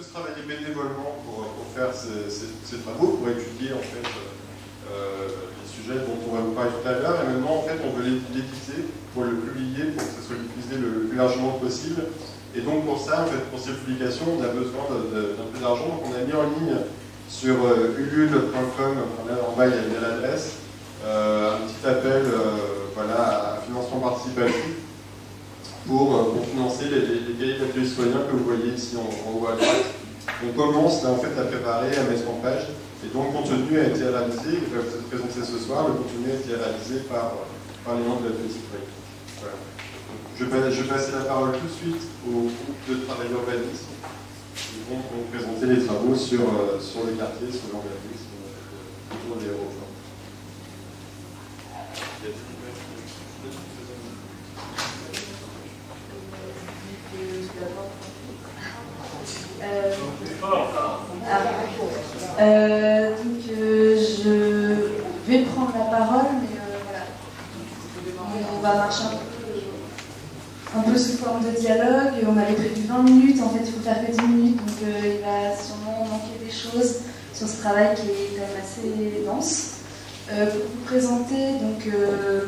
tous travaillé bénévolement pour, pour faire ces, ces, travaux, pour étudier en fait euh, les sujets dont on va vous parler tout à l'heure. Et maintenant, en fait, on veut l'éditer pour le publier, pour que ce soit diffusé le, plus largement possible. Et donc pour ça, en fait, pour ces publications, on a besoin d'un peu d'argent. Donc on a mis en ligne sur euh, ulule.com, en bas il y a l'adresse, euh, un petit appel euh, voilà, à financement participatif pour, euh, pour financer les, les, cahiers d'accueil citoyen que vous voyez ici en, en, haut à droite. On commence là en fait à préparer, à mettre en page, et donc le contenu a été réalisé, il va vous être présenté ce soir, le contenu a été réalisé par, par les membres de l'atelier citoyen. Voilà. Je vais, passer la parole tout de suite au groupe de travail urbanisme qui vont présenter les travaux sur, euh, sur les quartiers, sur l'urbanisme, autour des aéroports. Euh, euh, donc euh, je vais prendre la parole, mais voilà. On va marcher un peu, sous forme de dialogue. On avait prévu 20 minutes, en fait il faut faire que 10 minutes, donc il va sûrement manquer des choses sur ce travail qui est quand même assez dense. pour vous présenter, donc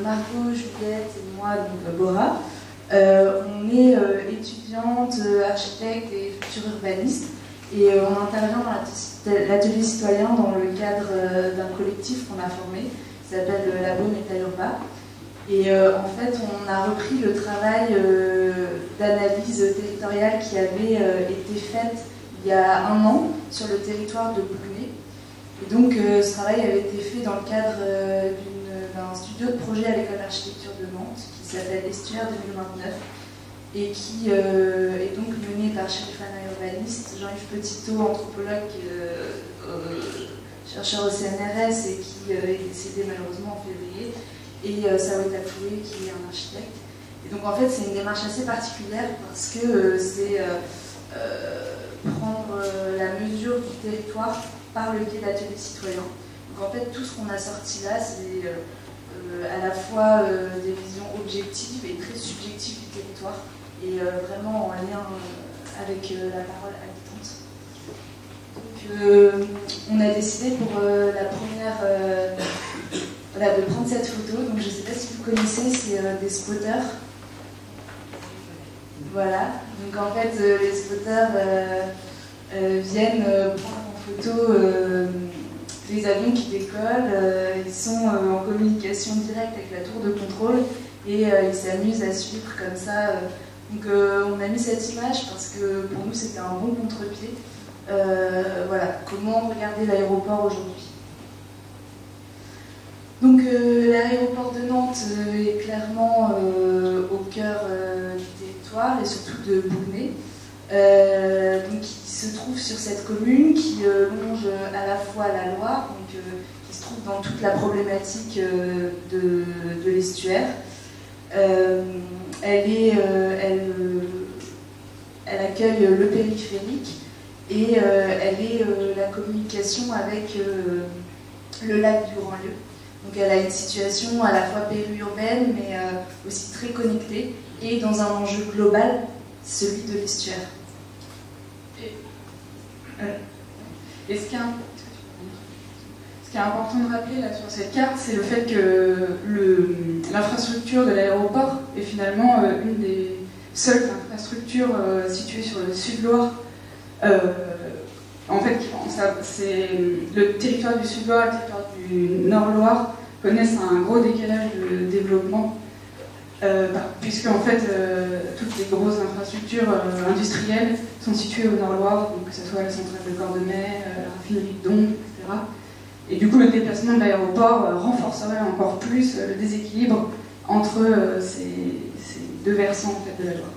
Margot, Juliette et moi, donc Bora, euh, on est euh, étudiante, euh, architecte et futur urbaniste et on intervient dans l'atelier citoyen dans le cadre d'un collectif qu'on a formé qui s'appelle Labo Urba. Et en fait, on a repris le travail d'analyse territoriale qui avait été fait il y a un an sur le territoire de Boulay. Et donc, ce travail avait été fait dans le cadre d'un studio de projet à l'école d'architecture de Nantes s'appelle Estuaire 2029 et qui euh, est donc mené par Sherifana urbaniste, Jean-Yves Petitot, anthropologue, euh, euh, chercheur au CNRS et qui est décédé malheureusement en février, et Saouet Tafoué qui est un architecte. Et donc en fait c'est une démarche assez particulière parce que c'est prendre la mesure du territoire par le biais d'ateliers citoyens. Donc en fait tout ce qu'on a sorti là c'est euh, à la fois euh, des visions objectives et très subjectives du territoire, et euh, vraiment en lien avec la parole habitante. Donc, on a décidé pour la première voilà, de prendre cette photo. Donc, je ne sais pas si vous connaissez, c'est des spotters. Voilà. Donc, en fait, les spotters viennent prendre en photo les avions qui décollent, euh, ils sont euh, en communication directe avec la tour de contrôle et euh, ils s'amusent à suivre comme ça. Donc on a mis cette image parce que pour nous c'était un bon contre-pied. voilà, comment regarder l'aéroport aujourd'hui? Donc l'aéroport de Nantes est clairement au cœur du territoire et surtout de Boulnay. Euh, donc, se trouve sur cette commune, qui euh, longe à la fois la Loire, donc, euh, qui se trouve dans toute la problématique de, de l'estuaire. elle, est, elle, elle, accueille le périphérique et elle est la communication avec le lac du Grand-Lieu. Donc elle a une situation à la fois périurbaine mais aussi très connectée et dans un enjeu global, celui de l'estuaire. Et ce qui, est, important de rappeler là, sur cette carte, c'est le fait que l'infrastructure de l'aéroport est finalement euh, une des seules infrastructures euh, situées sur le sud-Loire. Euh, en fait, le territoire du sud-Loire et le territoire du nord-Loire connaissent un gros décalage de développement euh, puisque en fait euh, toutes les grosses infrastructures euh, industrielles sont situées au Nord-Loire, que ce soit la centrale de Cordemais, la raffinerie de Dombes, etc. Et du coup, le déplacement de l'aéroport renforcerait encore plus le déséquilibre entre ces, deux versants en fait, de la Loire.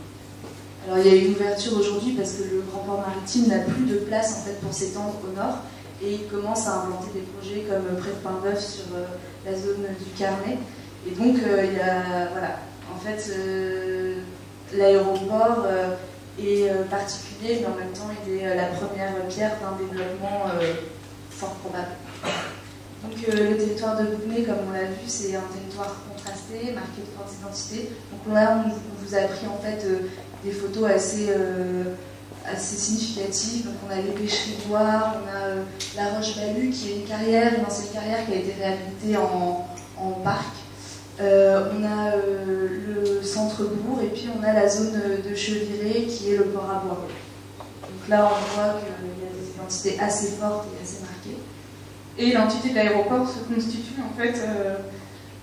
Alors il y a une ouverture aujourd'hui parce que le grand port maritime n'a plus de place en fait pour s'étendre au nord et il commence à implanter des projets comme près de Pain-Bœuf sur la zone du Carnet. Et donc il y a voilà, en fait, euh, l'aéroport euh, est euh, particulier, mais en même temps, il est la première pierre d'un développement fort probable. Donc le territoire de Bounay, comme on l'a vu, c'est un territoire contrasté, marqué de fortes identités. Donc là, on, vous a pris en fait des photos assez, assez significatifs. Donc on a les pêcheries Loire, on a la Roche-Balu qui est une carrière, une ancienne carrière qui a été réhabilitée en parc. On a le centre-bourg et puis on a la zone de Cheviré qui est le port à bois. Donc là on voit qu'il y a des identités assez fortes et assez marquées. Et l'entité de l'aéroport se constitue en fait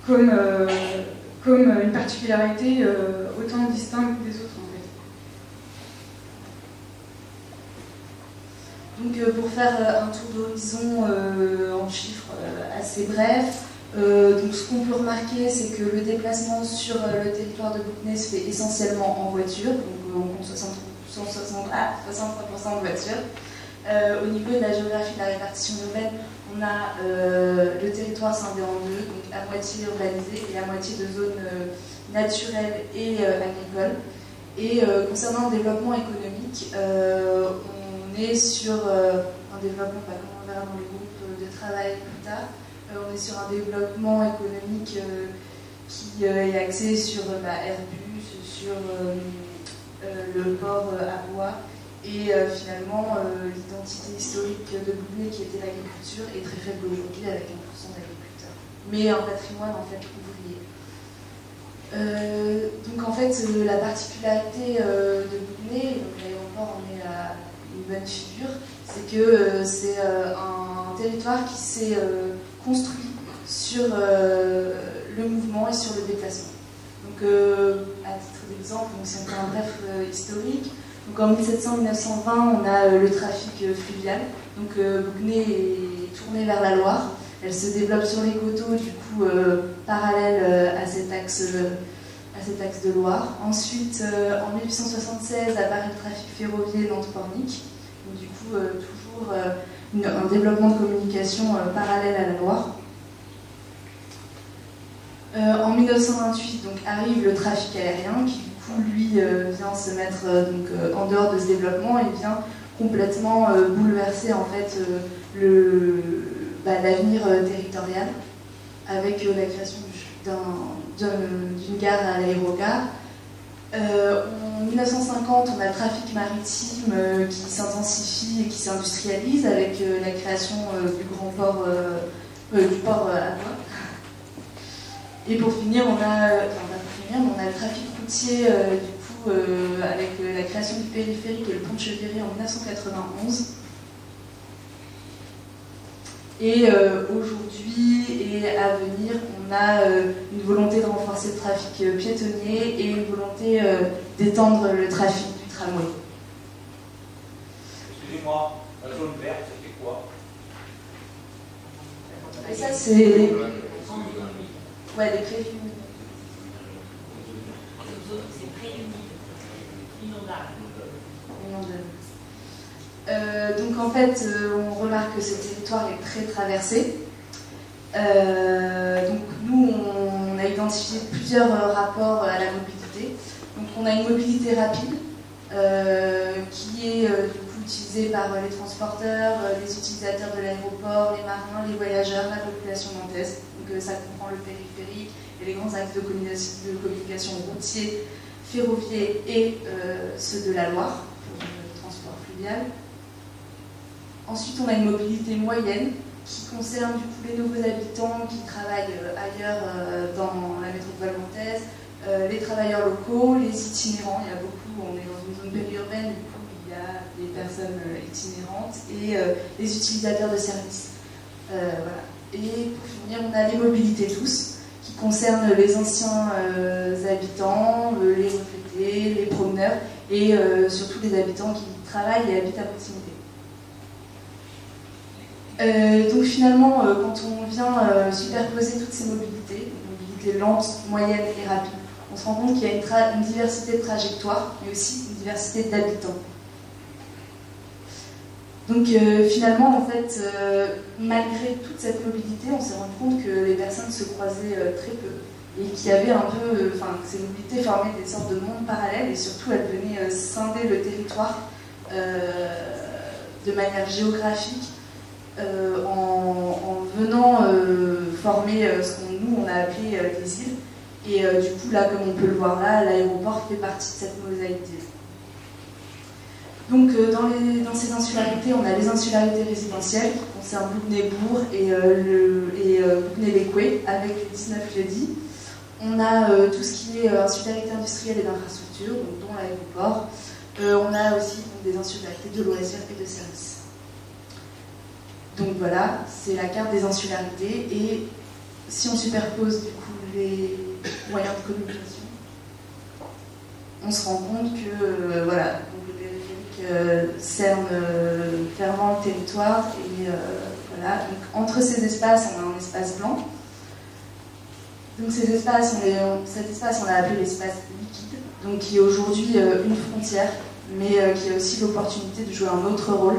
comme, comme une particularité autant distincte des autres. Donc euh, pour faire euh, un tour d'horizon euh, en chiffres assez bref, donc ce qu'on peut remarquer, c'est que le déplacement sur le territoire de Bouquenay se fait essentiellement en voiture, donc on compte 60, 63% ah, de voitures. au niveau de la géographie de la répartition urbaine, on a le territoire scindé en deux, donc à moitié urbanisé et à moitié de zones naturelles et agricoles. Et concernant le développement économique, on est sur euh, un développement, pas comme on verra dans les groupes de travail plus tard, euh, on est sur un développement économique euh, qui est axé sur bah, Airbus, sur le port à bois, et finalement, l'identité historique de Boulogne, qui était l'agriculture, est très faible aujourd'hui avec 1% d'agriculteurs. Mais un patrimoine en fait ouvrier. donc en fait, la particularité de Boulogne, donc l'aéroport en est à une bonne figure, c'est que euh, c'est euh, un territoire qui s'est euh, construit sur le mouvement et sur le déplacement. Donc, à titre d'exemple, on fait un bref historique, donc en 1700-1920, on a le trafic fluvial. Donc Bougnay est tourné vers la Loire. Elle se développe sur les coteaux, du coup, parallèle à cet axe à cet axe de Loire. Ensuite, en 1876, apparaît le trafic ferroviaire Nantes-Pornic du coup euh, toujours euh, un développement de communication euh, parallèle à la Loire. en 1928 donc, arrive le trafic aérien qui du coup lui vient se mettre donc, en dehors de ce développement et vient complètement bouleverser en fait bah, l'avenir territorial avec la création d'une gare à l'aérogare euh, en 1950, on a le trafic maritime euh, qui s'intensifie et qui s'industrialise avec euh, la création du grand port, du port à bois. Et pour finir, on a, on a le trafic routier du coup avec la création du périphérique et le pont de Cheviré en 1991. Et euh, aujourd'hui et à venir, on a euh, une volonté de renforcer le trafic euh, piétonnier et une volonté d'étendre le trafic du tramway. Excusez-moi, la zone verte, c'était quoi? Et ça, c'est les... Ouais, les préfets. Euh, donc en fait, euh, on remarque que ce territoire est très traversé. Euh, donc nous, on, a identifié plusieurs rapports à la mobilité. Donc on a une mobilité rapide qui est du coup utilisée par les transporteurs, les utilisateurs de l'aéroport, les marins, les voyageurs, la population nantaise. Donc ça comprend le périphérique et les grands axes de communication, de communication routier, ferroviaire et ceux de la Loire pour le transport fluvial. Ensuite, on a une mobilité moyenne qui concerne du coup les nouveaux habitants qui travaillent euh, ailleurs euh, dans la métropole nantaise, euh, les travailleurs locaux, les itinérants. Il y a beaucoup, on est dans une zone périurbaine, du coup, il y a des personnes itinérantes et les utilisateurs de services. voilà. Et pour finir, on a les mobilités tous qui concernent les anciens habitants, les retraités, les promeneurs et surtout les habitants qui travaillent et habitent à proximité. Euh, donc finalement, euh, quand on vient euh, superposer toutes ces mobilités, mobilités lentes, moyennes et rapides, on se rend compte qu'il y a une, diversité de trajectoires, mais aussi une diversité d'habitants. Donc finalement, en fait, malgré toute cette mobilité, on s'est rendu compte que les personnes se croisaient très peu et qu'il y avait un peu, enfin, que ces mobilités formaient des sortes de mondes parallèles et surtout elles venaient scinder le territoire de manière géographique euh, en, venant euh, former euh, ce qu'on nous on a appelé des îles. Et du coup, là, comme on peut le voir là, l'aéroport fait partie de cette mosaïque Donc dans, les, dans, ces insularités, on a les insularités résidentielles qui concernent Bougnay-Bourg et, le, et avec les 19 lieux On a tout ce qui est insularité industrielle et d'infrastructure, dont l'aéroport. on a aussi des insularités de loisirs et de services. Donc voilà, c'est la carte des insularités. Et si on superpose du coup les moyens de communication, on se rend compte que euh, voilà, donc euh, cerne euh, clairement le territoire. Et voilà, donc entre ces espaces, on a un espace blanc. Donc ces cet espace, on l'a appelé l'espace liquide, donc qui est aujourd'hui une frontière, mais qui a aussi l'opportunité de jouer un autre rôle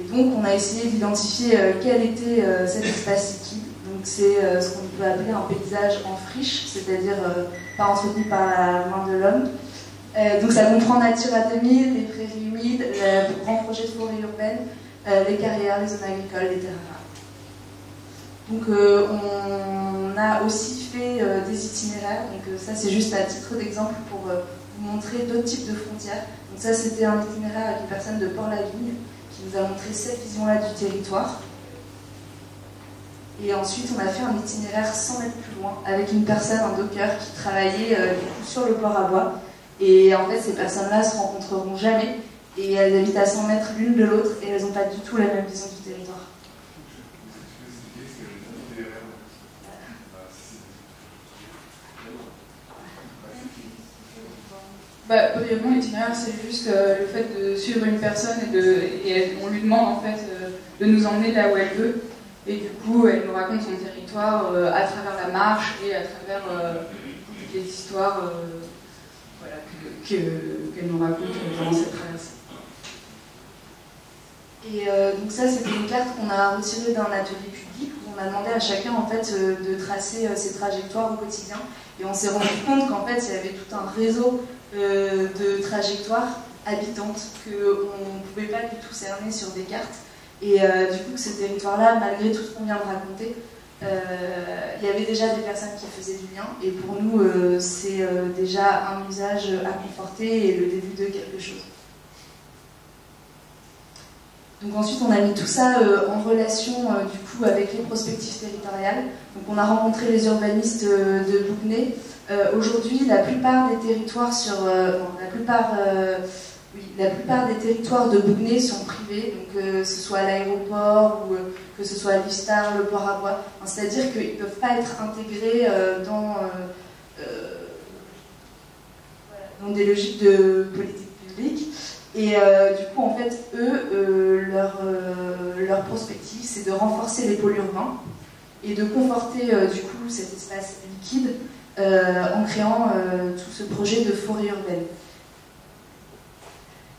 et donc, on a essayé d'identifier euh, quel était euh, cet espace liquide. Donc, c'est euh, ce qu'on peut appeler un paysage en friche, c'est-à-dire pas entretenu par la main de l'homme. donc, ça comprend Natura 2000, les prairies humides, le grand projet de forêt urbaine, les carrières, les zones agricoles, les donc on a aussi fait des itinéraires, donc ça c'est juste à titre d'exemple pour vous montrer d'autres types de frontières. Donc ça c'était un itinéraire avec une personne de Port-la-Vigne nous a montré cette vision-là du territoire. Et ensuite, on a fait un itinéraire 100 mètres plus loin avec une personne, un docker, qui travaillait euh, sur le port à bois. Et en fait, ces personnes-là se rencontreront jamais. Et elles habitent à 100 mètres l'une de l'autre et elles n'ont pas du tout la même vision du territoire. Bah, l'itinéraire, c'est juste euh, le fait de suivre une personne et, de, et on lui demande en fait euh, de nous emmener là où elle veut. Et du coup, elle nous raconte son territoire euh, à travers la marche et à travers toutes les histoires qu'elle nous raconte durant cette traversée. Et donc ça, c'était une carte qu'on a retirée d'un atelier public où on a demandé à chacun en fait de tracer ses trajectoires au quotidien. Et on s'est rendu compte qu'en fait, il y avait tout un réseau euh, de trajectoires habitantes qu'on ne pouvait pas du tout cerner sur des cartes. Et euh, du coup, ce territoire-là, malgré tout ce qu'on vient de raconter, euh, il y avait déjà des personnes qui faisaient du lien. Et pour nous, c'est déjà un usage à conforter et le début de quelque chose. Donc ensuite, on a mis tout ça en relation du coup avec les prospectives territoriales. Donc on a rencontré les urbanistes de Bougnay euh, aujourd'hui, la plupart des territoires sur, euh, la plupart, euh, oui, la plupart des territoires de Bougnay sont privés, donc que ce soit l'aéroport ou que ce soit l'Istar, le port à bois. C'est-à-dire qu'ils ne peuvent pas être intégrés dans, dans des logiques de politique publique. Et du coup, en fait, eux, leur, leur prospective, c'est de renforcer les pôles urbains et de conforter du coup cet espace liquide euh, en créant euh, tout ce projet de forêt urbaine.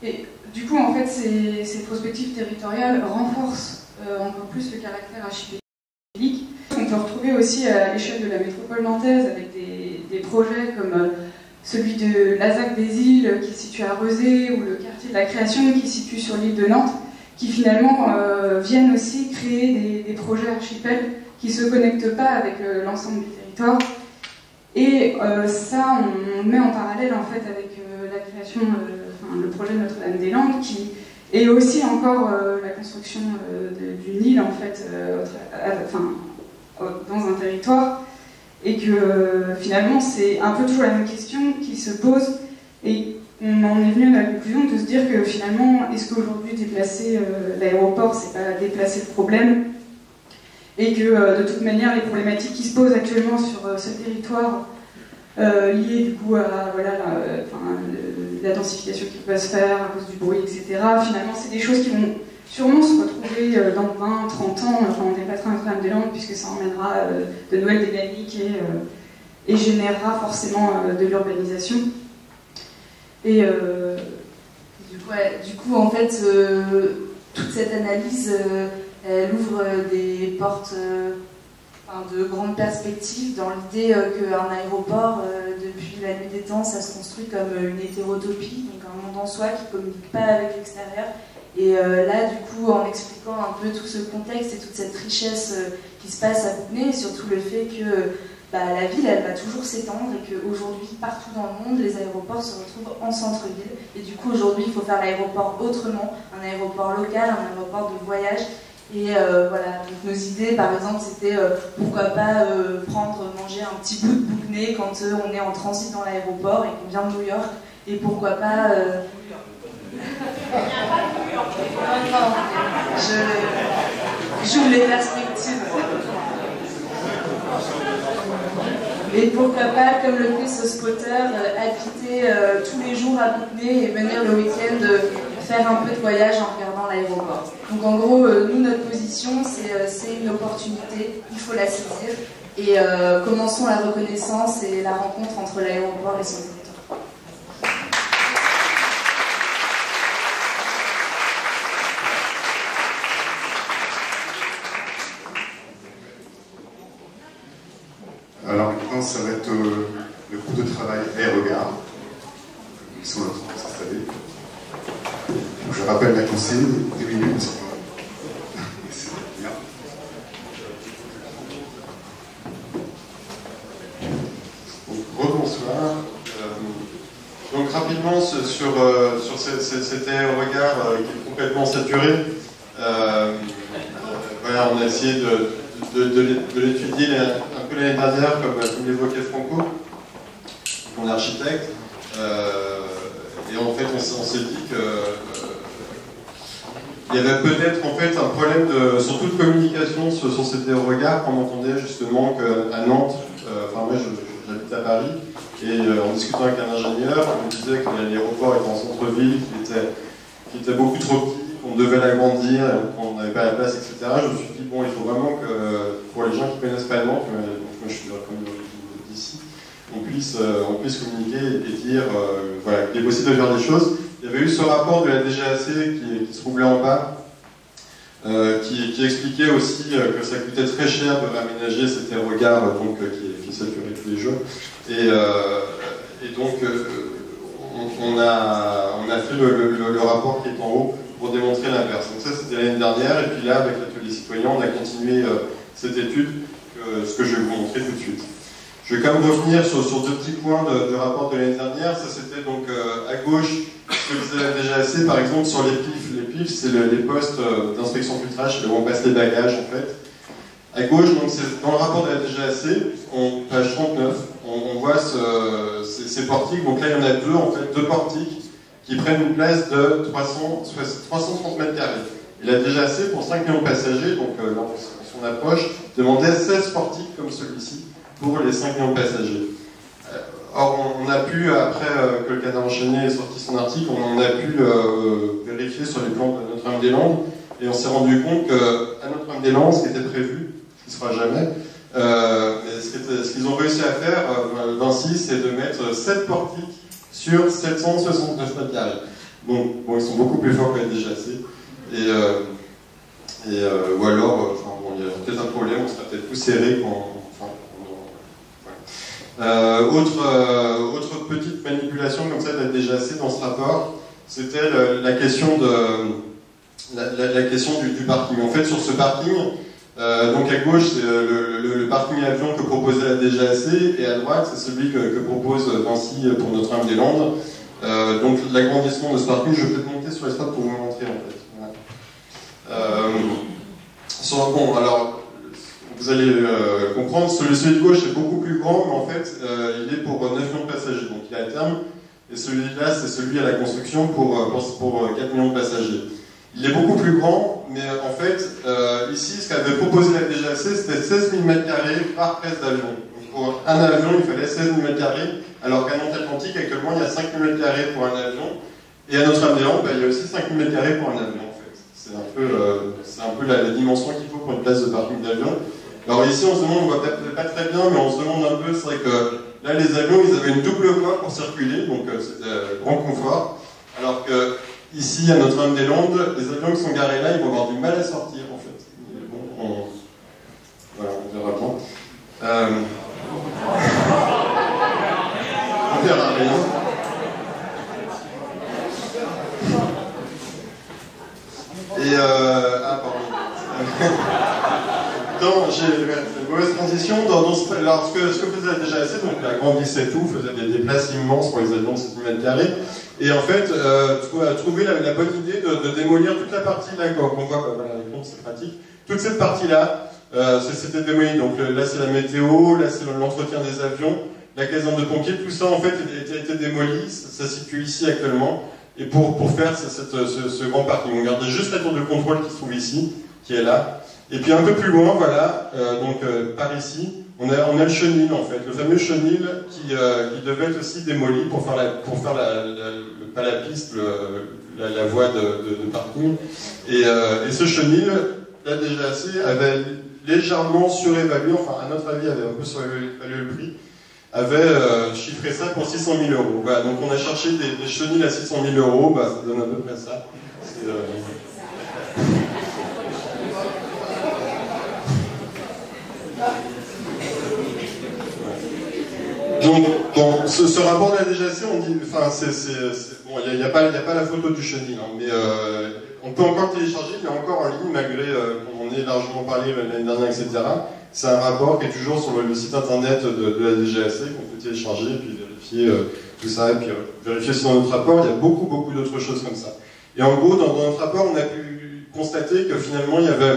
Et du coup, en fait, ces, ces prospectives territoriales renforcent euh, encore plus le caractère archipélique. On peut retrouver aussi à l'échelle de la métropole nantaise avec des projets comme celui de l'Azac des îles qui est situé à Rezé ou le quartier de la création qui est situé sur l'île de Nantes, qui finalement viennent aussi créer des, projets archipels qui ne se connectent pas avec l'ensemble du territoire. Et euh, ça, on met en parallèle en fait avec euh, la création, euh, enfin, le projet de Notre-Dame-des-Landes, qui est aussi encore la construction d'une île en fait, enfin, dans un territoire, et que finalement c'est un peu toujours la même question qui se pose, et on en est venu à la conclusion de se dire que finalement, est-ce qu'aujourd'hui déplacer l'aéroport, c'est pas déplacer le problème? Et que euh, de toute manière les problématiques qui se posent actuellement sur euh, ce territoire euh, liées du coup à voilà, la, la, densification qui peut se faire à cause du bruit, etc. Finalement, c'est des choses qui vont sûrement se retrouver dans 20, 30 ans quand on dépassera Notre-Dame-des-Landes, puisque ça emmènera de nouvelles dynamiques et, et générera forcément de l'urbanisation. Et du coup, en fait, toute cette analyse elle ouvre des portes euh, de grandes perspectives dans l'idée euh, qu'un aéroport, euh, depuis la nuit des temps, ça se construit comme une hétérotopie, donc un monde en soi qui ne communique pas avec l'extérieur. Et là, du coup, en expliquant un peu tout ce contexte et toute cette richesse qui se passe à Bougnay, et surtout le fait que bah, la ville, elle va toujours s'étendre et qu'aujourd'hui, partout dans le monde, les aéroports se retrouvent en centre-ville. Et du coup, aujourd'hui, il faut faire l'aéroport autrement, un aéroport local, un aéroport de voyage. Et euh, voilà, donc nos idées, par exemple, c'était euh, pourquoi pas euh, prendre, manger un petit bout de bouquet quand on est en transit dans l'aéroport et qu'on vient de New York. Et pourquoi pas. Je joue perspectives. Et pourquoi pas, comme le fait ce spotter, euh, habiter euh, tous les jours à Boutenay et venir le week-end euh, faire un peu de voyage en regardant l'aéroport. Donc en gros, nous, notre position, c'est une opportunité, il faut la saisir. Et commençons la reconnaissance et la rencontre entre l'aéroport et son territoire. Alors maintenant, ça va être euh, le groupe de travail Air Regard. Ils sont de s'installer. Je rappelle la consigne, deux minutes. Rebonsoir. Euh, donc rapidement sur, euh, cet aérogare qui est complètement saturé, on a essayé de, de l'étudier l'année dernière, comme, l'évoquait Franco, mon architecte. Euh, et en fait, on, s'est dit que euh, y avait peut-être en fait un problème de, surtout de communication sur, sur cet regard On entendait justement qu'à Nantes, euh, enfin moi j'habite à Paris, et en discutant avec un ingénieur, on me disait que l'aéroport était en centre-ville, qui qui était beaucoup trop petit, qu'on devait l'agrandir, qu'on n'avait pas la place, etc. Je me suis dit, bon, il faut vraiment que, pour les gens qui ne connaissent pas Nantes, moi je suis comme d'ici, on puisse, euh, on puisse communiquer et dire euh, voilà, qu'il est possible de faire des choses. Il y avait eu ce rapport de la DGAC qui, se trouvait en bas, euh, qui, expliquait aussi que ça coûtait très cher de réaménager cet aérogare donc, qui, qui saturé tous les jours. Et, donc, on, a, on fait le, le, rapport qui est en haut pour démontrer l'inverse. Donc ça, c'était l'année dernière, et puis là, avec l'atelier citoyen, on a continué cette étude ce que je vais vous montrer tout de suite. Je vais quand même revenir sur, deux petits points de, rapport de l'année dernière. Ça, c'était donc euh, à gauche, ce que vous avez déjà assez, par exemple, sur les PIF. Les PIF, c'est les postes euh, d'inspection filtrage, où on passe les bagages, en fait. À gauche, donc, dans le rapport de la DGAC, on, page 39, on, voit ces, portiques. Donc là, il y en a deux, en fait, deux portiques qui prennent une place de 300, 330 mètres carrés. Il a déjà assez pour 5 millions de passagers, donc euh, son approche demandait 16 portiques comme celui-ci pour les 5 millions de passagers. Euh, or, on a pu, après euh, que le Canard enchaîné ait sorti son article, on a pu vérifier sur les plans de Notre-Dame-des-Landes et on s'est rendu compte qu'à Notre-Dame-des-Landes, ce qui était prévu, ce qui ne sera jamais, ce qu'ils ont réussi à faire, Vinci, c'est de mettre 7 portiques sur 769 mètres carrés. Bon, bon, ils sont beaucoup plus forts que la DGAC. Et, et ou alors, il y a peut-être un problème, on sera peut-être plus serré quand. Euh, autre, euh, petite manipulation comme ça, déjà assez dans ce rapport, c'était la, question du, parking. En fait, sur ce parking, euh, donc à gauche, c'est le, parking avion que proposait la DGAC, et à droite, c'est celui que, propose Vinci pour Notre-Dame-des-Landes. donc l'agrandissement de ce parking, je vais peut-être monter sur l'espace pour vous montrer en fait bon, alors, vous allez euh, comprendre, celui, de gauche est beaucoup plus grand, mais en fait, euh, il est pour 9 millions de passagers, donc il est à terme. Et celui-là, c'est celui à la construction pour, euh, pour, 4 millions de passagers. Il est beaucoup plus grand, mais en fait, ici, ce qu'avait proposé la DGAC, c'était 16 000 m2 par pièce d'avion. Pour un avion, il fallait 16 000 m2, alors qu'à Nantes-Atlantique, actuellement, il y a 5 000 m2 pour un avion. Et à Notre-Dame-des-Landes, bah, il y a aussi 5 000 m2 pour un avion. C'est un peu, euh, un peu la, dimension qu'il faut pour une place de parking d'avion. Alors ici, on se demande, on voit peut-être pas très bien, mais on se demande un peu, c'est vrai que là, les avions, ils avaient une double voie pour circuler, donc euh, c'était grand confort. Alors que ici, à Notre-Dame-des-Landes, les avions qui sont garés là, ils vont avoir du mal à sortir, en fait. bon, on... Voilà, on verra bien. Euh... on verra bien. Et euh, ah pardon. dans, j'ai mauvaise transition. Ce, alors, ce, que, ce que faisait la DGAC, donc elle agrandissait tout, faisait des, des places immenses pour les avions de 7 mètres carrés. Et en fait, euh, a trouvé la, la, bonne idée de, démolir toute la partie là, qu'on voit, bah, voilà, c'est pratique. Toute cette partie-là, euh, c'était démoli. Donc là, c'est la météo, là, c'est l'entretien des avions, la caserne de pompiers, tout ça en fait a été, démoli. Ça, se situe ici actuellement. Et pour, pour faire cette, ce, ce, grand parking, on garde juste la tour de contrôle qui se trouve ici, qui est là. Et puis un peu plus loin, voilà, euh, donc euh, par ici, on a, le chenil en fait, le fameux chenil qui, euh, devait être aussi démoli pour faire la, pour faire la pas la piste, le, la, voie de, de, parking. Et, ce chenil, la DGAC avait légèrement surévalué, enfin à notre avis avait un peu surévalué le prix, avait chiffré ça pour 600 000 euros. Voilà, donc on a cherché des, chenilles à 600 000 euros, bah, ça donne à peu près ça. Donc, bon, ce, ce, rapport de la DGAC, on dit, enfin, c'est, bon, il n'y a, a, pas, a, pas la photo du chenil, hein, mais euh, on peut encore télécharger, il est encore en ligne, malgré euh, qu'on en ait largement parlé l'année dernière, etc. C'est un rapport qui est toujours sur le, site internet de, de, la DGAC, qu'on peut télécharger, puis vérifier euh, tout ça, et puis euh, vérifier dans notre rapport, il y a beaucoup, beaucoup d'autres choses comme ça. Et en gros, dans, dans notre rapport, on a pu constater que finalement, il y avait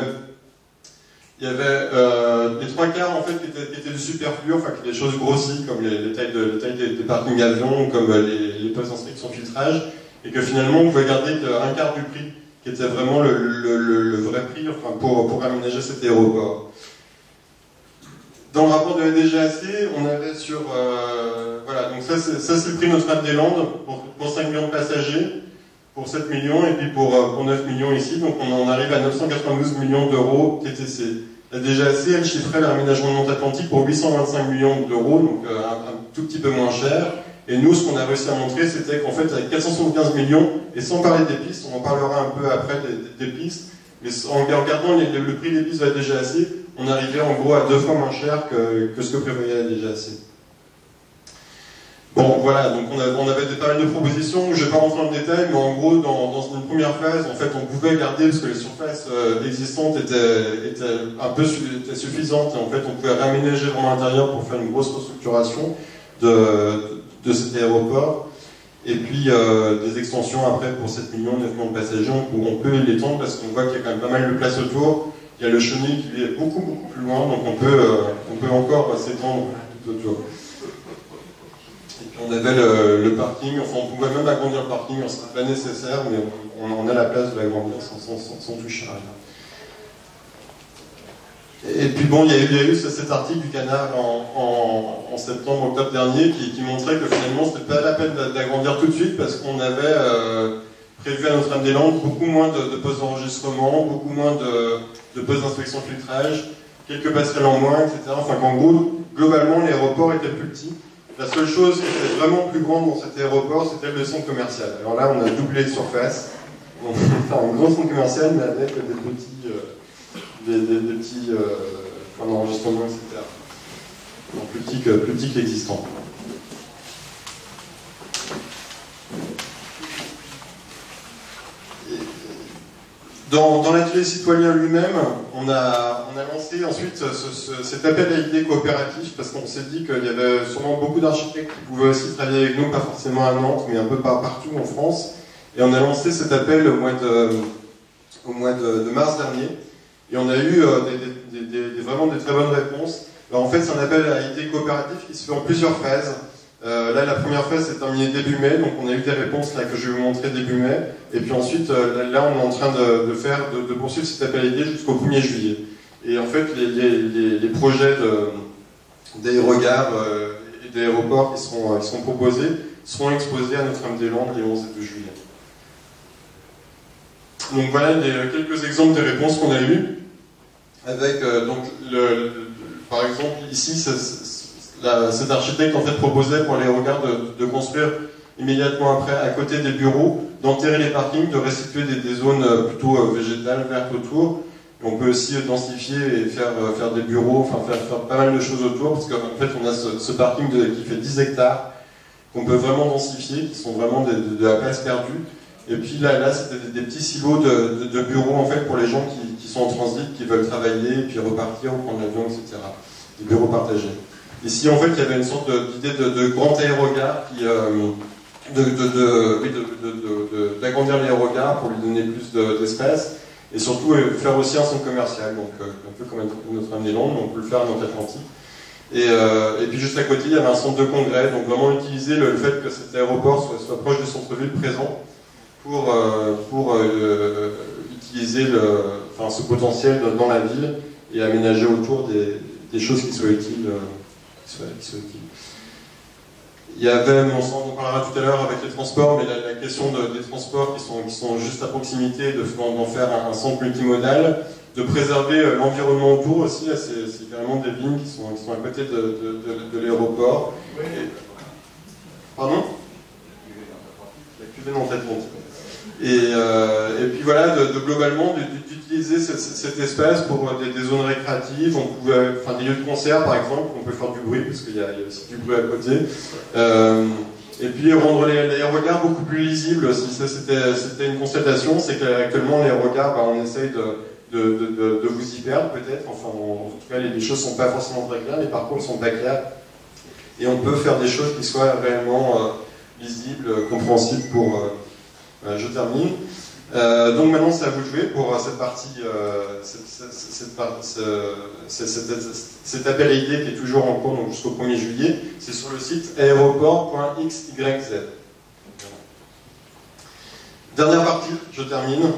il y avait euh, les trois quarts en fait qui étaient, qui étaient du superflu, enfin des choses grossies comme les, les tailles, de, les des, parkings avions, comme euh, les, les postes d'inscription filtrage, et que finalement on pouvait garder un quart du prix, qui était vraiment le, vrai prix enfin, pour, pour aménager cet aéroport. Dans le rapport de la DGAC, on avait sur euh, voilà donc ça c'est, ça c'est le prix Notre-Dame-des-Landes pour, pour 5 millions de passagers pour 7 millions et puis pour, euh, pour 9 millions ici, donc on en arrive à 992 millions d'euros TTC. La DGAC, elle chiffrait l'aménagement de Monte-Atlantique pour 825 millions d'euros, donc euh, un, tout petit peu moins cher. Et nous, ce qu'on a réussi à montrer, c'était qu'en fait, avec 475 millions, et sans parler des pistes, on en parlera un peu après des, pistes, mais en regardant le prix des pistes de la DGAC, on arrivait en gros à deux fois moins cher que, que ce que prévoyait la DGAC. Bon, voilà, donc on, avait des, mal de propositions, je ne vais pas rentrer dans le détail, mais en gros, dans, une première phase, en fait, on pouvait garder, parce que les surfaces euh, existantes étaient, un peu étaient suffisantes, et en fait, on pouvait réaménager vraiment l'intérieur pour faire une grosse restructuration de, de cet aéroport. Et puis, euh, des extensions après pour 7 millions, 9 millions de passagers, on, on peut l'étendre parce qu'on voit qu'il y a quand même pas mal de place autour. Il y a le chenil qui est beaucoup, beaucoup plus loin, donc on peut, euh, on peut encore s'étendre tout autour on avait le, parking, enfin on pouvait même agrandir le parking, ce serait pas nécessaire, mais on, a la place de l'agrandir sans, sans, sans, toucher à rien. Et puis bon, il y a, eu cet article du Canard en, septembre, octobre dernier qui, montrait que finalement c'était pas la peine d'agrandir tout de suite parce qu'on avait euh, prévu à Notre-Dame-des-Landes beaucoup moins de, postes d'enregistrement, beaucoup moins de, de postes d'inspection filtrage, quelques passerelles en moins, etc. Enfin qu'en gros, globalement, l'aéroport était plus petit. La seule chose qui était vraiment plus grande dans cet aéroport, c'était le centre commercial. Alors là, on a doublé de surface. On fait un grand centre commercial, mais avec des petits, euh, des, petits euh, etc. Donc plus petit que l'existant. Dans, l'atelier citoyen lui-même, on a, on a lancé ensuite ce, ce, cet appel à idées coopératif parce qu'on s'est dit qu'il y avait sûrement beaucoup d'architectes qui pouvaient aussi travailler avec nous, pas forcément à Nantes, mais un peu partout en France. Et on a lancé cet appel au mois de, au mois de, mars dernier. Et on a eu euh, vraiment des très bonnes réponses. En fait, c'est un appel à idées coopératif qui se fait en plusieurs phases. Euh, là, la première phase s'est terminée début mai, donc on a eu des réponses là que je vais vous montrer début mai. Et puis ensuite, euh, là, on est en train de, faire, de, poursuivre cet appel à idées jusqu'au 1er juillet. Et en fait, les, les, les, projets d'aérogares euh, et d'aéroports qui seront, qui seront proposés seront exposés à Notre-Dame-des-Landes les 11 et 2 juillet. Donc voilà quelques exemples des réponses qu'on a eues. Avec, euh, donc, par exemple, ici, ça, la, cet architecte en fait proposait pour les regards de, construire immédiatement après, à côté des bureaux, d'enterrer les parkings, de restituer des, des zones euh, plutôt euh, végétales, vertes autour. On peut aussi densifier et faire, euh, faire des bureaux, enfin faire, faire, pas mal de choses autour, parce qu'en fait on a ce, parking qui fait 10 hectares, qu'on peut vraiment densifier, qui sont vraiment de, la place perdue. Et puis là, là c'était des, petits silos de, bureaux en fait pour les gens qui, sont en transit, qui veulent travailler, puis repartir prendre l'avion, etc. Des bureaux partagés. Ici, en fait, il y avait une sorte d'idée de, grand aérogare d'agrandir l'aérogare pour lui donner plus d'espace et surtout euh, faire aussi un centre commercial, donc euh, un peu comme Notre-Dame-des-Landes, on peut le faire à Atlantique. Et, euh, et, puis juste à côté, il y avait un centre de congrès, donc vraiment utiliser le, fait que cet aéroport soit, proche du centre-ville présent pour, pour utiliser enfin, ce potentiel dans la ville et aménager autour des choses qui soient utiles. Qui qui. Il y avait, on parlera tout à l'heure avec les transports, mais la, question des transports qui sont, qui sont juste à proximité, d'en faire un, centre multimodal, de préserver euh, l'environnement autour aussi. C'est carrément des vignes qui sont, qui sont à côté de, de, l'aéroport. Pardon? La cuvée dans et, euh, et puis voilà, de, globalement, d'utiliser cet, espace pour des, des, zones récréatives, enfin des lieux de concert par exemple, on peut faire du bruit parce qu'il y, a aussi du bruit à côté. Euh, et puis rendre les, regards beaucoup plus lisibles, si c'était une constatation, c'est qu'actuellement les regards, bah, on essaye de, vous y perdre peut-être, enfin en, tout cas les, choses ne sont pas forcément très claires, les parcours ne sont pas clairs, et on peut faire des choses qui soient réellement euh, lisibles, compréhensibles pour... Euh, euh, je termine. Euh, donc maintenant, c'est à vous de jouer pour cette partie, euh, cet appel à idées qui est toujours en cours jusqu'au 1er juillet. C'est sur le site aéroport.xyz. Dernière partie, je termine.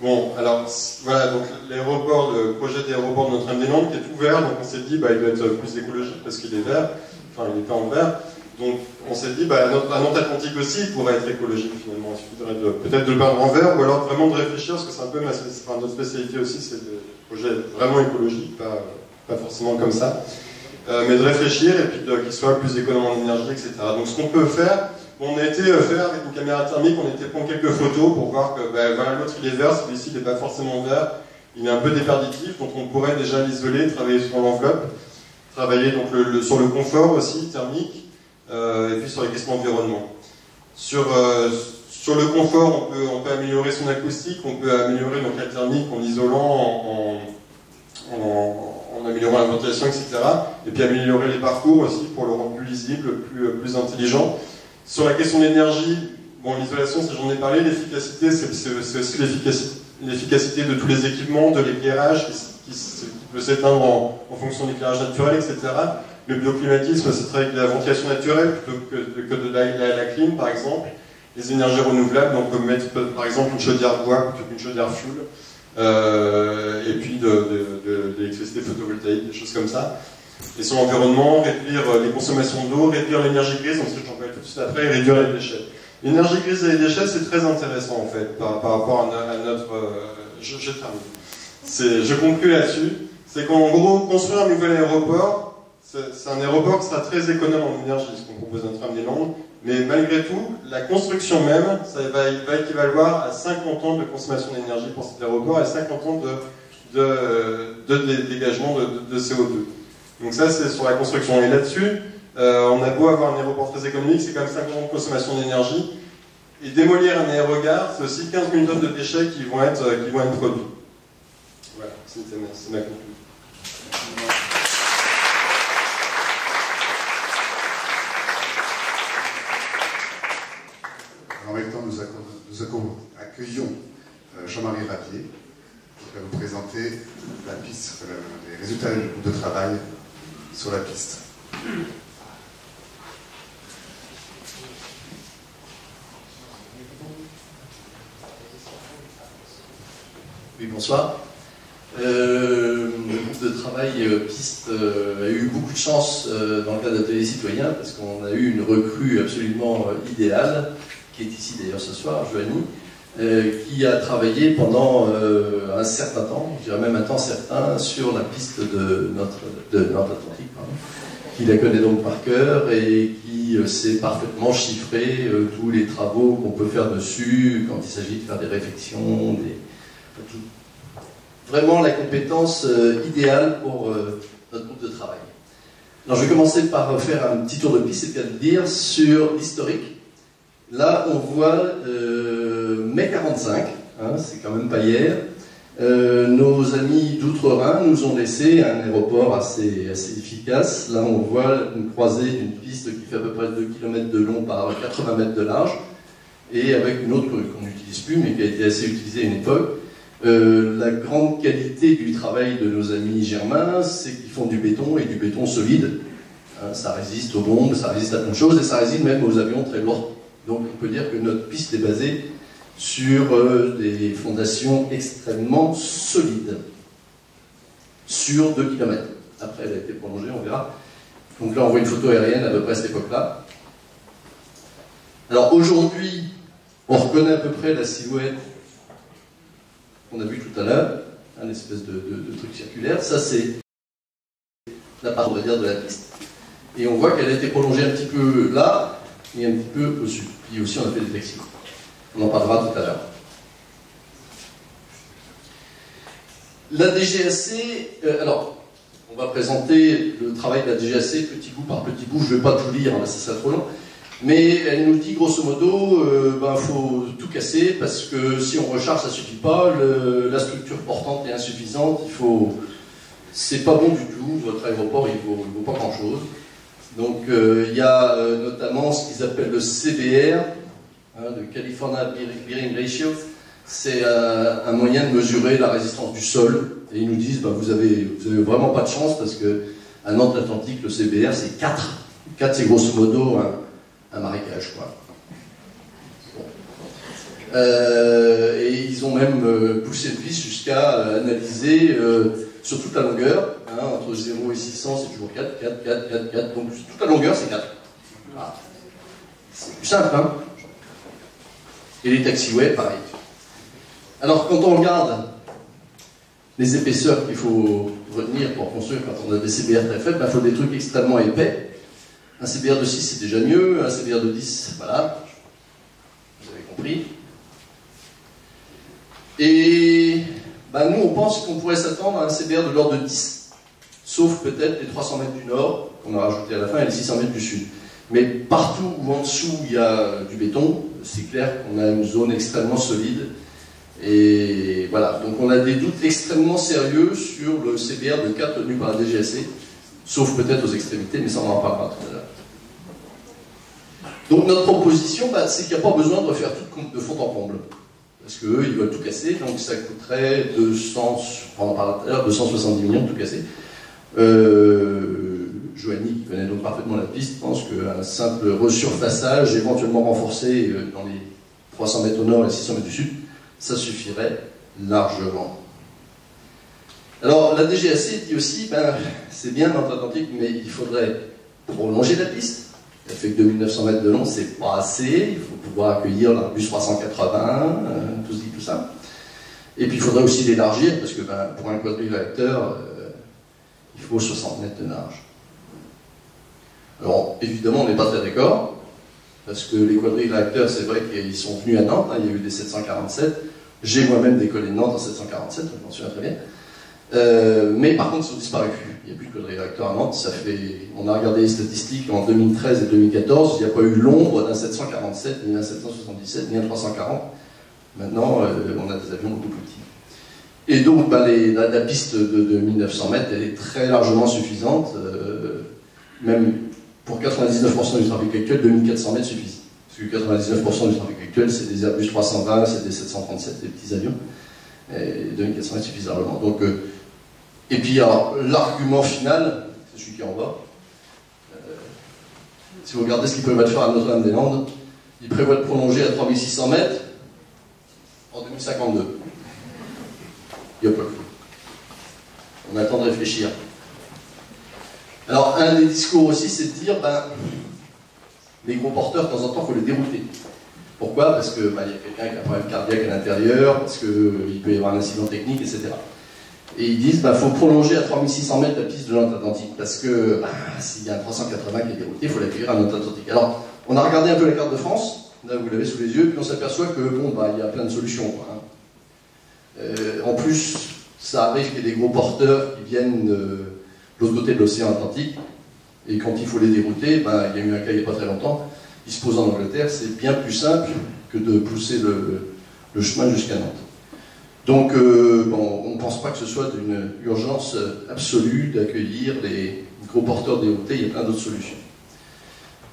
Bon, alors voilà, donc l'aéroport, le projet d'aéroport de Notre-Dame-des-Landes qui est ouvert, donc on s'est dit, bah, il doit être plus écologique parce qu'il est vert, enfin il n'est pas en vert. Donc on s'est dit, bah, un Atlantique aussi pourrait être écologique finalement. Il suffirait peut-être de le peindre en vert ou alors vraiment de réfléchir, parce que c'est un peu notre spécialité aussi, c'est des projets vraiment écologiques, pas, pas forcément comme ça. Euh, mais de réfléchir et puis qu'il soit plus économe en énergie, etc. Donc ce qu'on peut faire, on a été euh, faire avec une caméra thermique, on a été prendre quelques photos pour voir que bah, voilà, l'autre il est vert, celui-ci il n'est pas forcément vert, il est un peu déperditif, donc on pourrait déjà l'isoler, travailler sur l'enveloppe, travailler donc sur le confort aussi thermique, euh, et puis sur les questions d'environnement. Sur, euh, sur le confort, on peut, on peut, améliorer son acoustique, on peut améliorer donc, la thermique en isolant, en, améliorant la ventilation, etc. Et puis améliorer les parcours aussi pour le rendre plus lisible, plus, plus intelligent. Sur la question d'énergie, bon, l'isolation, j'en ai parlé, l'efficacité, c'est aussi l'efficacité de tous les équipements, de l'éclairage qui, peut s'éteindre en, fonction de l'éclairage naturel, etc. Le bioclimatisme, c'est travailler de la ventilation naturelle plutôt que, de la, clim, par exemple. Les énergies renouvelables, on peut mettre par exemple une chaudière bois plutôt qu'une chaudière fuel. Euh, et puis de, l'électricité photovoltaïque, des choses comme ça. Et sur l'environnement, réduire les consommations d'eau, réduire l'énergie grise, ensuite j'en parle tout de suite après, et réduire les déchets. L'énergie grise et les déchets, c'est très intéressant en fait, par, rapport à, notre... Euh, je, je termine. Je conclue là-dessus. C'est qu'en gros, construire un nouvel aéroport, c'est un aéroport qui sera très économe en énergie, ce qu'on propose un tram des Landes, mais malgré tout, la construction même, ça va, va équivaloir à 50 ans de consommation d'énergie pour cet aéroport et 50 ans de, de, dégagement de, CO2. Donc ça, c'est sur la construction. Et là-dessus, euh, on a beau avoir un aéroport très économique, c'est quand même 50 ans de consommation d'énergie. Et démolir un aérogare, c'est aussi 15 000 tonnes de déchets qui vont être, qui vont être produits. Voilà, c'est ma conclusion. En même temps, nous, accueillons euh, Jean-Marie Rapier, qui va vous présenter la piste, les résultats du groupe de travail sur la piste. Oui, bonsoir. Euh, le groupe de travail euh, piste a eu beaucoup de chance dans le cadre d'ateliers citoyens parce qu'on a eu une recrue absolument idéale qui est ici d'ailleurs ce soir, Joanie, euh, qui a travaillé pendant euh, un certain temps, je dirais même un temps certain, sur la piste de notre, de Atlantique, qui la connaît donc par cœur et qui euh, sait parfaitement chiffrer tous les travaux qu'on peut faire dessus quand il s'agit de faire des réflexions, vraiment la compétence idéale pour notre groupe de travail. Alors je vais commencer par faire un petit tour de piste, c'est-à-dire sur l'historique Là, on voit euh, mai 45, hein, c'est quand même pas hier, euh, nos amis d'Outre-Rhin nous ont laissé un aéroport assez, efficace. Là, on voit une croisée d'une piste qui fait à peu près 2 km de long par 80 mètres de large, et avec une autre qu'on n'utilise plus, mais qui a été assez utilisée à une époque. Euh, la grande qualité du travail de nos amis germains, c'est qu'ils font du béton et du béton solide. Hein, ça résiste aux bombes, ça résiste à plein de choses, et ça résiste même aux avions très lourds. Donc on peut dire que notre piste est basée sur euh, des fondations extrêmement solides, sur 2 km. Après, elle a été prolongée, on verra. Donc là, on voit une photo aérienne à peu près à cette époque-là. Alors aujourd'hui, on reconnaît à peu près la silhouette qu'on a vue tout à l'heure, un espèce de, truc circulaire. Ça, c'est la part, on de la piste. Et on voit qu'elle a été prolongée un petit peu là et un petit peu au sud. Puis aussi, on a fait des taxis. On en parlera tout à l'heure. La DGAC, euh, alors, on va présenter le travail de la DGAC petit bout par petit bout. Je ne vais pas tout lire, hein, ça serait trop long. Mais elle nous dit grosso modo, il euh, ben, faut tout casser parce que si on recharge, ça suffit pas. la structure portante est insuffisante. Il faut, c'est pas bon du tout. Votre aéroport, il vaut, vaut pas grand chose. Donc euh, il y a notamment ce qu'ils appellent le CBR, Hein, de California Bearing Ratio, c'est euh, un moyen de mesurer la résistance du sol. Et ils nous disent, bah, vous, avez, vraiment pas de chance parce que à Nantes-Atlantique, le CBR, c'est 4. 4, c'est grosso modo un, marécage. Quoi. Euh, et ils ont même euh, poussé le piste jusqu'à analyser sur toute la longueur, entre 0 et 600, c'est toujours 4, 4, 4, 4, 4. Donc toute la longueur, c'est 4. C'est plus simple, hein et les taxiways, pareil. Alors, quand on regarde les épaisseurs qu'il faut retenir pour construire quand on a des CBR très faibles, il ben, faut des trucs extrêmement épais. Un CBR de 6, c'est déjà mieux. Un CBR de 10, voilà. Vous avez compris. Et ben, nous, on pense qu'on pourrait s'attendre à un CBR de l'ordre de 10, sauf peut-être les 300 mètres du nord, qu'on a rajouté à la fin, et les 600 mètres du sud. Mais partout où en dessous il y a du béton, c'est clair qu'on a une zone extrêmement solide. Et voilà, donc on a des doutes extrêmement sérieux sur le CBR de 4 tenu par la DGAC, sauf peut-être aux extrémités, mais ça on en parlera tout à l'heure. Donc notre proposition, bah, c'est qu'il n'y a pas besoin de refaire tout de fond en comble. Parce qu'eux, ils veulent tout casser, donc ça coûterait 200, pendant par 270 millions de tout casser. Euh, qui connaît donc parfaitement la piste, pense qu'un simple resurfaçage, éventuellement renforcé euh, dans les 300 mètres au nord et 600 mètres du sud, ça suffirait largement. Alors la DGAC dit aussi, ben, c'est bien l'Atlantique, mais il faudrait prolonger la piste. Elle fait que 2900 mètres de long, c'est pas assez. Il faut pouvoir accueillir l'Airbus 380, euh, tout, tout ça. Et puis il faudrait aussi l'élargir, parce que ben, pour un quadrilatère, il faut 60 mètres de large. Alors, évidemment, on n'est pas très d'accord, parce que les quadrilatères, c'est vrai qu'ils sont venus à Nantes, hein, il y a eu des 747, j'ai moi-même décollé de Nantes en 747, je m'en souviens très bien. Euh, mais par contre, ils ont disparu. Il n'y a plus de quadrilateurs à Nantes. Ça fait, on a regardé les statistiques en 2013 et 2014. Il n'y a pas eu l'ombre d'un 747, ni d'un 777, ni d'un 340. Maintenant, euh, on a des avions beaucoup plus petits. Et donc, bah, la, piste de, 1900 mètres, est très largement suffisante. Euh, même pour 99% du trafic actuel, 2400 mètres suffisent. Parce que 99% du trafic actuel, c'est des Airbus 320, c'est des 737, des petits avions. Et 2400 mètres suffisent largement. Donc, euh, et puis, l'argument final, c'est celui qui est en bas. Euh, si vous regardez ce qu'ils peuvent faire à Notre-Dame-des-Landes, ils prévoient de prolonger à 3600 mètres en 2052. Il y a peu. On attend de réfléchir. Alors, un des discours aussi, c'est de dire, ben, les gros porteurs, de temps en temps, il faut les dérouter. Pourquoi? Parce qu'il ben, y a quelqu'un qui a un problème cardiaque à l'intérieur, parce qu'il euh, peut y avoir un incident technique, etc. Et ils disent, il ben, faut prolonger à 3600 mètres la piste de l'Atlantique, parce que ben, s'il y a un 380 qui est dérouté, il faut l'accueillir à l'Atlantique. Alors, on a regardé un peu la carte de France, là vous l'avez sous les yeux, puis on s'aperçoit que, bon, ben, il y a plein de solutions. Hein. Euh, en plus, ça arrive qu'il y ait des gros porteurs qui viennent... Euh, l'autre côté de l'océan Atlantique. Et quand il faut les dérouter, ben, il y a eu un cas il n'y a pas très longtemps, ils se posent en Angleterre, c'est bien plus simple que de pousser le, chemin jusqu'à Nantes. Donc, euh, on ne pense pas que ce soit d'une urgence absolue d'accueillir les gros porteurs des il y a plein d'autres solutions.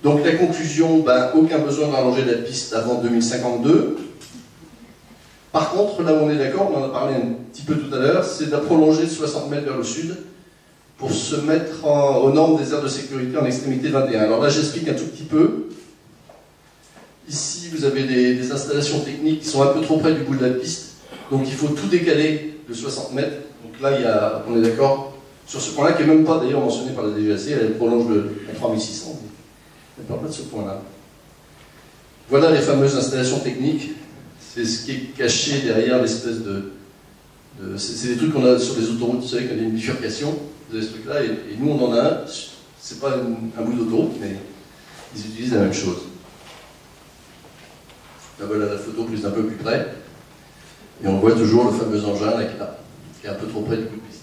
Donc la conclusion, ben, aucun besoin d'allonger la piste avant 2052. Par contre, là où on est d'accord, on en a parlé un petit peu tout à l'heure, c'est de la prolonger de 60 mètres vers le sud pour se mettre aux normes des aires de sécurité en extrémité 21. Alors là, j'explique un tout petit peu. Ici, vous avez des, installations techniques qui sont un peu trop près du bout de la piste. Donc il faut tout décaler de 60 mètres. Donc là, on est d'accord sur ce point-là, qui n'est même pas d'ailleurs mentionné par la DGAC, elle prolonge le, 3600. Elle ne parle pas de ce point-là. Voilà les fameuses installations techniques. C'est ce qui est caché derrière l'espèce de. c'est des trucs qu'on a sur les autoroutes, vous savez, y a une bifurcation, vous avez ce truc-là, et, nous on en a un. C'est pas un bout d'autoroute, mais ils utilisent la même chose. Là voilà la photo plus un peu plus près. Et on voit toujours le fameux engin là, qui est un peu trop près du coup de piste.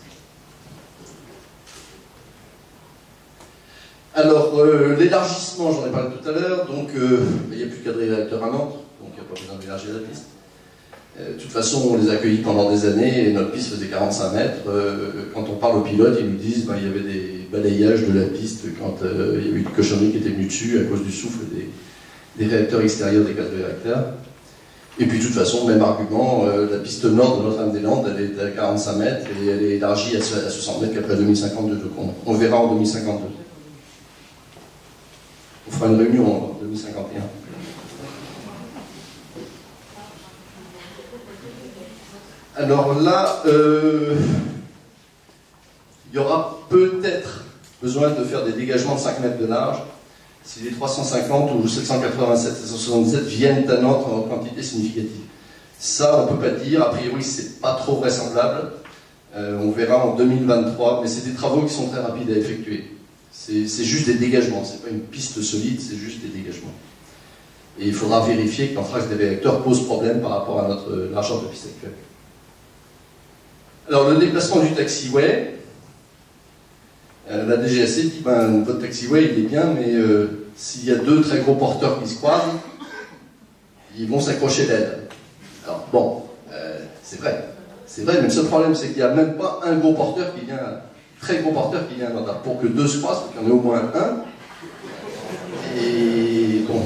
Alors, euh, l'élargissement, j'en ai parlé tout à l'heure, donc euh, il n'y a plus qu'à réacteurs à Nantes, pas besoin d'élargir la piste. Euh, de toute façon, on les a accueillis pendant des années et notre piste faisait 45 mètres. quand on parle aux pilotes, ils nous disent qu'il ben, y avait des balayages de la piste quand il y avait une cochonnerie qui était venue dessus à cause du souffle des, réacteurs extérieurs des quatre réacteurs. Et puis de toute façon, même argument, la piste nord de Notre-Dame-des-Landes, elle est à 45 mètres et elle est élargie à 60 mètres qu'après 2052. Donc on verra en 2052. On fera une réunion en 2051. Alors là, euh, il y aura peut-être besoin de faire des dégagements de 5 mètres de large si les 350 ou 787 777 viennent à Nantes en quantité significative. Ça, on ne peut pas dire. A priori, c'est pas trop vraisemblable. Euh, on verra en 2023, mais c'est des travaux qui sont très rapides à effectuer. C'est juste des dégagements, c'est pas une piste solide, c'est juste des dégagements. Et il faudra vérifier que l'anthrax des réacteurs pose problème par rapport à notre largeur de piste actuelle. Alors le déplacement du taxiway, euh, la DGAC dit ben, votre taxiway il est bien, mais euh, s'il y a deux très gros porteurs qui se croisent, ils vont s'accrocher d'aide. Alors bon, euh, c'est vrai, c'est vrai, mais le seul problème c'est qu'il n'y a même pas un gros porteur qui vient très gros porteur qui vient Pour que deux se croisent, il y en ait au moins un. Et bon.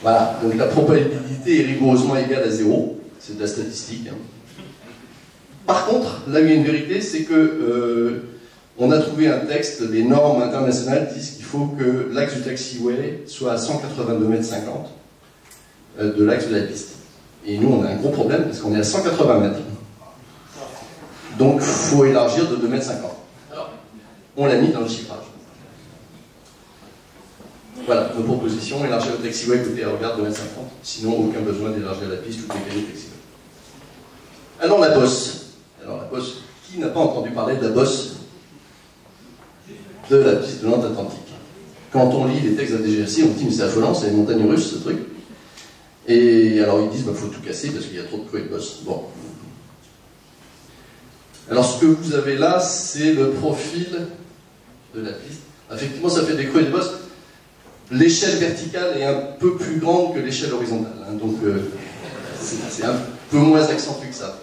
Voilà, donc la probabilité est rigoureusement égale à zéro. C'est de la statistique. Hein. Par contre, là il y a une vérité, c'est que euh, on a trouvé un texte, des normes internationales disent qu'il faut que l'axe du taxiway soit à 182 mètres 50 euh, de l'axe de la piste. Et nous, on a un gros problème parce qu'on est à 180 mètres. Donc, il faut élargir de 2,50 m. Alors, on l'a mis dans le chiffrage. Voilà, nos propositions, élargir le taxiway côté regard de 2,50 m. Sinon, aucun besoin d'élargir la piste ou de le taxiway. Alors, la bosse. Alors, la bosse, qui n'a pas entendu parler de la bosse de la piste de Nantes-Atlantique Quand on lit les textes de la DGAC, on dit, mais c'est affolant, c'est les montagnes russes, ce truc. Et alors, ils disent, il bah, faut tout casser parce qu'il y a trop de creux de bosse. Bon, alors ce que vous avez là, c'est le profil de la piste. Effectivement, ça fait des creux et des bosses. L'échelle verticale est un peu plus grande que l'échelle horizontale. Hein, donc euh, c'est un peu moins accentué que ça.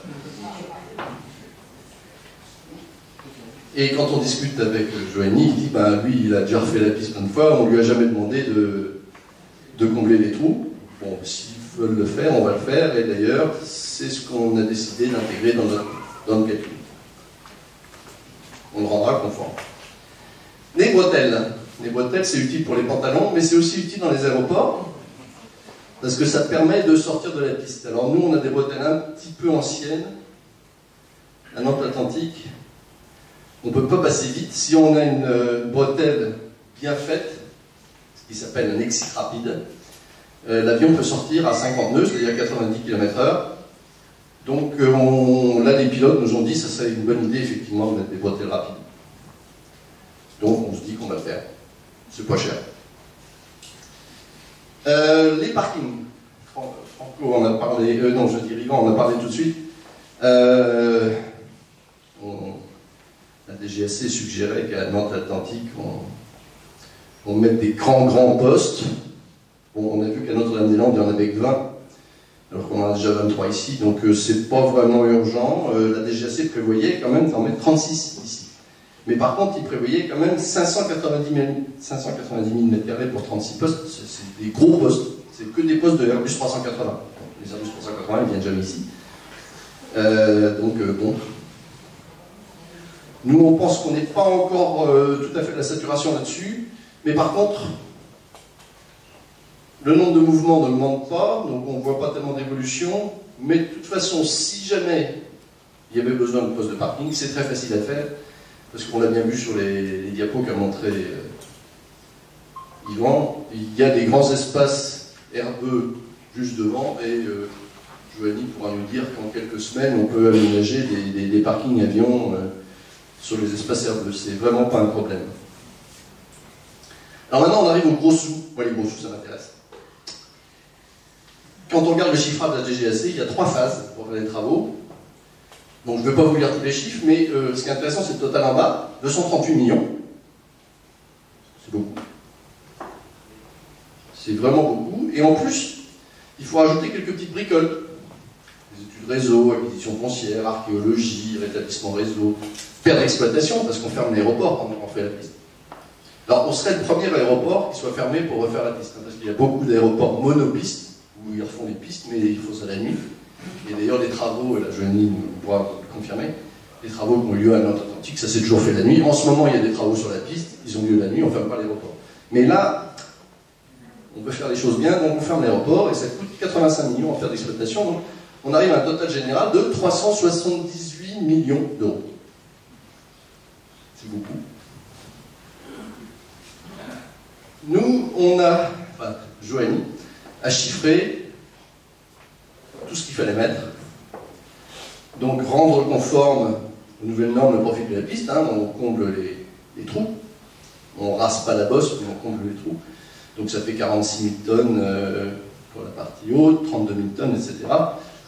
Et quand on discute avec Joanie, il dit ben, lui, il a déjà refait la piste plein de fois, on lui a jamais demandé de, combler les trous. Bon, s'ils veulent le faire, on va le faire, et d'ailleurs, c'est ce qu'on a décidé d'intégrer dans notre, dans calcul on le rendra conforme. Les bretelles. Les bretelles, c'est utile pour les pantalons, mais c'est aussi utile dans les aéroports, parce que ça permet de sortir de la piste. Alors nous, on a des bretelles un petit peu anciennes, à Nantes-Atlantique. On ne peut pas passer vite. Si on a une euh, bretelle bien faite, ce qui s'appelle un exit rapide, euh, l'avion peut sortir à 50 nœuds, c'est-à-dire 90 km/h, donc euh, là, les pilotes nous ont dit que ça serait une bonne idée, effectivement, de mettre des bretelles rapides. Donc on se dit qu'on va le faire. C'est pas cher. Les parkings. Franco en a parlé, non, je dis Rivan en a parlé tout de suite. La DGSC suggérait qu'à Nantes-Atlantique, on, mette des grands, grands postes. On a vu qu'à Notre-Dame-des-Landes, il y en avait que 20. alors qu'on en a déjà 23 ici, donc euh, c'est pas vraiment urgent. Euh, la DGAC prévoyait quand même d'en mettre 36 ici. Mais par contre, il prévoyait quand même 590 000, 590 000 m2 pour 36 postes, c'est des gros postes, c'est que des postes de Airbus 380. Les Airbus 380, ils viennent jamais ici. Euh, donc bon, nous, on pense qu'on n'est pas encore tout à fait de la saturation là-dessus, mais par contre, le nombre de mouvements n'augmente pas, donc on ne voit pas tellement d'évolution, mais de toute façon, si jamais il y avait besoin de postes de parking, c'est très facile à faire, parce qu'on l'a bien vu sur les, diapos qu'a montré euh, Yvan, il y a des grands espaces herbeux juste devant, et euh, Joanie pourra nous dire qu'en quelques semaines, on peut aménager des, parkings avions euh, sur les espaces herbeux. C'est vraiment pas un problème. Alors maintenant, on arrive aux gros sous. Moi, les gros sous, ça m'intéresse. Quand on regarde le chiffrage de la DGAC, il y a trois phases pour faire les travaux. Donc je ne vais pas vous lire tous les chiffres, mais euh, ce qui est intéressant, c'est le total en bas, 238 millions. C'est beaucoup. C'est vraiment beaucoup. Et en plus, il faut ajouter quelques petites bricoles. Les réseau, acquisition foncière, archéologie, rétablissement réseau, perte d'exploitation, parce qu'on ferme l'aéroport quand on fait la piste. Alors on serait le premier aéroport qui soit fermé pour refaire la piste, hein, parce qu'il y a beaucoup d'aéroports monopistes où ils refont des pistes, mais il faut ça la nuit. Et d'ailleurs, les travaux, la Joanie pourra confirmer, les travaux qui ont lieu à Nantes-Atlantique, ça s'est toujours fait la nuit. En ce moment, il y a des travaux sur la piste, ils ont lieu la nuit, on ne ferme pas l'aéroport. Mais là, on peut faire les choses bien, donc on ferme l'aéroport, et ça coûte 85 millions en faire d'exploitation, donc on arrive à un total général de 378 millions d'euros. C'est beaucoup. Nous, on a, enfin, Joanie, à chiffrer tout ce qu'il fallait mettre. Donc rendre conforme aux nouvelles normes le profil de la piste, hein, on comble les, trous, on rase pas la bosse, mais on comble les trous. Donc ça fait 46 000 tonnes euh, pour la partie haute, 32 000 tonnes, etc.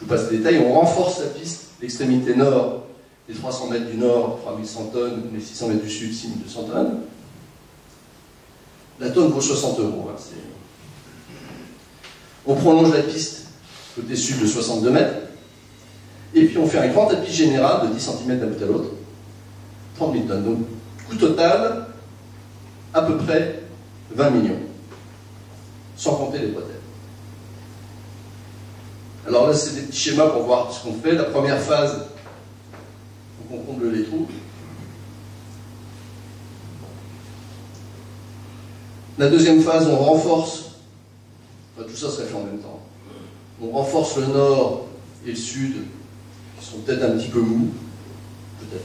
Je vous passe les détails, on renforce la piste, l'extrémité nord, les 300 mètres du nord, 3100 tonnes, les 600 mètres du sud, 6200 tonnes. La tonne vaut 60 euros, hein, on prolonge la piste côté sud de 62 mètres, et puis on fait un grand tapis général de 10 cm d'un bout à l'autre, 30 000 tonnes. Donc, coût total, à peu près 20 millions, sans compter les bretelles. Alors là, c'est des petits schémas pour voir ce qu'on fait. La première phase, on comble les trous. La deuxième phase, on renforce tout ça serait fait en même temps. On renforce le nord et le sud, qui sont peut-être un petit peu mous, peut-être.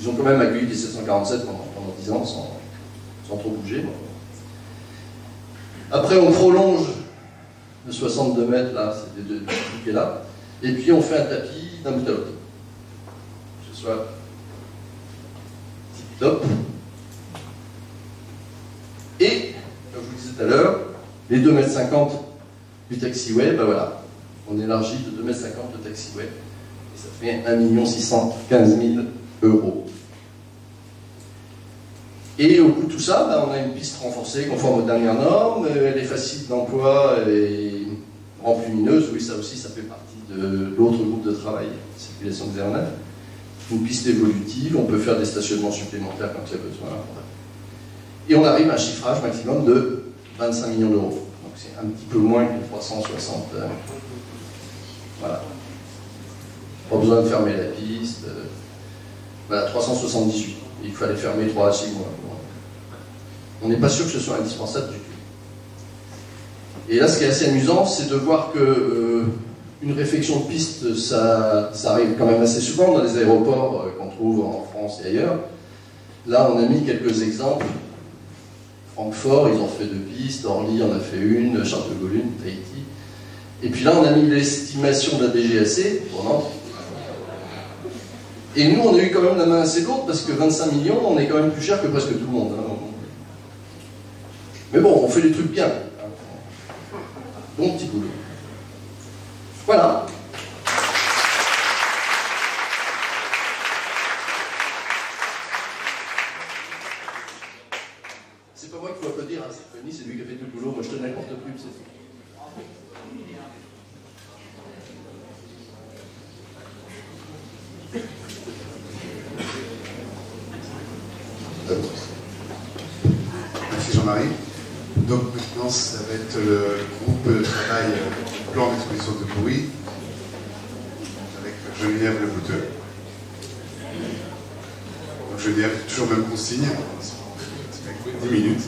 Ils ont quand même accueilli des 747 pendant, pendant 10 ans sans trop bouger. Après, on prolonge le 62 mètres, là, c'est des deux est là, et puis on fait un tapis d'un bout à l'autre. Que ce soit tip top. Et, comme je vous disais tout à l'heure, les 2,50 m du taxiway, ben voilà, on élargit de 2,50 m le taxiway, et ça fait 1 615 000 euros. Et au bout de tout ça, ben, on a une piste renforcée conforme aux dernières normes, elle est facile d'emploi et remplie lumineuse, oui ça aussi ça fait partie de l'autre groupe de travail, circulation aéronefs. Une piste évolutive, on peut faire des stationnements supplémentaires quand il y a besoin. Et on arrive à un chiffrage maximum de 25 millions d'euros. Donc c'est un petit peu moins que 360. Euh, voilà. Pas besoin de fermer la piste. Euh, voilà, 378. Il fallait fermer 3 à 6 mois. On n'est pas sûr que ce soit indispensable du. Et là, ce qui est assez amusant, c'est de voir que euh, une réflexion de piste, ça, ça, arrive quand même assez souvent dans les aéroports qu'on trouve en France et ailleurs. Là, on a mis quelques exemples Francfort, ils ont fait deux pistes, Orly en a fait une, Charles de Gaulle une, Tahiti. Et puis là, on a mis l'estimation de la DGAC pour Nantes. Et nous, on a eu quand même la main assez lourde parce que 25 millions, on est quand même plus cher que presque tout le monde. Hein. Mais bon, on fait les trucs bien. Bon petit boulot. Voilà. c'est lui qui a fait tout le boulot, moi je te n'importe plus, c'est Merci Jean-Marie. Donc maintenant, ça va être le groupe de travail euh, plan d'exposition de bruit avec Geneviève Le Bouteux. Donc Geneviève, toujours même consigne, 10 minutes.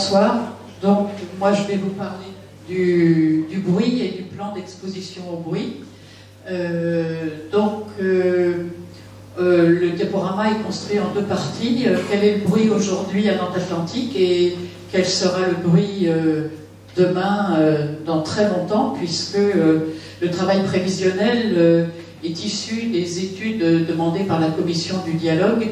Bonsoir. Donc, moi, je vais vous parler du, bruit et du plan d'exposition au bruit. Euh, donc, euh, euh, le diaporama est construit en deux parties. quel est le bruit aujourd'hui à Nantes-Atlantique et quel sera le bruit demain, dans très longtemps, puisque le travail prévisionnel est issu des études demandées par la commission du dialogue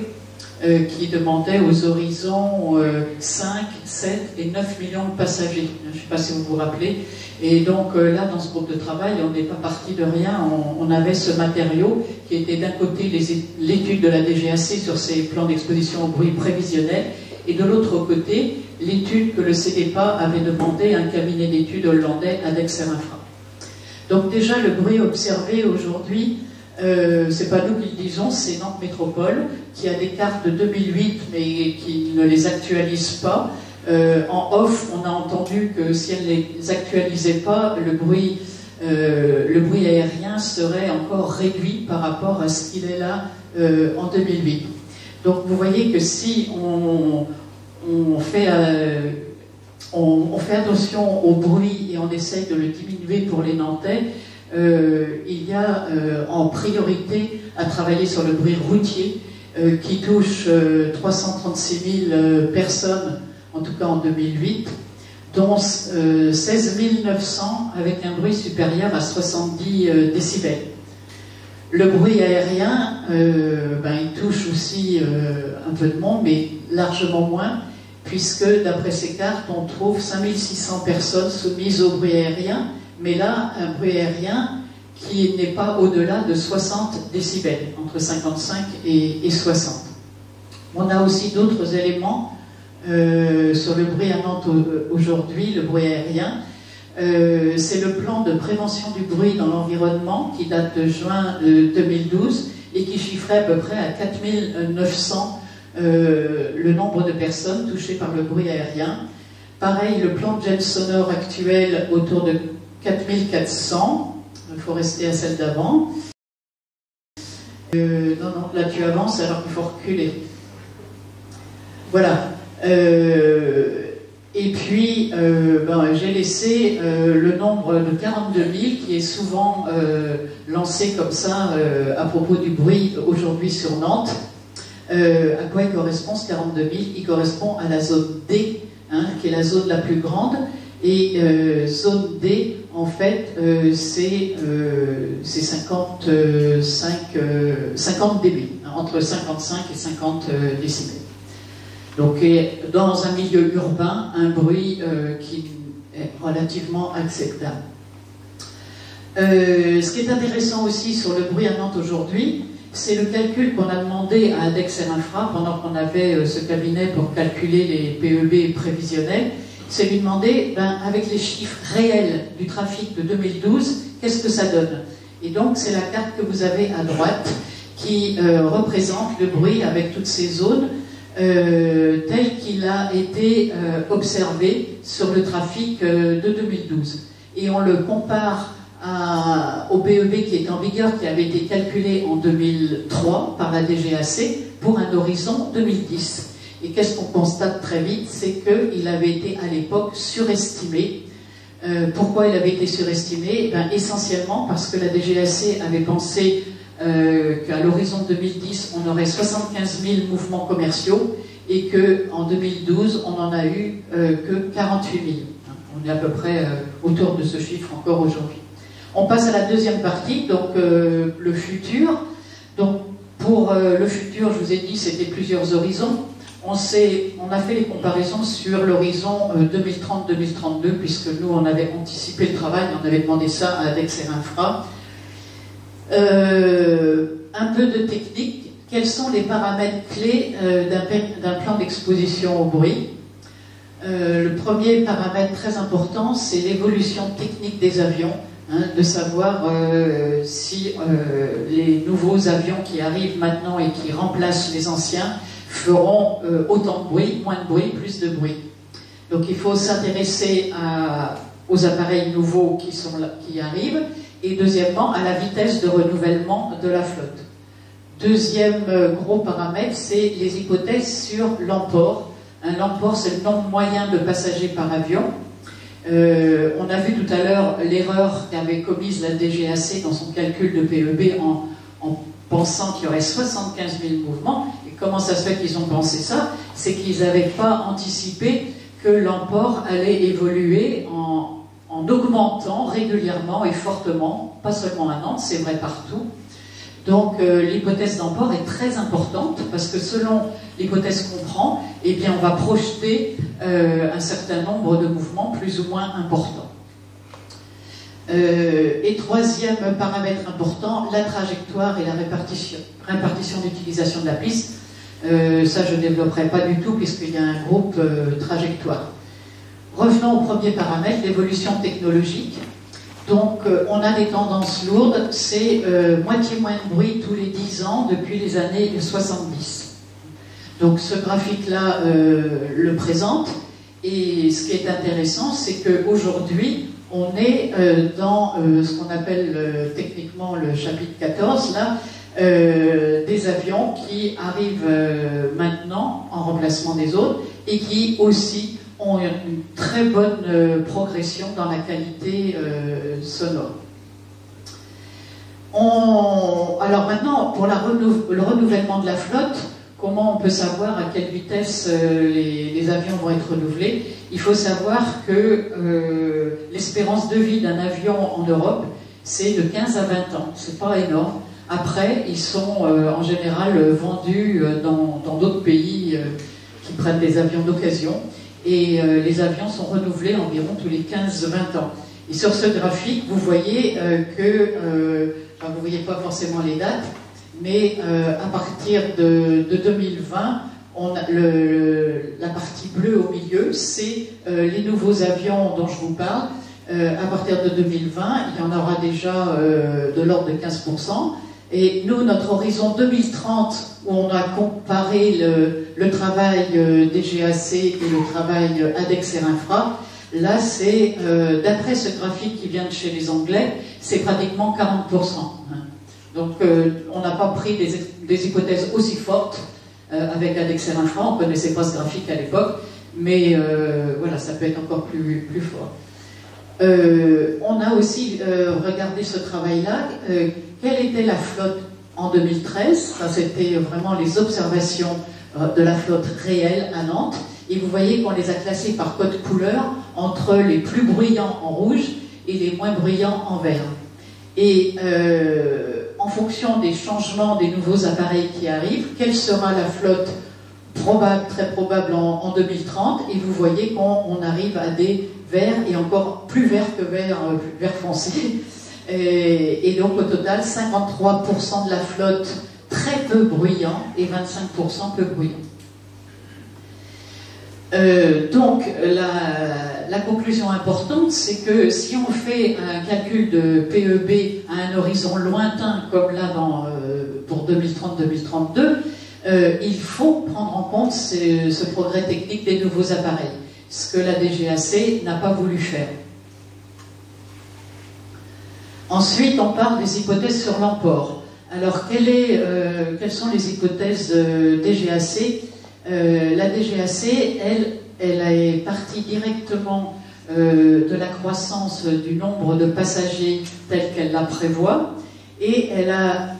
euh, qui demandait aux horizons 5, euh, 7 et 9 millions de passagers. Je ne sais pas si vous vous rappelez. Et donc euh, là, dans ce groupe de travail, on n'est pas parti de rien. On, avait ce matériau qui était d'un côté l'étude de la DGAC sur ses plans d'exposition au bruit prévisionnel et de l'autre côté, l'étude que le CDPA avait demandé à un cabinet d'études hollandais, Adex Infra. Donc déjà, le bruit observé aujourd'hui euh, c'est pas nous qui le disons, c'est Nantes Métropole qui a des cartes de 2008 mais qui ne les actualise pas. Euh, en off, on a entendu que si elle ne les actualisait pas, le bruit, euh, le bruit aérien serait encore réduit par rapport à ce qu'il est là en 2008. Donc vous voyez que si on, fait, on, fait attention au bruit et on essaye de le diminuer pour les Nantais, euh, il y a euh, en priorité à travailler sur le bruit routier euh, qui touche 336 000 personnes, en tout cas en 2008, dont 16 900 avec un bruit supérieur à 70 décibels. Le bruit aérien, ben, il touche aussi un peu de monde, mais largement moins, puisque d'après ces cartes, on trouve 5600 personnes soumises au bruit aérien, mais là, un bruit aérien qui n'est pas au-delà de 60 décibels, entre 55 et, 60. On a aussi d'autres éléments euh, sur le bruit à Nantes aujourd'hui, le bruit aérien. Euh, c'est le plan de prévention du bruit dans l'environnement qui date de juin 2012 et qui chiffrait à peu près à 4900 euh, le nombre de personnes touchées par le bruit aérien. Pareil, le plan de gène sonore actuel autour de 4400. Il faut rester à celle d'avant. Euh, non, non, là tu avances alors qu'il faut reculer. Voilà. Euh, et puis, euh, ben, j'ai laissé le nombre de 42 000 qui est souvent lancé comme ça à propos du bruit aujourd'hui sur Nantes. à quoi il correspond ce 42 000 Il correspond à la zone D, hein, qui est la zone la plus grande. Et zone D, en fait, euh, c'est 55, euh, 50 euh, dB, entre 55 et 50 décibels. Donc, dans un milieu urbain, un bruit qui est relativement acceptable. ce qui est intéressant aussi sur le bruit à Nantes aujourd'hui, c'est le calcul qu'on a demandé à Adex Infra pendant qu'on avait ce cabinet pour calculer les PEB prévisionnels c'est lui demander, ben, avec les chiffres réels du trafic de 2012, qu'est-ce que ça donne? Et donc, c'est la carte que vous avez à droite qui euh, représente le bruit avec toutes ces zones euh, tel qu'il a été euh, observé sur le trafic de 2012. Et on le compare au BEB qui est en vigueur, qui avait été calculé en 2003 par la DGAC pour un horizon 2010. Et qu'est-ce qu'on constate très vite C'est qu'il avait été à l'époque surestimé. Euh, pourquoi il avait été surestimé? Eh ben, Essentiellement parce que la DGAC avait pensé euh, qu'à l'horizon 2010, on aurait 75 000 mouvements commerciaux et qu'en 2012, on n'en a eu euh, que 48 000. On est à peu près autour de ce chiffre encore aujourd'hui. On passe à la deuxième partie, donc le futur. Donc pour le futur, je vous ai dit, c'était plusieurs horizons on, a fait les comparaisons sur l'horizon 2030-2032, euh, puisque nous, on avait anticipé le travail, on avait demandé ça à Adex Infra. Euh, un peu de technique. Quels sont les paramètres clés euh, d'un plan d'exposition au bruit? Le premier paramètre très important, c'est l'évolution technique des avions. Hein, de savoir si les nouveaux avions qui arrivent maintenant et qui remplacent les anciens feront autant de bruit, moins de bruit, plus de bruit. Donc il faut s'intéresser aux appareils nouveaux qui, arrivent et deuxièmement à la vitesse de renouvellement de la flotte. Deuxième euh, gros paramètre, c'est les hypothèses sur l'emport. Un emport, c'est le nombre moyen de passagers par avion. Euh, on a vu tout à l'heure l'erreur qu'avait commise la DGAC dans son calcul de PEB en pensant qu'il y aurait 75 000 mouvements. Et comment ça se fait qu'ils ont pensé ça? C'est qu'ils n'avaient pas anticipé que l'emport allait évoluer en, en augmentant régulièrement et fortement, pas seulement à Nantes, c'est vrai partout. Donc euh, l'hypothèse d'emport est très importante parce que selon l'hypothèse qu'on prend, eh on va projeter euh, un certain nombre de mouvements plus ou moins importants. Euh, et troisième paramètre important, la trajectoire et la répartition, d'utilisation de la piste. ça, je ne développerai pas du tout puisqu'il y a un groupe trajectoire. Revenons au premier paramètre, l'évolution technologique. Donc, euh, on a des tendances lourdes, c'est euh, moitié moins de bruit tous les 10 ans depuis les années 70. Donc, ce graphique-là euh, le présente. Et ce qui est intéressant, c'est qu'aujourd'hui, on est dans ce qu'on appelle techniquement le chapitre 14, là, des avions qui arrivent maintenant en remplacement des autres et qui aussi ont une très bonne euh, progression dans la qualité euh, sonore. alors maintenant, pour le renouvellement de la flotte, comment on peut savoir à quelle vitesse euh, les, avions vont être renouvelés? Il faut savoir que l'espérance de vie d'un avion en Europe, c'est de 15 à 20 ans. C'est pas énorme. Après, ils sont en général vendus dans d'autres pays qui prennent des avions d'occasion et euh, les avions sont renouvelés environ tous les 15-20 ans. Et sur ce graphique, vous voyez euh, que, euh, vous ne voyez pas forcément les dates, mais à partir de, 2020, on la partie bleue au milieu, c'est les nouveaux avions dont je vous parle. à partir de 2020, il y en aura déjà de l'ordre de 15%. Et nous, notre horizon 2030, où on a comparé le, travail euh, des GAC et le travail euh, ADEX et Infra, là, c'est, euh, d'après ce graphique qui vient de chez les Anglais, c'est pratiquement 40%. Donc, on n'a pas pris des, hypothèses aussi fortes avec ADEX et Infra, on ne connaissait pas ce graphique à l'époque, mais voilà, ça peut être encore plus, plus fort. on a aussi regardé ce travail-là quelle était la flotte en 2013 c'était vraiment les observations euh, de la flotte réelle à Nantes. Et vous voyez qu'on les a classés par code couleur entre les plus bruyants en rouge et les moins bruyants en vert. Et euh, en fonction des changements des nouveaux appareils qui arrivent, quelle sera la flotte probable, très probable en, 2030 Et vous voyez qu'on arrive à des verts et encore plus verts que verts, euh, vert foncé. Et, donc au total, 53% de la flotte très peu bruyant et 25% peu bruyant. Euh, donc la, conclusion importante, c'est que si on fait un calcul de PEB à un horizon lointain, comme là euh, pour 2030-2032, euh, il faut prendre en compte ce, progrès technique des nouveaux appareils, ce que la DGAC n'a pas voulu faire. Ensuite, on parle des hypothèses sur l'emport. Alors, quelles sont les hypothèses DGAC euh, La DGAC, elle, elle est partie directement de la croissance du nombre de passagers telle qu'elle la prévoit, et elle a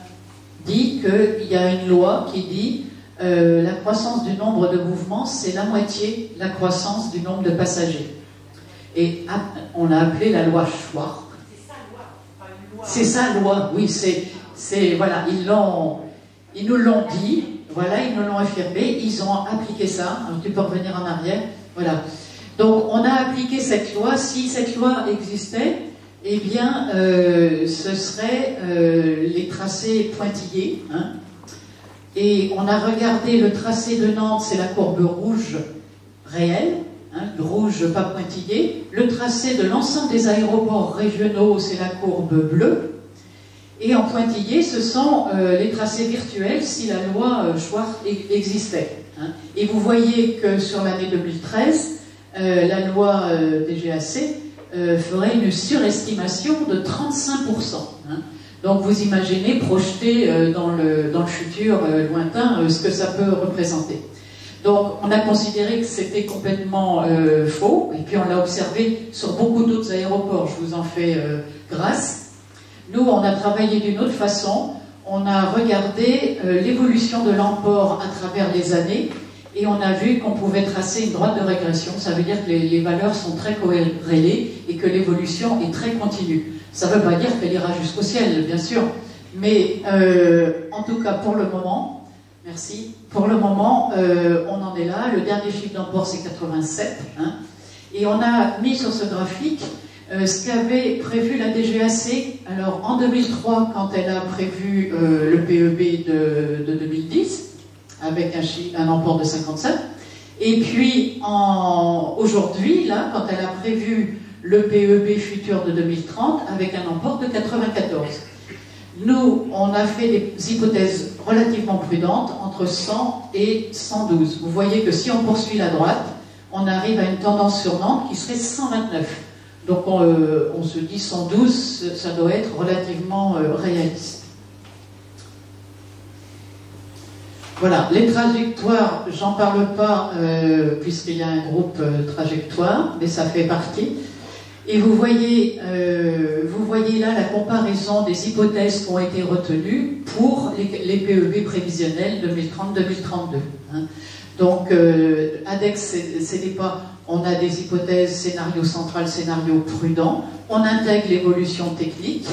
dit qu'il y a une loi qui dit la croissance du nombre de mouvements, c'est la moitié la croissance du nombre de passagers. Et on a appelé la loi Schwartz. C'est ça, loi, oui, c'est, voilà, ils ils nous l'ont dit, voilà, ils nous l'ont affirmé, ils ont appliqué ça, Alors, tu peux revenir en arrière, voilà. Donc, on a appliqué cette loi, si cette loi existait, eh bien, euh, ce seraient euh, les tracés pointillés. Hein. Et on a regardé le tracé de Nantes, c'est la courbe rouge réelle, hein, rouge pas pointillé. Le tracé de l'ensemble des aéroports régionaux, c'est la courbe bleue. Et en pointillé, ce sont euh, les tracés virtuels si la loi euh, Schwartz e- existait. hein. Et vous voyez que sur l'année 2013, euh, la loi DGAC euh, ferait une surestimation de 35%. hein. Donc vous imaginez projeter dans, le, dans le futur lointain ce que ça peut représenter. Donc on a considéré que c'était complètement faux, et puis on l'a observé sur beaucoup d'autres aéroports, je vous en fais grâce. Nous, on a travaillé d'une autre façon, on a regardé euh, l'évolution de l'emport à travers les années, et on a vu qu'on pouvait tracer une droite de régression, ça veut dire que les, valeurs sont très corrélées et que l'évolution est très continue. Ça ne veut pas dire qu'elle ira jusqu'au ciel, bien sûr, mais euh, en tout cas pour le moment, merci, pour le moment, euh, on en est là. Le dernier chiffre d'emport, c'est 87. hein. et on a mis sur ce graphique euh, ce qu'avait prévu la DGAC. Alors en 2003, quand elle a prévu euh, le PEB de, de 2010, avec un, emport de 57, et puis aujourd'hui, là, quand elle a prévu le PEB futur de 2030, avec un emport de 94. Nous, on a fait des hypothèses relativement prudentes, entre 100 et 112. Vous voyez que si on poursuit la droite, on arrive à une tendance sur Nantes qui serait 129. Donc on, euh, on se dit 112, ça doit être relativement euh, réaliste. Voilà, les trajectoires, j'en parle pas euh, puisqu'il y a un groupe trajectoire, mais ça fait partie. Et vous voyez, vous voyez là la comparaison des hypothèses qui ont été retenues pour les, PEB prévisionnels 2030-2032. hein. Donc, ADEX, c'est- c'était pas, on a des hypothèses scénario central, scénario prudent, on intègre l'évolution technique,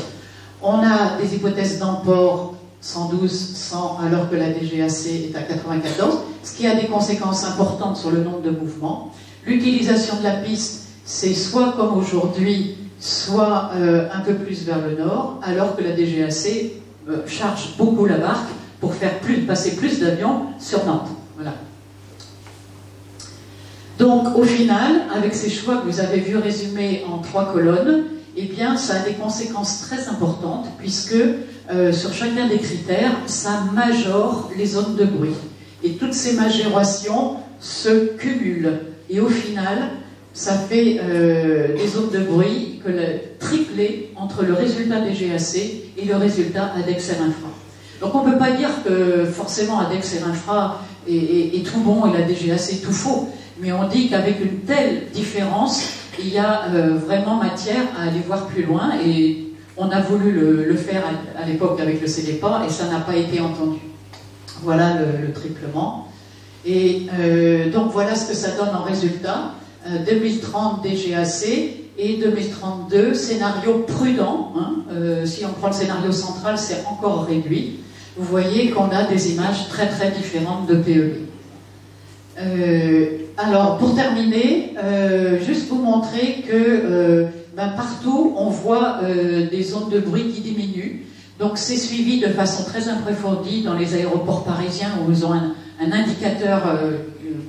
on a des hypothèses d'emport 112, 100, alors que la DGAC est à 94, ce qui a des conséquences importantes sur le nombre de mouvements. L'utilisation de la piste, c'est soit comme aujourd'hui, soit euh, un peu plus vers le nord, alors que la DGAC euh, charge beaucoup la barque pour faire passer plus d'avions sur Nantes. Voilà. Donc, au final, avec ces choix que vous avez vus résumés en trois colonnes, eh bien, ça a des conséquences très importantes, puisque euh, sur chacun des critères, ça majore les zones de bruit. Et toutes ces majorations se cumulent. Et au final, ça fait euh, des zones de bruit que le, triplées entre le résultat des GAC et le résultat ADEX Infra. Donc on ne peut pas dire que forcément ADEX Air Infra est, est- est tout bon et la DGAC est tout faux, mais on dit qu'avec une telle différence, il y a euh, vraiment matière à aller voir plus loin et on a voulu le, faire à, l'époque avec le CDPA et ça n'a pas été entendu. Voilà le, le triplement. Et euh, donc voilà ce que ça donne en résultat. Euh, 2030 DGAC et 2032 scénario prudent. hein. Euh, si on prend le scénario central, c'est encore réduit. Vous voyez qu'on a des images très très différentes de PEB. Euh, alors, pour terminer, euh, juste vous montrer que euh, ben, partout, on voit des zones de bruit qui diminuent. Donc, c'est suivi de façon très approfondie dans les aéroports parisiens où ils ont un, indicateur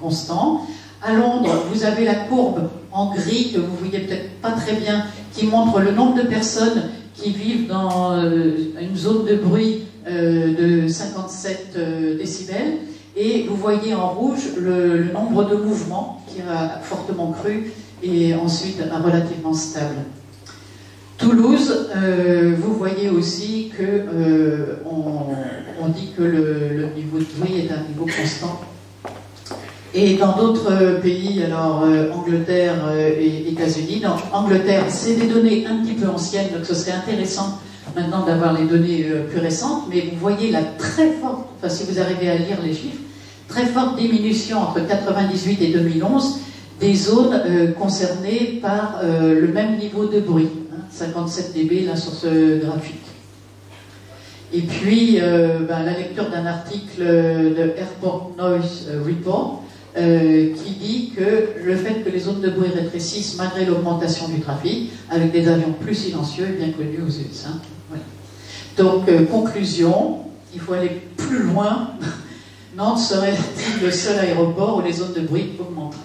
constant. À Londres, vous avez la courbe en gris que vous voyez peut-être pas très bien, qui montre le nombre de personnes qui vivent dans une zone de bruit de 57 euh, décibels. Et vous voyez en rouge le, nombre de mouvements qui a fortement cru et ensuite relativement stable. Toulouse, euh, vous voyez aussi que euh, on, dit que le, niveau de bruit est un niveau constant. Et dans d'autres pays, alors euh, Angleterre et États-Unis, dans Angleterre, c'est des données un petit peu anciennes, donc ce serait intéressant maintenant d'avoir les données plus récentes, mais vous voyez la très forte, enfin si vous arrivez à lire les chiffres, très forte diminution entre 98 et 2011 des zones euh, concernées par euh, le même niveau de bruit, hein, 57 dB là sur ce graphique. Et puis euh, ben, la lecture d'un article de Airport Noise Report qui dit que le fait que les zones de bruit rétrécissent malgré l'augmentation du trafic, avec des avions plus silencieux, bien connu aux US. Hein. Donc, conclusion, il faut aller plus loin. Nantes serait-il le seul aéroport où les zones de bruit augmenteraient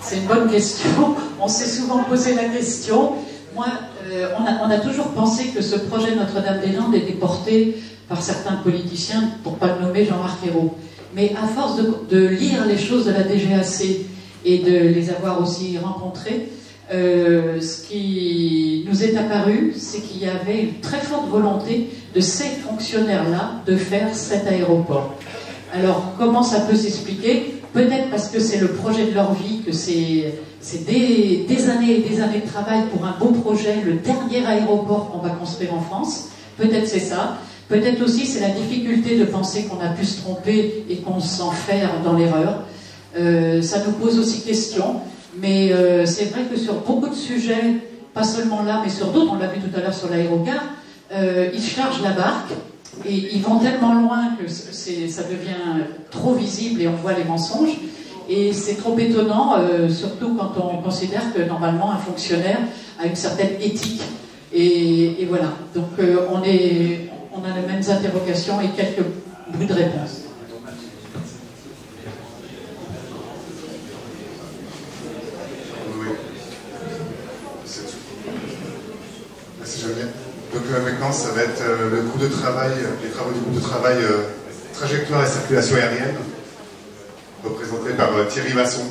C'est une bonne question. On s'est souvent posé la question. Moi, euh, on, a, toujours pensé que ce projet Notre-Dame-des-Landes était porté par certains politiciens, pour pas le nommer Jean-Marc Ayrault. Mais à force de, lire les choses de la DGAC et de les avoir aussi rencontrées, euh, ce qui nous est apparu, c'est qu'il y avait une très forte volonté de ces fonctionnaires-là de faire cet aéroport. Alors, comment ça peut s'expliquer? Peut-être parce que c'est le projet de leur vie, que c'est des, des, années et des années de travail pour un beau projet, le dernier aéroport qu'on va construire en France. Peut-être c'est ça. Peut-être aussi c'est la difficulté de penser qu'on a pu se tromper et qu'on s'enferme dans l'erreur. Euh, ça nous pose aussi question. Mais euh, c'est vrai que sur beaucoup de sujets, pas seulement là, mais sur d'autres, on l'a vu tout à l'heure sur l'aérogare, euh, ils chargent la barque et ils vont tellement loin que ça devient trop visible et on voit les mensonges. Et c'est trop étonnant, euh, surtout quand on considère que normalement un fonctionnaire a une certaine éthique. Et, voilà. Donc euh, on, est, on a les mêmes interrogations et quelques bouts de réponse. Donc euh, maintenant, ça va être le groupe de travail, les travaux du groupe de travail trajectoire et circulation aérienne, représenté par Thierry Masson.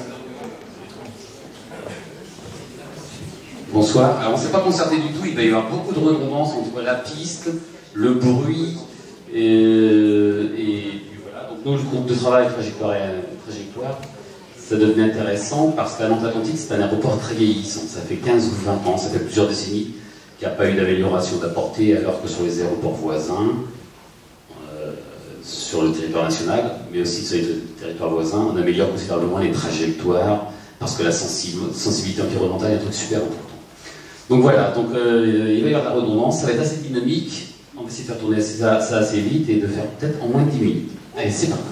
Bonsoir. Alors on ne s'est pas concerté du tout, il va y avoir beaucoup de redondance entre la piste, le bruit et, voilà. Donc nous, le groupe de travail trajectoire, trajectoire ça devenait intéressant parce qu'à Nantes-Atlantique, c'est un aéroport très vieillissant. Ça fait 15 ou 20 ans, ça fait plusieurs décennies il n'y a pas eu d'amélioration d'apportée, alors que sur les aéroports voisins, euh, sur le territoire national, mais aussi sur les territoires voisins, on améliore considérablement les trajectoires, parce que la sensibilité environnementale est un truc super important. Donc voilà, donc, euh, il va y avoir de la redondance, ça va être assez dynamique, on va essayer de faire tourner ça, assez vite et de faire peut-être en moins de 10 minutes. Allez, c'est parti.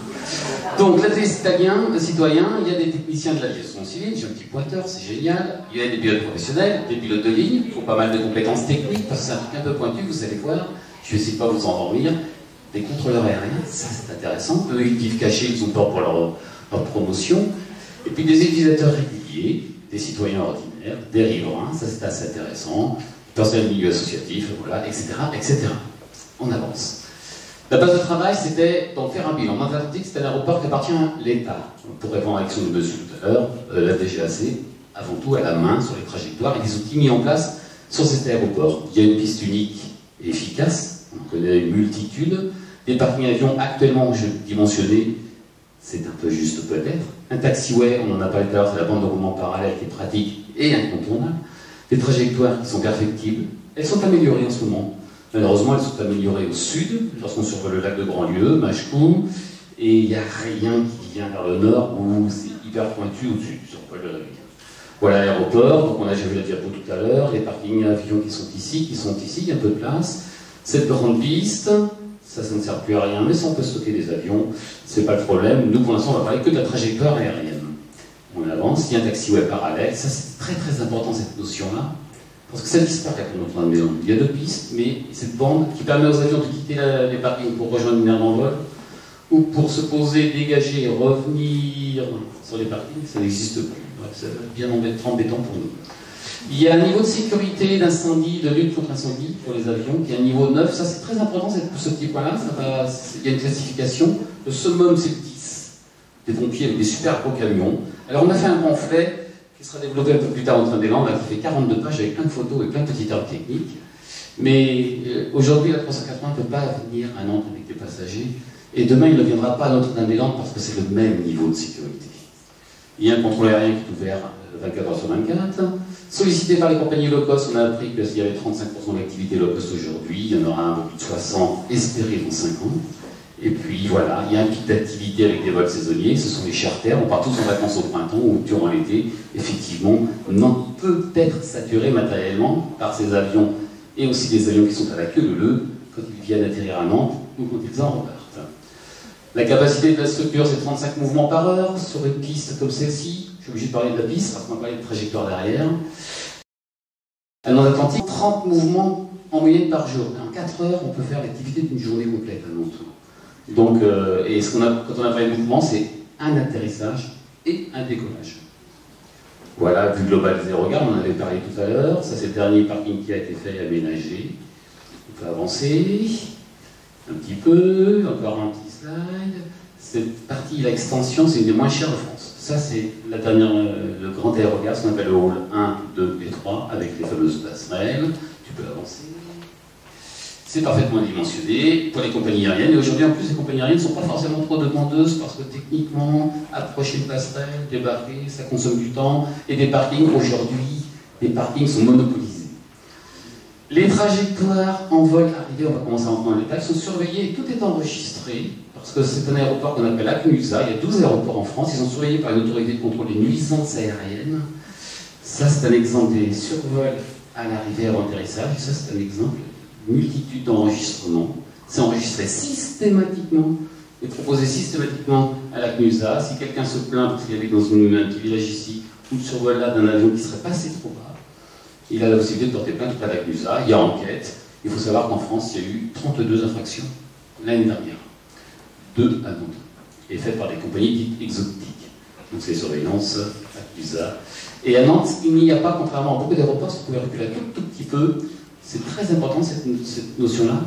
Donc, l'atelier citoyen, citoyen, il y a des techniciens de l'aviation civile, j'ai un petit pointeur, c'est génial. Il y a des pilotes professionnels, des pilotes de ligne, il faut pas mal de compétences techniques, parce que c'est un truc un peu pointu, vous allez voir. Je vais essayer de pas vous endormir. Des contrôleurs aériens, ça c'est intéressant. Eux, ils vivent cachés, ils ont peur pour leur, promotion. Et puis des utilisateurs réguliers, des citoyens ordinaires, des riverains, ça c'est assez intéressant. Personnel milieu associatif, voilà, etc., etc. On avance. La base de travail, c'était d'en faire un bilan. En Atlantique, c'est un aéroport qui appartient à l'État. Pour répondre à l'action de monsieur tout à l'heure, euh, la DGAC, avant tout, à la main sur les trajectoires et les outils mis en place sur cet aéroport. Il y a une piste unique et efficace, on connaît une multitude. Des parkings avions actuellement dimensionnés, c'est un peu juste peut-être. Un taxiway, on en a parlé tout à l'heure, c'est la bande de roulement parallèle qui est pratique et incontournable. Des trajectoires qui sont perfectibles. Elles sont améliorées en ce moment. Malheureusement, elles sont améliorées au sud, lorsqu'on survole le lac de Grandlieu, Machecou, et il n'y a rien qui vient vers le nord où c'est hyper pointu au-dessus du survol de Voilà l'aéroport, donc on a déjà vu la diapo tout à l'heure, les parkings avions qui sont ici, qui sont ici, il y a un peu de place. Cette grande piste, ça, ça ne sert plus à rien, mais ça on peut stocker des avions, c'est pas le problème. Nous pour l'instant on va parler que de la trajectoire aérienne. On avance, il y a un taxiway parallèle, ça c'est très très important cette notion-là. Parce que ça disparaît pour notre maison. Il y a deux pistes, mais cette bande qui permet aux avions de quitter les parkings pour rejoindre une aire d'envol, ou pour se poser, dégager revenir sur les parkings, ça n'existe plus. C'est bien embêtant pour nous. Il y a un niveau de sécurité d'incendie, de lutte contre incendie pour les avions, qui est un niveau 9. Ça, c'est très important, ce petit point-là. Il y a une classification. Le summum, c'est 10. Des pompiers avec des super gros camions. Alors, on a fait un pamphlet qui sera développé un peu plus tard en train des langues, qui fait 42 pages avec plein de photos et plein de petites heures techniques. Mais euh, aujourd'hui, la 380 ne peut pas venir à Nantes avec des passagers. Et demain, il ne viendra pas à Notre-Dame-des-Landes parce que c'est le même niveau de sécurité. Il y a un contrôle aérien qui est ouvert 24 heures sur 24. Sollicité par les compagnies low cost, on a appris qu'il y avait 35% d'activité low cost aujourd'hui, il y en aura un peu plus de 60 espérés dans 5 ans. Et puis voilà, il y a un pic d'activité avec des vols saisonniers, ce sont les charters, on part tous en vacances au printemps ou durant l'été, effectivement, on peut être saturé matériellement par ces avions et aussi des avions qui sont à la queue le quand ils viennent atterrir à Nantes ou quand ils en repartent. La capacité de la structure, c'est 35 mouvements par heure sur une piste comme celle-ci. Suis obligé de parler de la piste parce qu'on va parler de trajectoire derrière. À Nantes-Atlantique, 30 mouvements en moyenne par jour. En 4 heures, on peut faire l'activité d'une journée complète à Nantes. Donc, euh, et ce qu'on a, quand on a parlé de mouvement, c'est un atterrissage et un décollage. Voilà, vue globale zéro regard, on en avait parlé tout à l'heure. Ça, c'est le dernier parking qui a été fait et aménagé. On peut avancer un petit peu, encore un petit slide. Cette partie, l'extension, c'est une des moins chères de. Ça, c'est la dernière, euh, le grand aérogare, ce qu'on appelle le hall 1, 2 et 3, avec les fameuses passerelles. Tu peux avancer. C'est parfaitement dimensionné pour les compagnies aériennes. Et aujourd'hui, en plus, les compagnies aériennes ne sont pas forcément trop demandeuses parce que techniquement, approcher une passerelle, débarquer, ça consomme du temps. Et des parkings, aujourd'hui, les parkings sont monopolisés. Les trajectoires en vol arrivé, on va commencer à entrer dans les détail, sont surveillées et tout est enregistré parce que c'est un aéroport qu'on appelle ACNUSA. Il y a 12 aéroports en France, ils sont surveillés par une autorité de contrôle des nuisances aériennes. Ça, c'est un exemple des survols à l'arrivée à l'atterrissage. Ça, c'est un exemple multitude d'enregistrements. C'est enregistré systématiquement et proposé systématiquement à la CNUSA. Si quelqu'un se plaint parce qu'il avait dans un petit village ici, ou le survol là d'un avion qui serait passé trop bas, il a la possibilité de porter plainte à la CNUSA. Il y a enquête. Il faut savoir qu'en France, il y a eu 32 infractions l'année dernière. Deux à Nantes. Et faites par des compagnies dites exotiques. Donc c'est surveillance, CNUSA. Et à Nantes, il n'y a pas, contrairement à beaucoup d'aéroports, vous pouvez reculer un tout, tout petit peu, c'est très important cette, cette notion-là.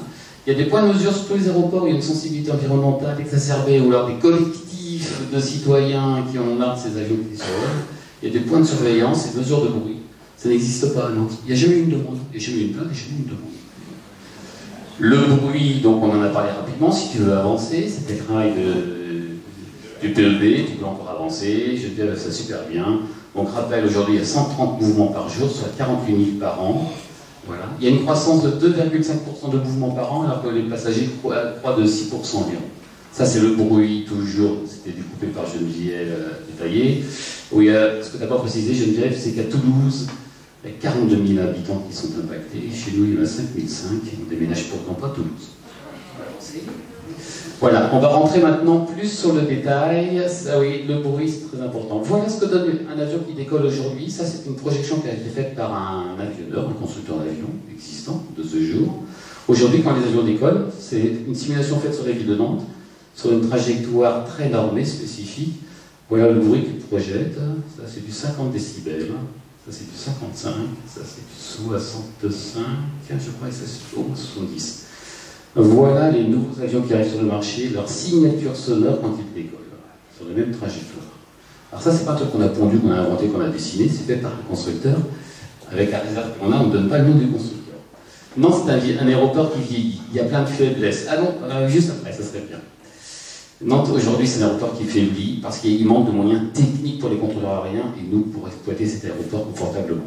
Il y a des points de mesure sur tous les aéroports où il y a une sensibilité environnementale exacerbée, ou alors des collectifs de citoyens qui ont marre de ces avions qui survolent. Il y a des points de surveillance et mesures de bruit. Ça n'existe pas à Nantes. Il n'y a jamais eu une demande, il n'y a jamais eu une plainte, il n'y a jamais eu une demande. Le bruit, donc on en a parlé rapidement, si tu veux avancer, c'était le travail du PEB, tu peux encore avancer, je te ça super bien. Donc rappel, aujourd'hui il y a 130 mouvements par jour, soit 48 000 par an. Voilà. Il y a une croissance de 2,5% de mouvements par an, alors que les passagers croient de 6% environ. Ça, c'est le bruit, toujours. C'était découpé par Geneviève euh, détaillé. A, ce que tu n'as pas précisé, Geneviève, c'est qu'à Toulouse, il y a 42 000 habitants qui sont impactés. Chez nous, il y en a 5 500. On déménage pourtant pas Toulouse. Voilà, on va rentrer maintenant plus sur le détail. Ah oui, le bruit, c'est très important. Voilà ce que donne un avion qui décolle aujourd'hui. Ça, c'est une projection qui a été faite par un avionneur, un constructeur d'avion existant de ce jour. Aujourd'hui, quand les avions décollent, c'est une simulation faite sur la ville de Nantes, sur une trajectoire très normée, spécifique. Voilà le bruit qu'il projette. Ça, c'est du 50 décibels. Ça, c'est du 55. Ça, c'est du 65. Je crois que c'est au moins 70. Voilà les nouveaux avions qui arrivent sur le marché, leur signature sonore quand ils décollent, sur les mêmes trajectoires. Alors ça, c'est pas un truc qu'on a pondu, qu'on a inventé, qu'on a dessiné, c'est fait par le constructeur. Avec la réserve qu'on a, on ne donne pas le nom du constructeur. Non, c'est un, un, aéroport qui vieillit. Il y a plein de faiblesses. Ah non, euh, juste après, ça serait bien. Nantes, aujourd'hui, c'est un aéroport qui faiblit parce qu'il manque de moyens techniques pour les contrôleurs aériens et nous, pour exploiter cet aéroport confortablement.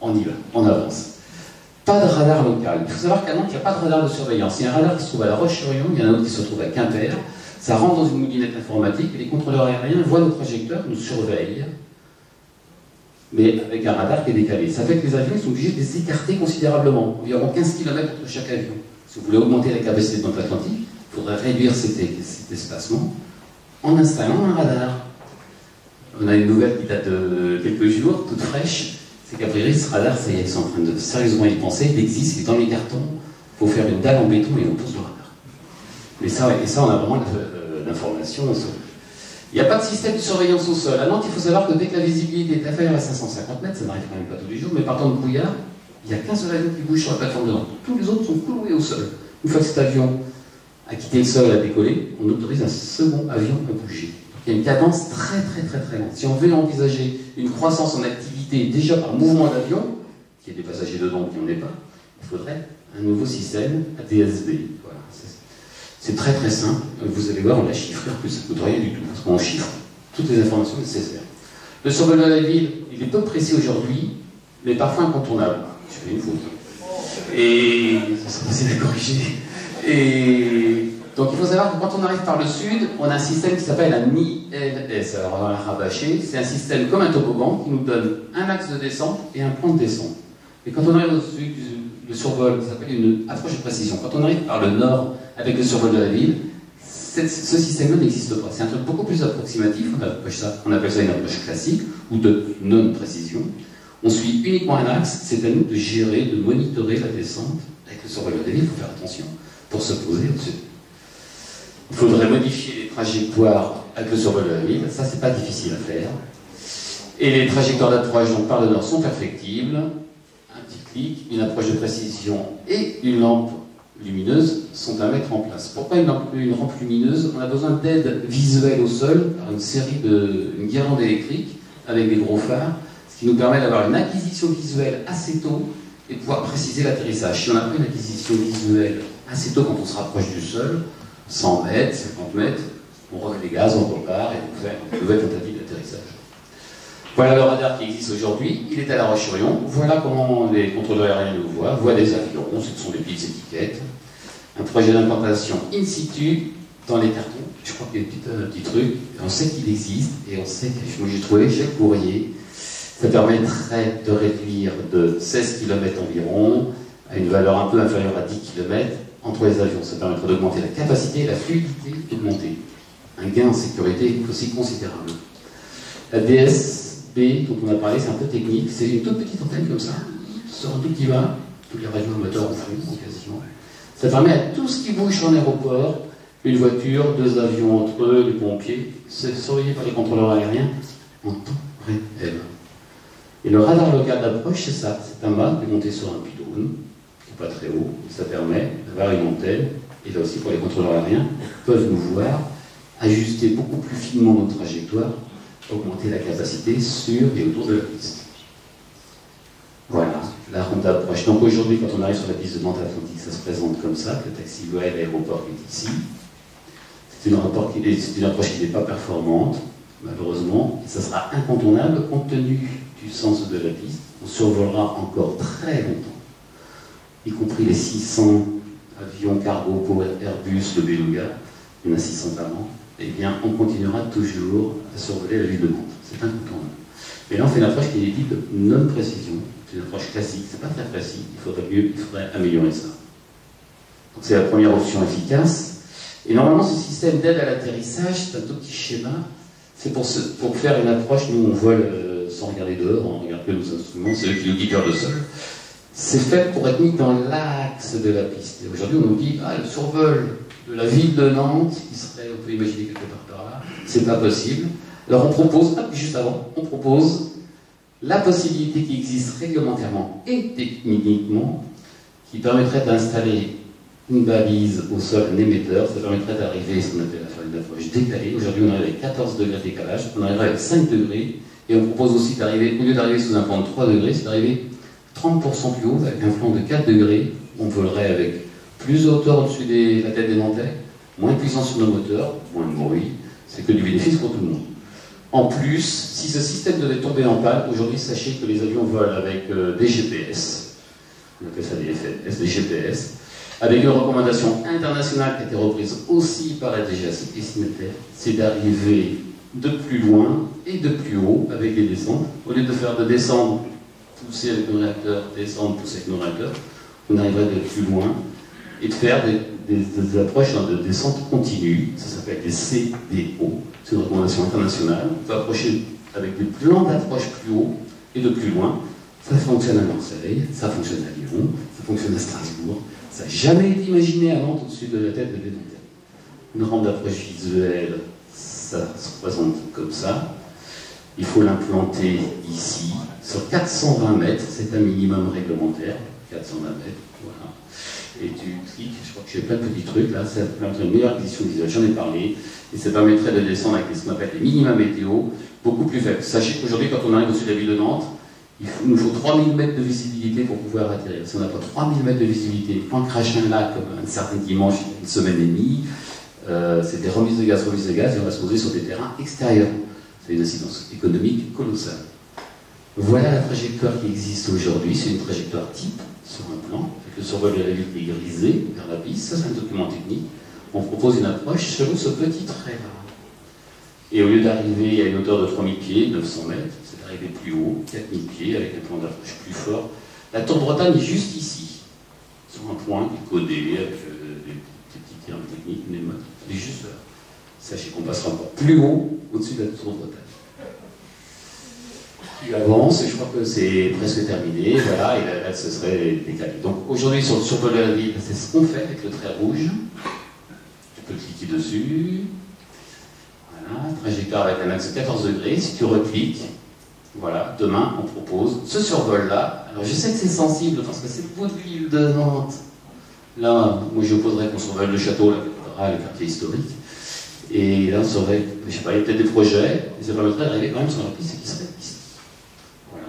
On y va, on avance. Pas de radar local. Il faut savoir qu'à Nantes, il n'y a pas de radar de surveillance. Il y a un radar qui se trouve à La Roche-sur-Yon, il y en a un autre qui se trouve à Quimper. Ça rentre dans une moulinette informatique et les contrôleurs aériens voient nos trajectoires, nous surveillent, mais avec un radar qui est décalé. Ça fait que les avions sont obligés de les écarter considérablement, environ 15 km entre chaque avion. Si vous voulez augmenter la capacité de l'Atlantique, il faudrait réduire cet, espacement en installant un radar. On a une nouvelle qui date de quelques jours, toute fraîche, c'est qu'a priori, ce radar, ils sont en train de sérieusement y penser, il existe, il est dans les cartons, il faut faire une dalle en béton et on pose le radar. Mais ça, ça, on a vraiment l'information. Il n'y a pas de système de surveillance au sol. À Nantes, il faut savoir que dès que la visibilité est inférieure à 550 mètres, ça n'arrive quand même pas tous les jours, mais partant de brouillard, il n'y a qu'un seul avion qui bouge sur la plateforme de Nantes. Tous les autres sont cloués au sol. Une fois que cet avion a quitté le sol, a décollé, on autorise un second avion à bouger. Il y a une cadence très très très très lente. Si on veut envisager une croissance en activité déjà par mouvement d'avion, qui y des passagers dedans qui n'en est pas, il faudrait un nouveau système ATSB. Voilà. C'est très très simple. Vous allez voir, on l'a chiffré, plus ça ne coûte rien du tout, parce qu'on chiffre toutes les informations nécessaires. Le survol de la ville, il est peu précis aujourd'hui, mais parfois incontournable. Je fais une faute. Et ça serait facile à corriger. Et donc il faut savoir que quand on arrive par le sud, on a un système qui s'appelle un ILS. Alors on la rabâcher. C'est un système comme un toboggan qui nous donne un axe de descente et un point de descente. Et quand on arrive au sud, le survol, ça s'appelle une approche de précision. Quand on arrive par le nord avec le survol de la ville, ce système-là n'existe pas. C'est un truc beaucoup plus approximatif, on appelle, ça, on appelle ça une approche classique, ou de non-précision. On suit uniquement un axe, c'est à nous de gérer, de monitorer la descente avec le survol de la ville, il faut faire attention pour se poser au-dessus. Il faudrait modifier les trajectoires avec le survol de la ville, ça c'est pas difficile à faire. Et les trajectoires d'approche dont par le nord sont perfectibles. Un petit clic, une approche de précision et une lampe lumineuse sont à mettre en place. Pourquoi une lampe, une rampe lumineuse? On a besoin d'aide visuelle au sol par une série de une guirlande électrique avec des gros phares, ce qui nous permet d'avoir une acquisition visuelle assez tôt et pouvoir préciser l'atterrissage. Si on n'a pas une acquisition visuelle assez tôt quand on se rapproche du sol, 100 mètres, 50 mètres, on remet les gaz, on repart et on fait une nouvelle tentative d'atterrissage. Voilà le radar qui existe aujourd'hui, il est à La Roche-sur-Yon. Voilà comment les contrôleurs aériens le voient, voient des avions, ce sont des petites étiquettes. Un projet d'implantation in situ dans les cartons. Je crois qu'il y a un petit, truc, on sait qu'il existe et on sait que j'ai trouvé chaque courrier. Ça permettrait de réduire de 16 km environ à une valeur un peu inférieure à 10 km entre les avions. Ça permettrait d'augmenter la capacité et la fluidité de monter. Un gain en sécurité aussi considérable. La DSB dont on a parlé, c'est un peu technique. C'est une toute petite antenne comme ça, sur un tout petit bas. Tous les radios moteurs en font quasiment. Ça permet à tout ce qui bouge en aéroport, une voiture, deux avions entre eux, les pompiers, c'est surveillé par les contrôleurs aériens en temps réel. Et le radar local d'approche, c'est ça. C'est un mât qui est monté sur un pylône, pas très haut. Ça permet d'avoir une antenne. Et là aussi, pour les contrôleurs aériens, peuvent nous voir, ajuster beaucoup plus finement notre trajectoire, augmenter la capacité sur et autour de la piste. Voilà, la rampe d'approche. Donc aujourd'hui, quand on arrive sur la piste de Nantes Atlantique, ça se présente comme ça, le taxiway, l'aéroport est ici. C'est une, une, approche qui n'est pas performante, malheureusement, et ça sera incontournable compte tenu du sens de la piste. On survolera encore très longtemps, y compris les 600 avions cargo pour Airbus, le Beluga, il y en a 600 par an, eh bien, on continuera toujours à survoler la ville de Nantes. C'est incontournable. Mais là, on fait une approche qui est dite de non-précision. C'est une approche classique, c'est pas très précis, il faudrait mieux, il faudrait améliorer ça. Donc c'est la première option efficace. Et normalement, ce système d'aide à l'atterrissage, c'est un tout petit schéma. C'est pour, pour, faire une approche, nous on vole euh, sans regarder dehors, on regarde que nos instruments, c'est eux qui nous guident vers le sol. C'est fait pour être mis dans l'axe de la piste. Aujourd'hui, on nous dit, ah, le survol de la ville de Nantes, qui serait, on peut imaginer quelque part par là, c'est pas possible. Alors on propose, juste avant, on propose la possibilité qui existe réglementairement et techniquement, qui permettrait d'installer une balise au sol, un émetteur, ça permettrait d'arriver, ce qu'on appelle la faire une approche décalée. Aujourd'hui, on arrive avec 14 degrés de décalage, on arriverait avec 5 degrés, et on propose aussi d'arriver, au lieu d'arriver sous un plan de 3 degrés, c'est d'arriver 30% plus haut, avec un flanc de 4 degrés. On volerait avec plus de hauteur au-dessus de la tête des Nantais, moins de puissance sur nos moteurs, moins de bruit, c'est que du bénéfice pour tout le monde. En plus, si ce système devait tomber en panne, aujourd'hui, sachez que les avions volent avec euh, des GPS, on appelle ça des FNS, des GPS, avec une recommandation internationale qui a été reprise aussi par la DGAC et signataire, c'est d'arriver de plus loin et de plus haut avec les descentes. Au lieu de faire de descendre, pousser avec nos réacteurs, descendre, pousser avec nos réacteurs, on arriverait de plus loin et de faire des, approches de descente continue, ça s'appelle des CDO, c'est une recommandation internationale, on peut approcher avec des plans d'approche plus haut et de plus loin. Ça fonctionne à Marseille, ça fonctionne à Lyon, ça fonctionne à Strasbourg, ça n'a jamais été imaginé à Nantes au-dessus de la tête de Bédontel. Une rampe d'approche visuelle, ça se présente comme ça. Il faut l'implanter ici, sur 420 mètres, c'est un minimum réglementaire, 420 mètres, voilà et tu cliques, je crois que j'ai plein de petits trucs, là, ça permettrait une meilleure acquisition visuelle, j'en ai parlé, et ça permettrait de descendre avec ce qu'on appelle les minima météo, beaucoup plus faibles. Sachez qu'aujourd'hui, quand on arrive au-dessus de la ville de Nantes, il, nous faut 3000 mètres de visibilité pour pouvoir atterrir. Si on n'a pas 3000 mètres de visibilité, crache un lac, comme un certain dimanche, une semaine et demie, euh, c'est des remises de gaz, remises de gaz, et on va se poser sur des terrains extérieurs. C'est une incidence économique colossale. Voilà la trajectoire qui existe aujourd'hui. C'est une trajectoire type sur un plan, avec le survol de la ville qui est grisé vers la piste. Ça, c'est un document technique. On propose une approche selon ce petit trait-là. Et au lieu d'arriver à une hauteur de 3000 pieds, 900 mètres, c'est d'arriver plus haut, 4000 pieds, avec un plan d'approche plus fort. La Tour de Bretagne est juste ici, sur un point qui est codé avec euh, des, petits termes techniques, mais juste là. Sachez qu'on passera encore plus haut au-dessus de la Tour Bretagne. Il avance et je crois que c'est presque terminé. Voilà, et là, ce serait décalé. Donc aujourd'hui, sur le survol de la ville, c'est ce qu'on fait avec le trait rouge. Tu peux cliquer dessus. Voilà, trajectoire avec un axe de 14 degrés. Si tu recliques, voilà, demain, on propose ce survol-là. Alors je sais que c'est sensible parce que c'est le bout de Nantes. Là, moi je opposerais qu'on survole le château, la le quartier historique. Et là, on saurait, je sais pas, il y a peut-être des projets, et ça permettrait d'arriver quand même sur la piste qui serait ici. Voilà.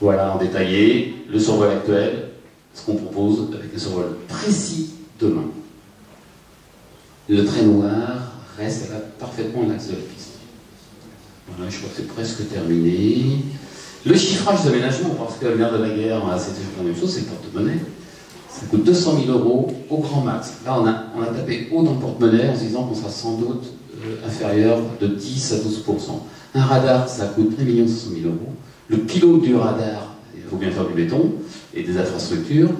Voilà en détaillé le survol actuel, ce qu'on propose avec le survol précis demain. Le trait noir reste parfaitement l'axe de la piste. Voilà, je crois que c'est presque terminé. Le chiffrage d'aménagement, parce que le maire de la guerre, c'était la même chose, c'est le porte-monnaie. Ça coûte 200 000 euros au grand max. Là, on a, on a tapé haut dans le porte-monnaie en se disant qu'on sera sans doute euh, inférieur de 10 à 12% Un radar, ça coûte 1 500 000 euros. Le pilote du radar, il faut bien faire du béton et des infrastructures.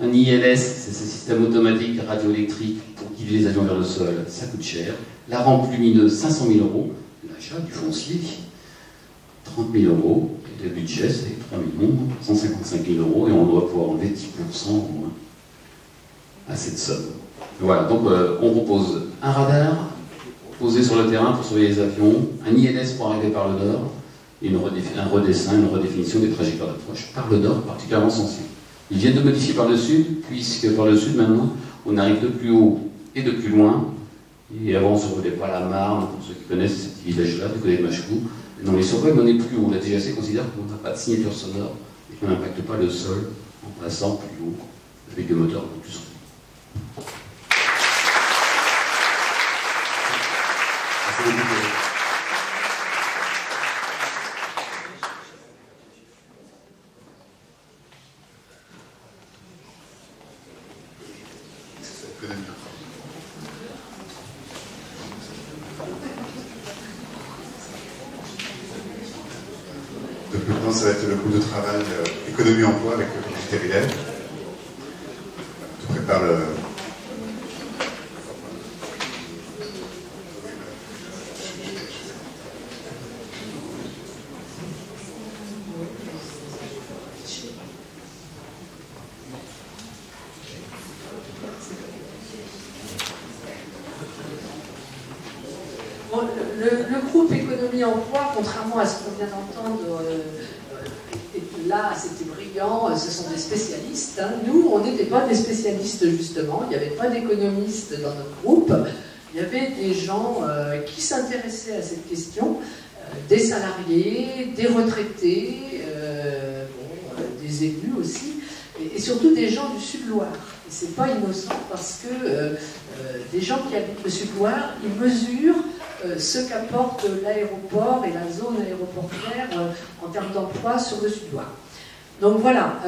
Un ILS, c'est ce système automatique radioélectrique pour guider les avions vers le sol, ça coûte cher. La rampe lumineuse, 500 000 euros. L'achat du foncier, 30 000 euros. Et le budget, c'est 3 155 000 euros. Et on doit pouvoir enlever 10% au moins à cette somme. Voilà, donc euh, on propose un radar posé sur le terrain pour surveiller les avions, un ILS pour arriver par le nord, un redessin, une redéfinition des trajectoires d'approche par le nord particulièrement sensible. Ils viennent de modifier par le sud, puisque par le sud maintenant, on arrive de plus haut et de plus loin. Et avant, on ne survolait pas la Marne, pour ceux qui connaissent ce village-là, du côté de Machecou. Non, les survols, on est plus haut. La DGAC considère qu'on n'a pas de signature sonore et qu'on n'impacte pas le sol en passant plus haut avec des moteurs plus Donc maintenant, ça va être le groupe de travail euh, économie-emploi avec Brigitte Hélène. Je prépare le, Bon, le, le groupe économie-emploi, contrairement à ce qu'on vient d'entendre, euh, et que là c'était brillant, euh, ce sont des spécialistes. hein. Nous, on n'était pas des spécialistes justement, il n'y avait d'économistes dans notre groupe, il y avait des gens euh, qui s'intéressaient à cette question, euh, des salariés, des retraités, euh, des élus aussi, et, surtout des gens du Sud-Loire. C'est pas innocent parce que des gens qui habitent le Sud-Loire, ils mesurent ce qu'apporte l'aéroport et la zone aéroportuaire en termes d'emploi sur le Sud-Loire. Donc voilà,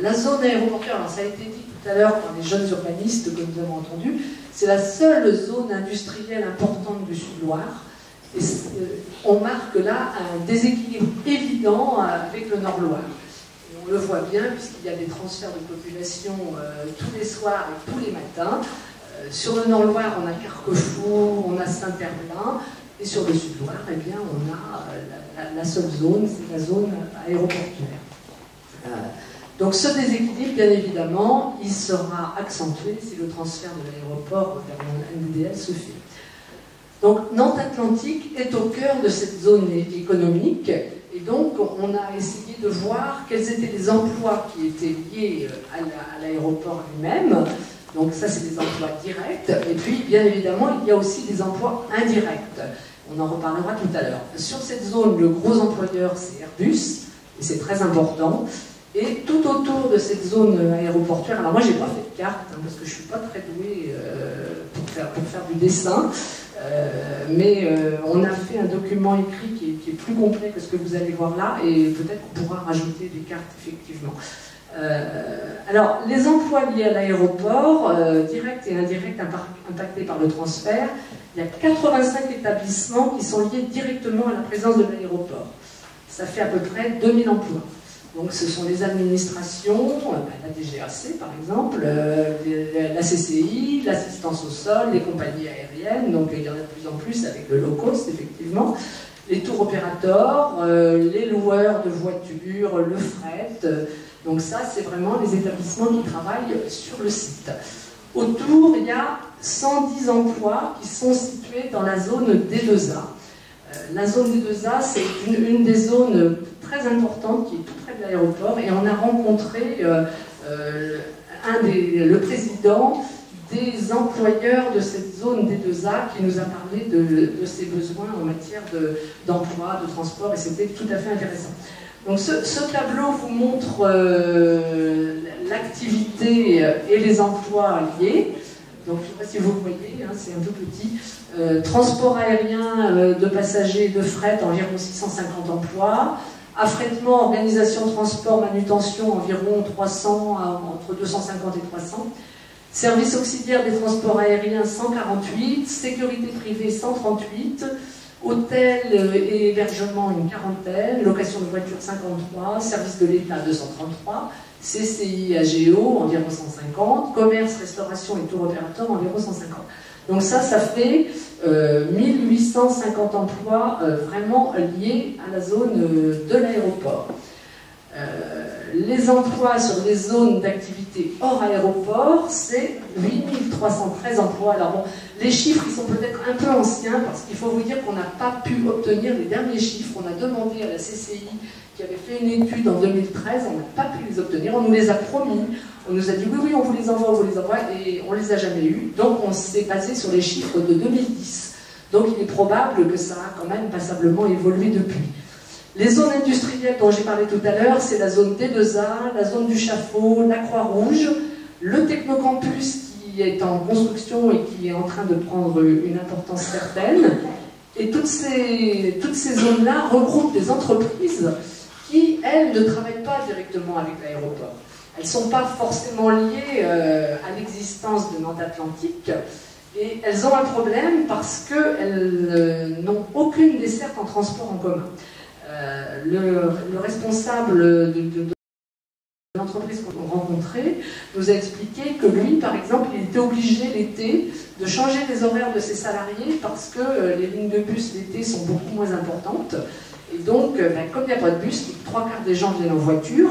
la zone aéroportuaire, alors ça a été dit tout à l'heure par les jeunes urbanistes que nous avons entendus, c'est la seule zone industrielle importante du Sud-Loire. Euh, on marque là un déséquilibre évident euh, avec le Nord-Loire. On le voit bien puisqu'il y a des transferts de population euh, tous les soirs et tous les matins. Sur le Nord-Loire, on a Carquefour, on a Saint-Herblain, et sur le Sud-Loire, eh bien, on a la- la seule zone, c'est la zone aéroportuaire. Donc ce déséquilibre, bien évidemment, il sera accentué si le transfert de l'aéroport vers NDL se fait. Donc Nantes Atlantique est au cœur de cette zone économique et donc on a essayé de voir quels étaient les emplois qui étaient liés euh, à l'aéroport lui-même. Donc ça c'est des emplois directs et puis bien évidemment il y a aussi des emplois indirects. On en reparlera tout à l'heure. Sur cette zone, le gros employeur c'est Airbus et c'est très important. Et tout autour de cette zone aéroportuaire, alors moi j'ai pas fait de carte hein, parce que je suis pas très douée euh, pour, faire, du dessin, mais on a fait un document écrit qui est, qui est, plus complet que ce que vous allez voir là, et peut-être qu'on pourra rajouter des cartes effectivement. alors, les emplois liés à l'aéroport, directs et indirects impactés par le transfert, il y a 85 établissements qui sont liés directement à la présence de l'aéroport. Ça fait à peu près 2000 emplois. Donc ce sont les administrations, euh, la DGAC par exemple, euh, la CCI, l'assistance au sol, les compagnies aériennes, donc il y en a de plus en plus avec le low cost effectivement, les tours opérateurs, euh, les loueurs de voitures, le fret. Donc ça c'est vraiment les établissements qui travaillent sur le site. Autour, il y a 110 emplois qui sont situés dans la zone D2A. La zone D2A, c'est une, des zones très importantes qui est et on a rencontré euh, euh, des, le président des employeurs de cette zone D2A qui nous a parlé de, ses besoins en matière d'emploi, de, transport et c'était tout à fait intéressant. Donc ce, tableau vous montre euh, l'activité et les emplois liés. Donc je ne sais pas si vous voyez, hein, c'est un peu petit. Transport aérien de passagers de fret, environ 650 emplois. Affrètement, organisation, transport, manutention, environ 300, entre 250 et 300. Service auxiliaire des transports aériens, 148. Sécurité privée, 138. Hôtel et hébergement, une quarantaine. Location de voitures, 53. Service de l'État, 233. CCI, AGO, environ 150. Commerce, restauration et tour opérateur, environ 150. Donc ça, ça fait 1850 euh, emplois euh, vraiment liés à la zone euh, de l'aéroport. les emplois sur les zones d'activité hors aéroport, c'est 8313 emplois. Alors bon, les chiffres, ils sont peut-être un peu anciens parce qu'il faut vous dire qu'on n'a pas pu obtenir les derniers chiffres. On a demandé à la CCI qui avait fait une étude en 2013, on n'a pas pu les obtenir, on nous les a promis, on nous a dit oui, oui, on vous les envoie, on vous les envoie, et on ne les a jamais eus. Donc on s'est basé sur les chiffres de 2010. Donc il est probable que ça a quand même passablement évolué depuis. Les zones industrielles dont j'ai parlé tout à l'heure, c'est la zone T2A, la zone du Chafaud, la Croix-Rouge, le Technocampus qui est en construction et qui est en train de prendre une importance certaine. Et toutes ces, toutes ces zones-là regroupent des entreprises qui, elles, ne travaillent pas directement avec l'aéroport. Elles ne sont pas forcément liées euh, à l'existence de Nantes Atlantique et elles ont un problème parce qu'elles euh, n'ont aucune desserte en transport en commun. Euh, le, responsable de, l'entreprise qu'on a rencontré nous a expliqué que lui, par exemple, il était obligé l'été de changer les horaires de ses salariés parce que les lignes de bus l'été sont beaucoup moins importantes. Et donc, ben, comme il n'y a pas de bus, trois quarts des gens viennent en voiture,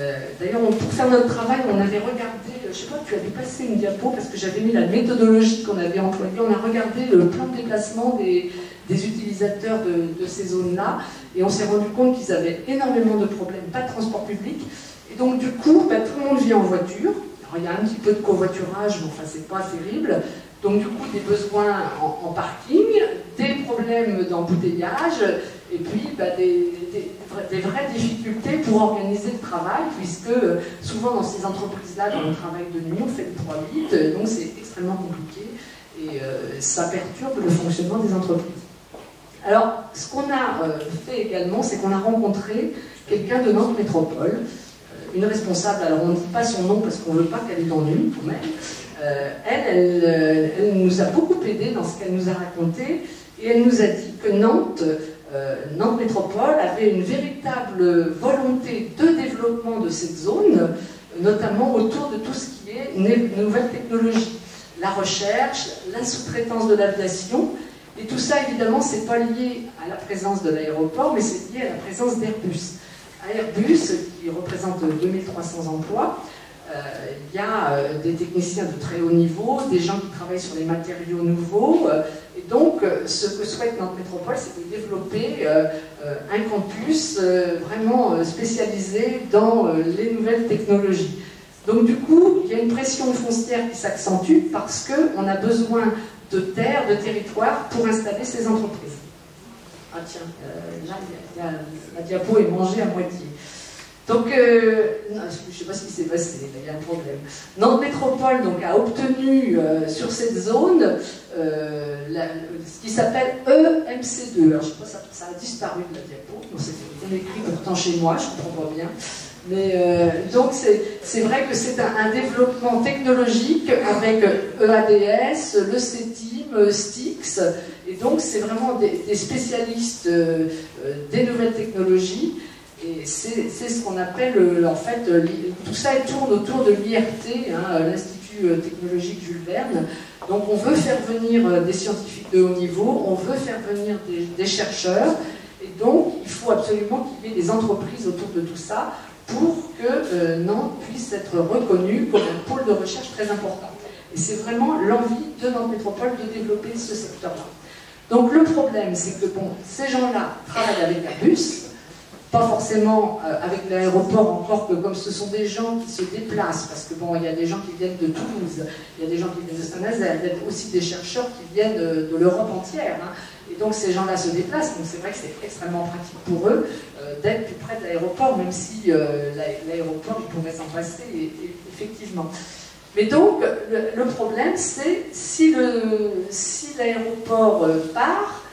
euh, d'ailleurs, pour faire notre travail, on avait regardé, je ne sais pas, tu avais passé une diapo parce que j'avais mis la méthodologie qu'on avait employée. On a regardé le plan de déplacement des, utilisateurs de, ces zones-là et on s'est rendu compte qu'ils avaient énormément de problèmes, pas de transport public. Et donc, du coup, bah, tout le monde vit en voiture. Alors, il y a un petit peu de covoiturage, mais enfin, c'est pas terrible. Donc, du coup, des besoins en parking, des problèmes d'embouteillage, et puis bah, des, vraies difficultés pour organiser le travail, puisque euh, souvent dans ces entreprises-là, dans le travail de nuit, on fait le 3-8, donc c'est extrêmement compliqué et euh, ça perturbe le fonctionnement des entreprises. Alors, ce qu'on a euh, fait également, c'est qu'on a rencontré quelqu'un de Nantes Métropole, une responsable, alors on ne dit pas son nom parce qu'on ne veut pas qu'elle ait d'ennui quand même. Elle, elle, nous a beaucoup aidé dans ce qu'elle nous a raconté et elle nous a dit que Nantes euh, Nantes Métropole avait une véritable volonté de développement de cette zone, notamment autour de tout ce qui est nouvelles technologies, la recherche, la sous-traitance de l'aviation, et tout ça évidemment c'est pas lié à la présence de l'aéroport, mais c'est lié à la présence d'Airbus. Airbus, qui représente 2300 emplois, euh, il y a euh, des techniciens de très haut niveau, des gens qui travaillent sur les matériaux nouveaux, et donc, euh, ce que souhaite notre métropole, c'est de développer euh, euh, un campus vraiment spécialisé dans les nouvelles technologies. Donc, du coup, il y a une pression foncière qui s'accentue parce qu'on a besoin de terre, de territoire pour installer ces entreprises. Ah tiens, là, la diapo est mangée à moitié. Donc, euh, je ne sais pas ce qui s'est passé, il y a un problème. Nantes Métropole donc, a obtenu euh, sur cette zone euh, ce qui s'appelle EMC2. Alors, je sais pas, ça, ça a disparu de la diapo, c'était écrit pourtant chez moi, je comprends pas bien. Mais donc c'est vrai que c'est un, développement technologique avec EADS, le CETIM, STIX, et donc c'est vraiment des spécialistes des nouvelles technologies et c'est ce qu'on appelle, euh, en fait, euh, tout ça tourne autour de l'IRT, hein, l'Institut euh, technologique Jules Verne. Donc on veut faire venir des scientifiques de haut niveau, on veut faire venir des, chercheurs, et donc il faut absolument qu'il y ait des entreprises autour de tout ça pour que Nantes puisse être reconnue comme un pôle de recherche très important. Et c'est vraiment l'envie de Nantes Métropole de développer ce secteur-là. Donc le problème, c'est que bon, ces gens-là travaillent avec Airbus, pas forcément euh, avec l'aéroport, encore que comme ce sont des gens qui se déplacent, parce que bon, il y a des gens qui viennent de Toulouse, il y a des gens qui viennent de Saint-Nazaire, il y a aussi des chercheurs qui viennent de, l'Europe entière. Hein. Et donc ces gens-là se déplacent, donc c'est vrai que c'est extrêmement pratique pour eux euh, d'être plus près de l'aéroport, même si euh, l'aéroport, ils pourraient s'en passer, effectivement. Mais donc, le, problème, c'est si l'aéroport si part,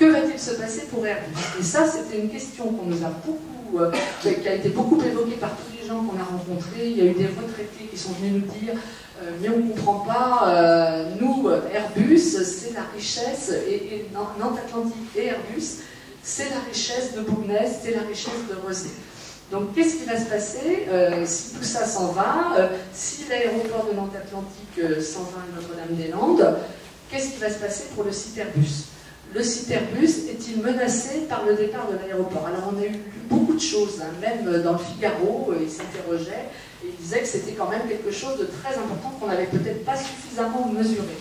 que va-t-il se passer pour Airbus Et ça, c'était une question qu'on nous a beaucoup, euh, qui a été beaucoup évoquée par tous les gens qu'on a rencontrés. Il y a eu des retraités qui sont venus nous dire euh, mais on ne comprend pas, euh, nous, Airbus, c'est la richesse, et, Nantes Atlantique et Airbus, c'est la richesse de Bougnès, c'est la richesse de Rosé. Donc qu'est-ce qui va se passer si tout ça s'en va, si l'aéroport de Nantes Atlantique s'en va à Notre-Dame-des-Landes, qu'est-ce qui va se passer pour le site Airbus? Le site Airbus est-il menacé par le départ de l'aéroport Alors on a eu beaucoup de choses, hein. même dans le Figaro, euh, il s'interrogeait et il disait que c'était quand même quelque chose de très important qu'on n'avait peut-être pas suffisamment mesuré.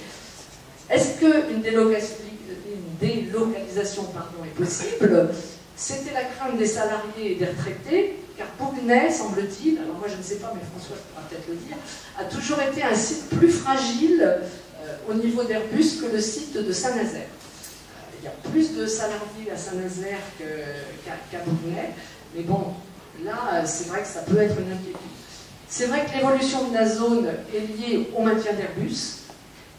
Est-ce qu'une délocalisation, est possible? C'était la crainte des salariés et des retraités, car Bourgnay, semble-t-il, alors moi je ne sais pas, mais François pourra peut-être le dire, a toujours été un site plus fragile euh, au niveau d'Airbus que le site de Saint-Nazaire il y a plus de salariés à Saint-Nazaire qu'à Bourgnay. Mais bon, là, c'est vrai que ça peut être une inquiétude. C'est vrai que l'évolution de la zone est liée au maintien d'Airbus.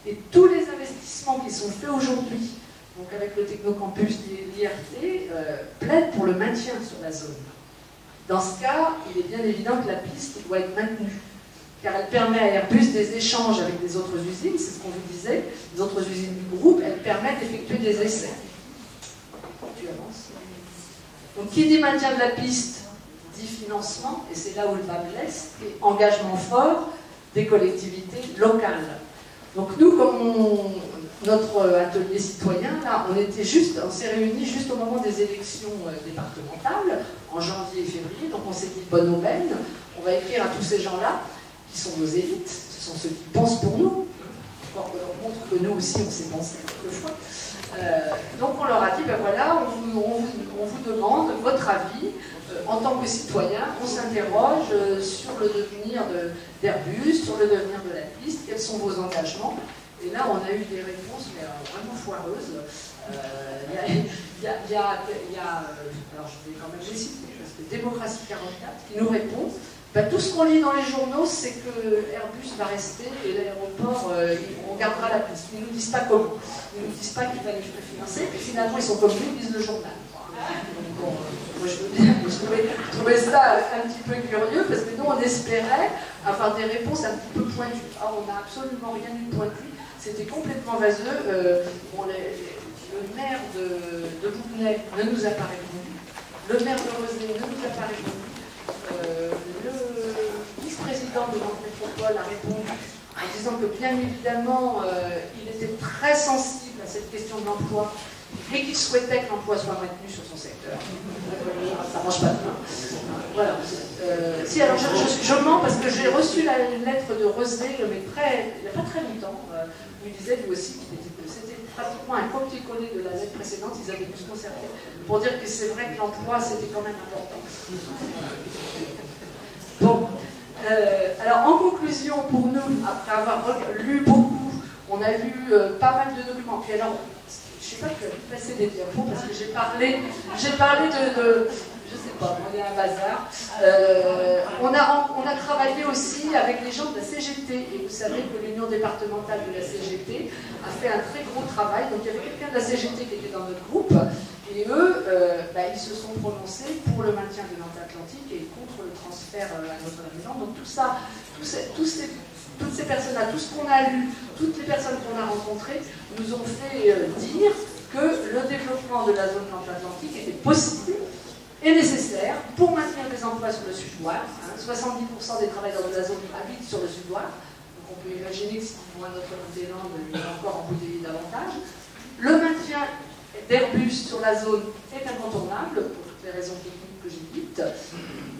Et tous les investissements qui sont faits aujourd'hui, donc avec le Technocampus, l'IRT, euh, plaident pour le maintien sur la zone. Dans ce cas, il est bien évident que la piste doit être maintenue car elle permet à Airbus des échanges avec les autres usines, c'est ce qu'on vous disait, les autres usines du groupe, elle permet d'effectuer des essais. Tu avances. Donc qui dit maintien de la piste dit financement, et c'est là où le bas blesse, et engagement fort des collectivités locales. Donc nous, comme notre atelier citoyen, là, on était juste, on s'est réunis juste au moment des élections euh, départementales, en janvier et février, donc on s'est dit bonne aubaine, on va écrire à tous ces gens-là, qui sont nos élites, ce sont ceux qui pensent pour nous, encore que montre que nous aussi on s'est pensé quelquefois. Euh, donc on leur a dit, ben voilà, on vous, demande votre avis euh, en tant que citoyen, on s'interroge euh, sur le devenir d'Airbus, sur le devenir de la piste, quels sont vos engagements. Et là, on a eu des réponses vraiment foireuses. Il y, a, alors je vais quand même les citer, parce que Démocratie 44 qui nous répond bah, tout ce qu'on lit dans les journaux, c'est que Airbus va rester et l'aéroport, euh, on gardera la piste. Ils ne nous disent pas comment. Ils ne nous disent pas qu'il va les financer, puis finalement ils sont comme nous, ils disent le journal. bon, moi je, je, trouvais, ça un petit peu curieux parce que nous on espérait avoir des réponses un petit peu pointues. Or on n'a absolument rien eu de pointu, c'était complètement vaseux. Euh, le maire de, de ne nous a pas répondu, le maire de Rosé ne nous a pas répondu. Euh, le vice-président de notre métropole a répondu en disant que bien évidemment, euh, il était très sensible à cette question de l'emploi et qu'il souhaitait que l'emploi soit maintenu sur son secteur. Ça ne marche pas demain. Voilà. Euh, si, alors je, mens parce que j'ai reçu la lettre de Rosé, mais il n'y a pas très longtemps, où il disait lui aussi que c'était pratiquement un copier-coller de la lettre précédente, ils avaient dû se concerter pour dire que c'est vrai que l'emploi c'était quand même important. Bon, euh, alors en conclusion, pour nous, après avoir lu beaucoup, on a lu euh, pas mal de documents. Puis alors, je ne sais pas, as passer des diapos parce que j'ai parlé, j'ai parlé de, je sais pas, on est un bazar. Euh, on, a, travaillé aussi avec les gens de la CGT, et vous savez que l'Union départementale de la CGT a fait un très gros travail. Donc il y avait quelqu'un de la CGT qui était dans notre groupe, et eux, euh, bah, ils se sont prononcés pour le maintien de Nantes Atlantique et contre le transfert euh, à Notre-Dame-des-Landes. Donc tout ça, toutes ces personnes-là, tout ce qu'on a lu, toutes les personnes qu'on a rencontrées, nous ont fait dire que le développement de la zone Nantes Atlantique était possible et nécessaire pour maintenir des emplois sur le sud-ouest. Hein. 70% des travailleurs de la zone habitent sur le sud-ouest. Donc on peut imaginer que s'ils vont à Notre-Dame-des-Landes, ils vont encore embouteiller davantage. Le maintien d'Airbus sur la zone est incontournable, pour toutes les raisons techniques que j'ai dites.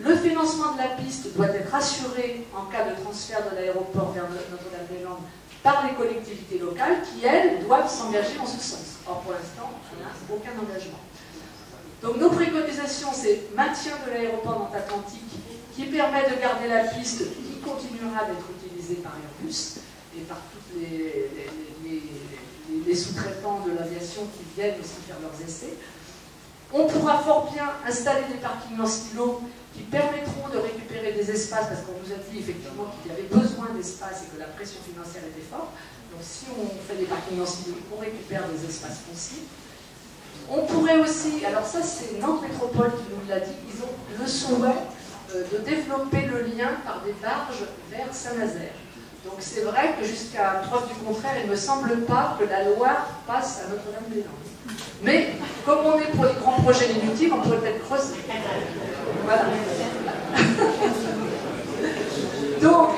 Le financement de la piste doit être assuré en cas de transfert de l'aéroport vers Notre-Dame-des-Landes par les collectivités locales qui, elles, doivent s'engager en ce sens. Or, pour l'instant, on n'a aucun engagement. Donc, nos préconisations, c'est maintien de l'aéroport dans l'Atlantique qui permet de garder la piste qui continuera d'être utilisée par Airbus et par tous les, sous-traitants de l'aviation qui viennent aussi faire leurs essais. On pourra fort bien installer des parkings en silo qui permettront de récupérer des espaces, parce qu'on nous a dit effectivement qu'il y avait besoin d'espace et que la pression financière était forte. Donc si on fait des parkings en silo, on récupère des espaces fonciers. On pourrait aussi, alors ça c'est Nantes Métropole qui nous l'a dit, ils ont le souhait euh, de développer le lien par des barges vers Saint-Nazaire. Donc c'est vrai que jusqu'à preuve du contraire, il ne me semble pas que la Loire passe à Notre-Dame-des-Landes. Mais comme on est pour les grands projets inutiles, on pourrait peut-être creuser. Voilà. Donc,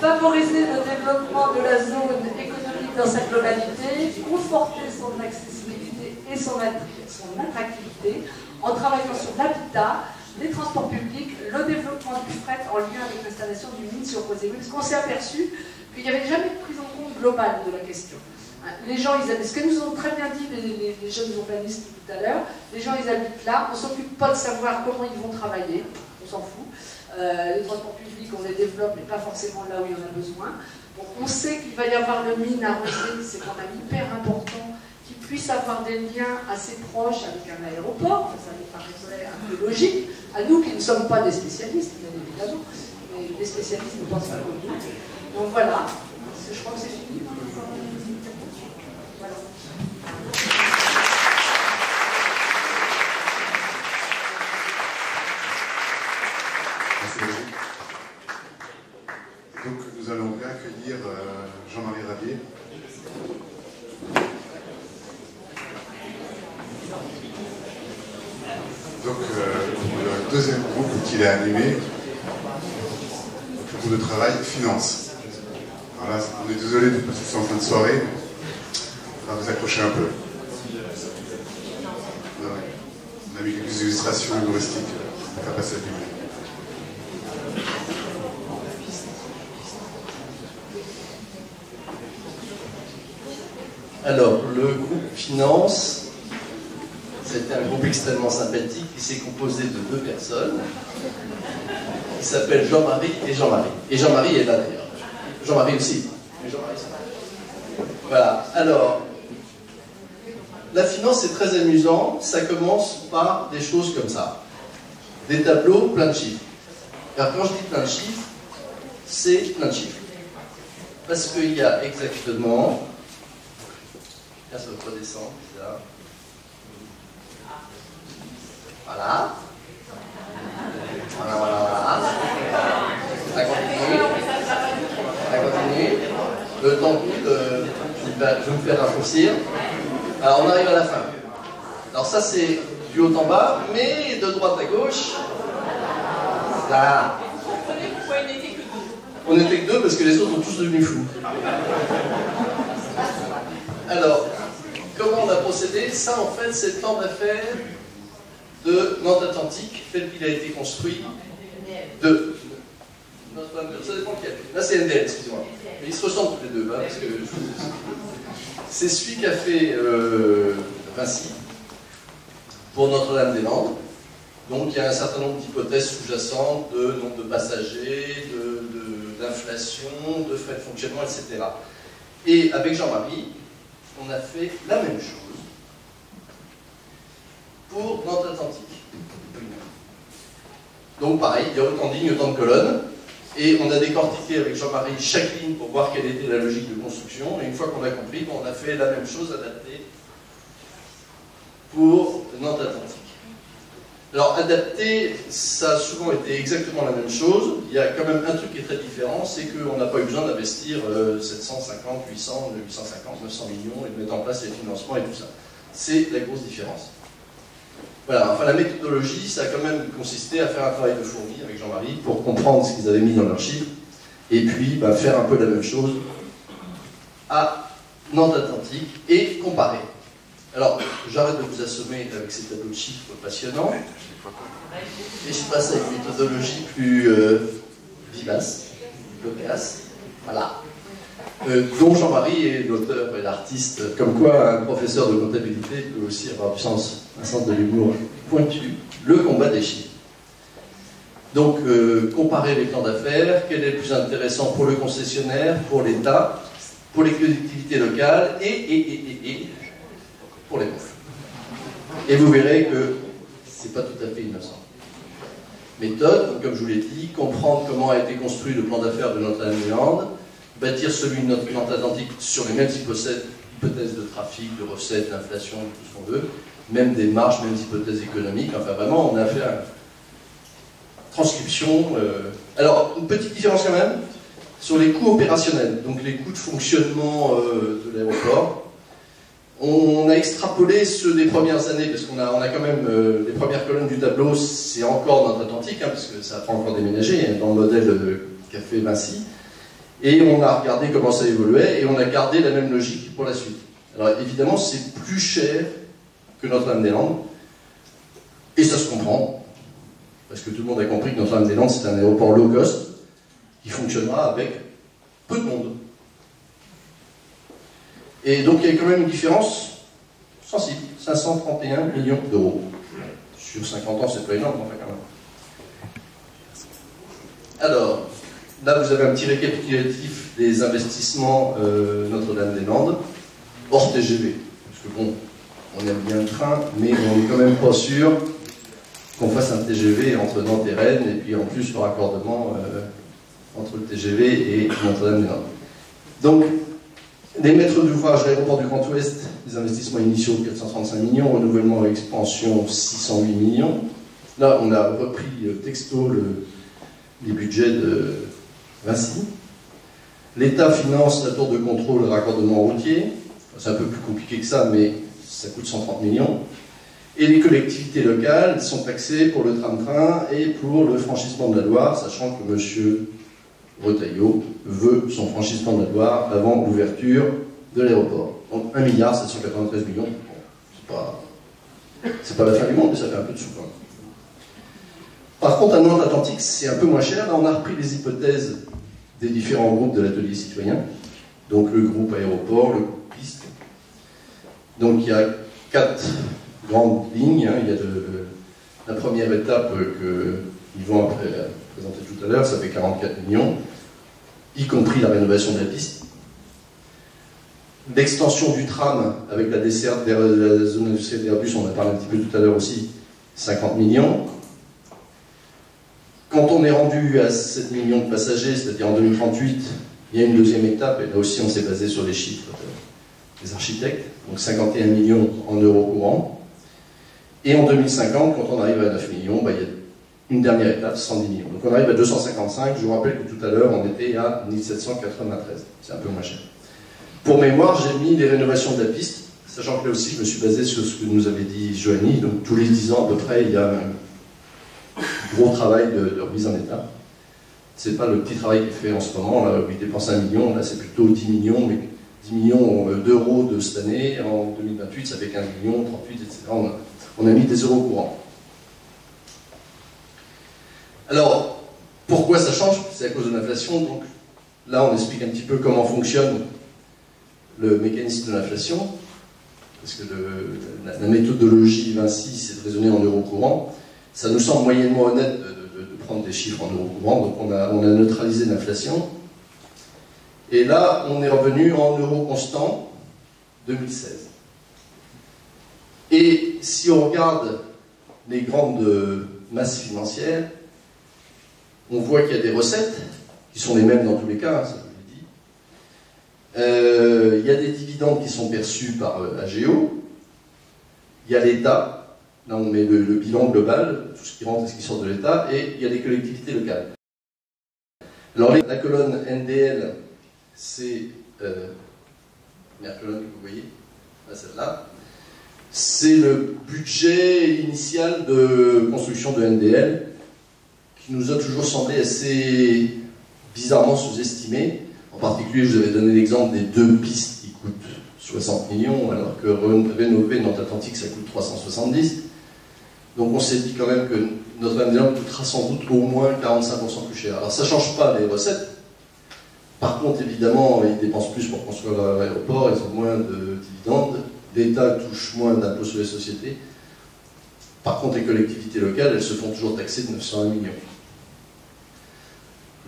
favoriser le développement de la zone économique dans sa globalité, conforter son accessibilité et son, attractivité en travaillant sur l'habitat, les transports publics, le développement du fret en lien avec l'installation du mine sur Cosé. Parce qu'on s'est aperçu qu'il n'y avait jamais de prise en compte globale de la question. Les gens, ils habitent, ce que nous ont très bien dit les, jeunes urbanistes tout à l'heure, les gens, ils habitent là, on ne s'occupe pas de savoir comment ils vont travailler, on s'en fout. Euh, les transports publics, on les développe, mais pas forcément là où il y en a besoin. Donc, on sait qu'il va y avoir le mine à Rosé, c'est quand même hyper important puissent avoir des liens assez proches avec un aéroport, ça nous paraîtrait un peu logique, à nous qui ne sommes pas des spécialistes, bien évidemment, mais les spécialistes ne pensent pas comme nous. Donc voilà, je crois que c'est fini. Donc nous allons bien accueillir euh, Jean-Marie Rabier. Donc euh, le deuxième groupe qu'il a animé, le groupe de travail finance. Alors là, on est désolé de passer ça en fin de soirée, on va vous accrocher un peu. On a mis quelques illustrations humoristiques, on va passer Alors, le groupe Finance, c'était un groupe extrêmement sympathique qui s'est composé de deux personnes, qui s'appellent Jean-Marie et Jean-Marie. Et Jean-Marie est là d'ailleurs. Jean-Marie aussi. Voilà. Alors, la finance est très amusant. Ça commence par des choses comme ça. Des tableaux plein de chiffres. Alors, quand je dis plein de chiffres, c'est plein de chiffres. Parce qu'il y a exactement Là, ça va redescendre, ça. Voilà. Voilà, voilà, voilà. Ça continue. Ça continue. Le temps coûte, euh, je vais me faire raccourcir. Alors, on arrive à la fin. Alors, ça, c'est du haut en bas, mais de droite à gauche. Là. On n'était que deux parce que les autres sont tous devenus fous. Alors, comment on a procédé? Ça, en fait, c'est le plan d'affaires de Nantes Atlantique, tel qu'il a été construit de. Ça dépend lequel. Là, c'est NDL, excusez-moi. Mais ils se ressemblent tous les deux, parce que c'est celui qu'a fait euh, Vinci pour Notre-Dame-des-Landes. Donc, il y a un certain nombre d'hypothèses sous-jacentes de nombre de passagers, d'inflation, de, de frais de fonctionnement, etc. Et avec Jean-Marie, on a fait la même chose pour Nantes Atlantique. Donc pareil, il y a autant de lignes, autant de colonnes. Et on a décortiqué avec Jean-Marie chaque ligne pour voir quelle était la logique de construction. Et une fois qu'on a compris, on a fait la même chose adaptée pour Nantes Atlantique. Alors adapté, ça a souvent été exactement la même chose. Il y a quand même un truc qui est très différent, c'est qu'on n'a pas eu besoin d'investir 750, 800, 850, 900 millions et de mettre en place les financements et tout ça. C'est la grosse différence. Voilà, enfin la méthodologie, ça a quand même consisté à faire un travail de fourmi avec Jean-Marie pour comprendre ce qu'ils avaient mis dans leurs chiffres et puis bah, faire un peu la même chose à Nantes Atlantique et comparer. Alors, j'arrête de vous assommer avec ces tableaux de chiffres passionnants et je passe à une méthodologie plus euh, vivace, loquace, voilà, dont Jean-Marie est l'auteur et l'artiste, comme quoi un professeur de comptabilité peut aussi avoir du sens, un sens de l'humour pointu, le combat des chiffres. Donc, euh, comparer les plans d'affaires, quel est le plus intéressant pour le concessionnaire, pour l'État, pour les collectivités locales et, et, et, et pour les pauvres. Et vous verrez que c'est pas tout à fait innocent. Méthode, comme je vous l'ai dit, comprendre comment a été construit le plan d'affaires de Notre-Dame-des-Landes, bâtir celui de notre Nantes Atlantique sur les mêmes hypothèses, de trafic, de recettes, d'inflation, tout ce qu'on veut, même des marges, même des hypothèses économiques. Enfin, vraiment, on a fait une transcription. Euh... Alors, une petite différence quand même sur les coûts opérationnels, donc les coûts de fonctionnement euh, de l'aéroport. On a extrapolé ceux des premières années, parce qu'on a, quand même euh, les premières colonnes du tableau, c'est encore notre Atlantique, hein, parce que ça n'a pas encore déménagé hein, dans le modèle qu'a fait Vinci. Et on a regardé comment ça évoluait, et on a gardé la même logique pour la suite. Alors évidemment, c'est plus cher que Notre-Dame-des-Landes, et ça se comprend, parce que tout le monde a compris que Notre-Dame-des-Landes, c'est un aéroport low cost, qui fonctionnera avec peu de monde. Et donc il y a quand même une différence sensible, 531 millions d'euros. Sur 50 ans, c'est pas énorme, enfin quand même. Alors, là vous avez un petit récapitulatif des investissements euh, Notre-Dame-des-Landes, hors TGV. Parce que bon, on aime bien le train, mais on n'est quand même pas sûr qu'on fasse un TGV entre Nantes et Rennes, et puis en plus le raccordement euh, entre le TGV et Notre-Dame-des-Landes. Donc, les maîtres d'ouvrage, l'aéroport du Grand Ouest, les investissements initiaux 435 millions, renouvellement et expansion 608 millions. Là, on a repris texto le, les budgets de Vinci. L'État finance la tour de contrôle le raccordement routier. C'est un peu plus compliqué que ça, mais ça coûte 130 millions. Et les collectivités locales sont taxées pour le tram-train et pour le franchissement de la Loire, sachant que monsieur Retailleau veut son franchissement de la Loire avant l'ouverture de l'aéroport. Donc 1 milliard 793 millions, c'est pas, pas la fin du monde, mais ça fait un peu de sous. Par contre, à Nantes Atlantique, c'est un peu moins cher. Là, on a repris les hypothèses des différents groupes de l'atelier citoyen. Donc le groupe aéroport, le piste. Donc il y a quatre grandes lignes. Hein. Il y a de, la première étape que Yvan a présenté tout à l'heure, ça fait 44 millions, y compris la rénovation de la piste. L'extension du tram avec la desserte de la zone industrielle d'Airbus, on en a parlé un petit peu tout à l'heure aussi, 50 millions. Quand on est rendu à 7 millions de passagers, c'est-à-dire en 2038, il y a une deuxième étape, et là aussi on s'est basé sur les chiffres des architectes, donc 51 millions en euros courants. Et en 2050, quand on arrive à 9 millions, bah, il y a une dernière étape, 110 millions. Donc on arrive à 255, je vous rappelle que tout à l'heure on était à 1793, c'est un peu moins cher. Pour mémoire, j'ai mis les rénovations de la piste, sachant que là aussi je me suis basé sur ce que nous avait dit Joanny, donc tous les 10 ans à peu près il y a gros travail de, remise en état. C'est pas le petit travail qui est fait en ce moment, là où il dépense 1 million, là c'est plutôt 10 millions, mais 10 millions d'euros de cette année, en 2028 ça fait 15 millions, 38, etc. On a, mis des euros courants. Alors, pourquoi ça change? C'est à cause de l'inflation. Donc là, on explique un petit peu comment fonctionne le mécanisme de l'inflation. Parce que la, la, méthodologie Vinci, c'est de raisonner en euros courants. Ça nous semble moyennement honnête de, prendre des chiffres en euros courants. Donc on a, neutralisé l'inflation. Et là, on est revenu en euros constants 2016. Et si on regarde les grandes masses financières, on voit qu'il y a des recettes, qui sont les mêmes dans tous les cas, hein, ça je vous l'ai dit. Euh, il y a des dividendes qui sont perçus par euh, AGO. Il y a l'État, là on met le, bilan global, tout ce qui rentre et ce qui sort de l'État, et il y a les collectivités locales. Alors la colonne NDL, c'est euh, la colonne que vous voyez, là, celle-là, c'est le budget initial de construction de NDL qui nous a toujours semblé assez bizarrement sous-estimé. En particulier, je vous avais donné l'exemple des deux pistes qui coûtent 60 millions, alors que rénover Nantes-Atlantique, ça coûte 370. Donc on s'est dit quand même que Notre-Dame-des-Landes coûtera sans doute au moins 45% plus cher. Alors ça ne change pas les recettes. Par contre, évidemment, ils dépensent plus pour construire leur aéroport, ils ont moins de dividendes, l'État touche moins d'impôts sur les sociétés. Par contre, les collectivités locales, elles se font toujours taxer de 901 millions.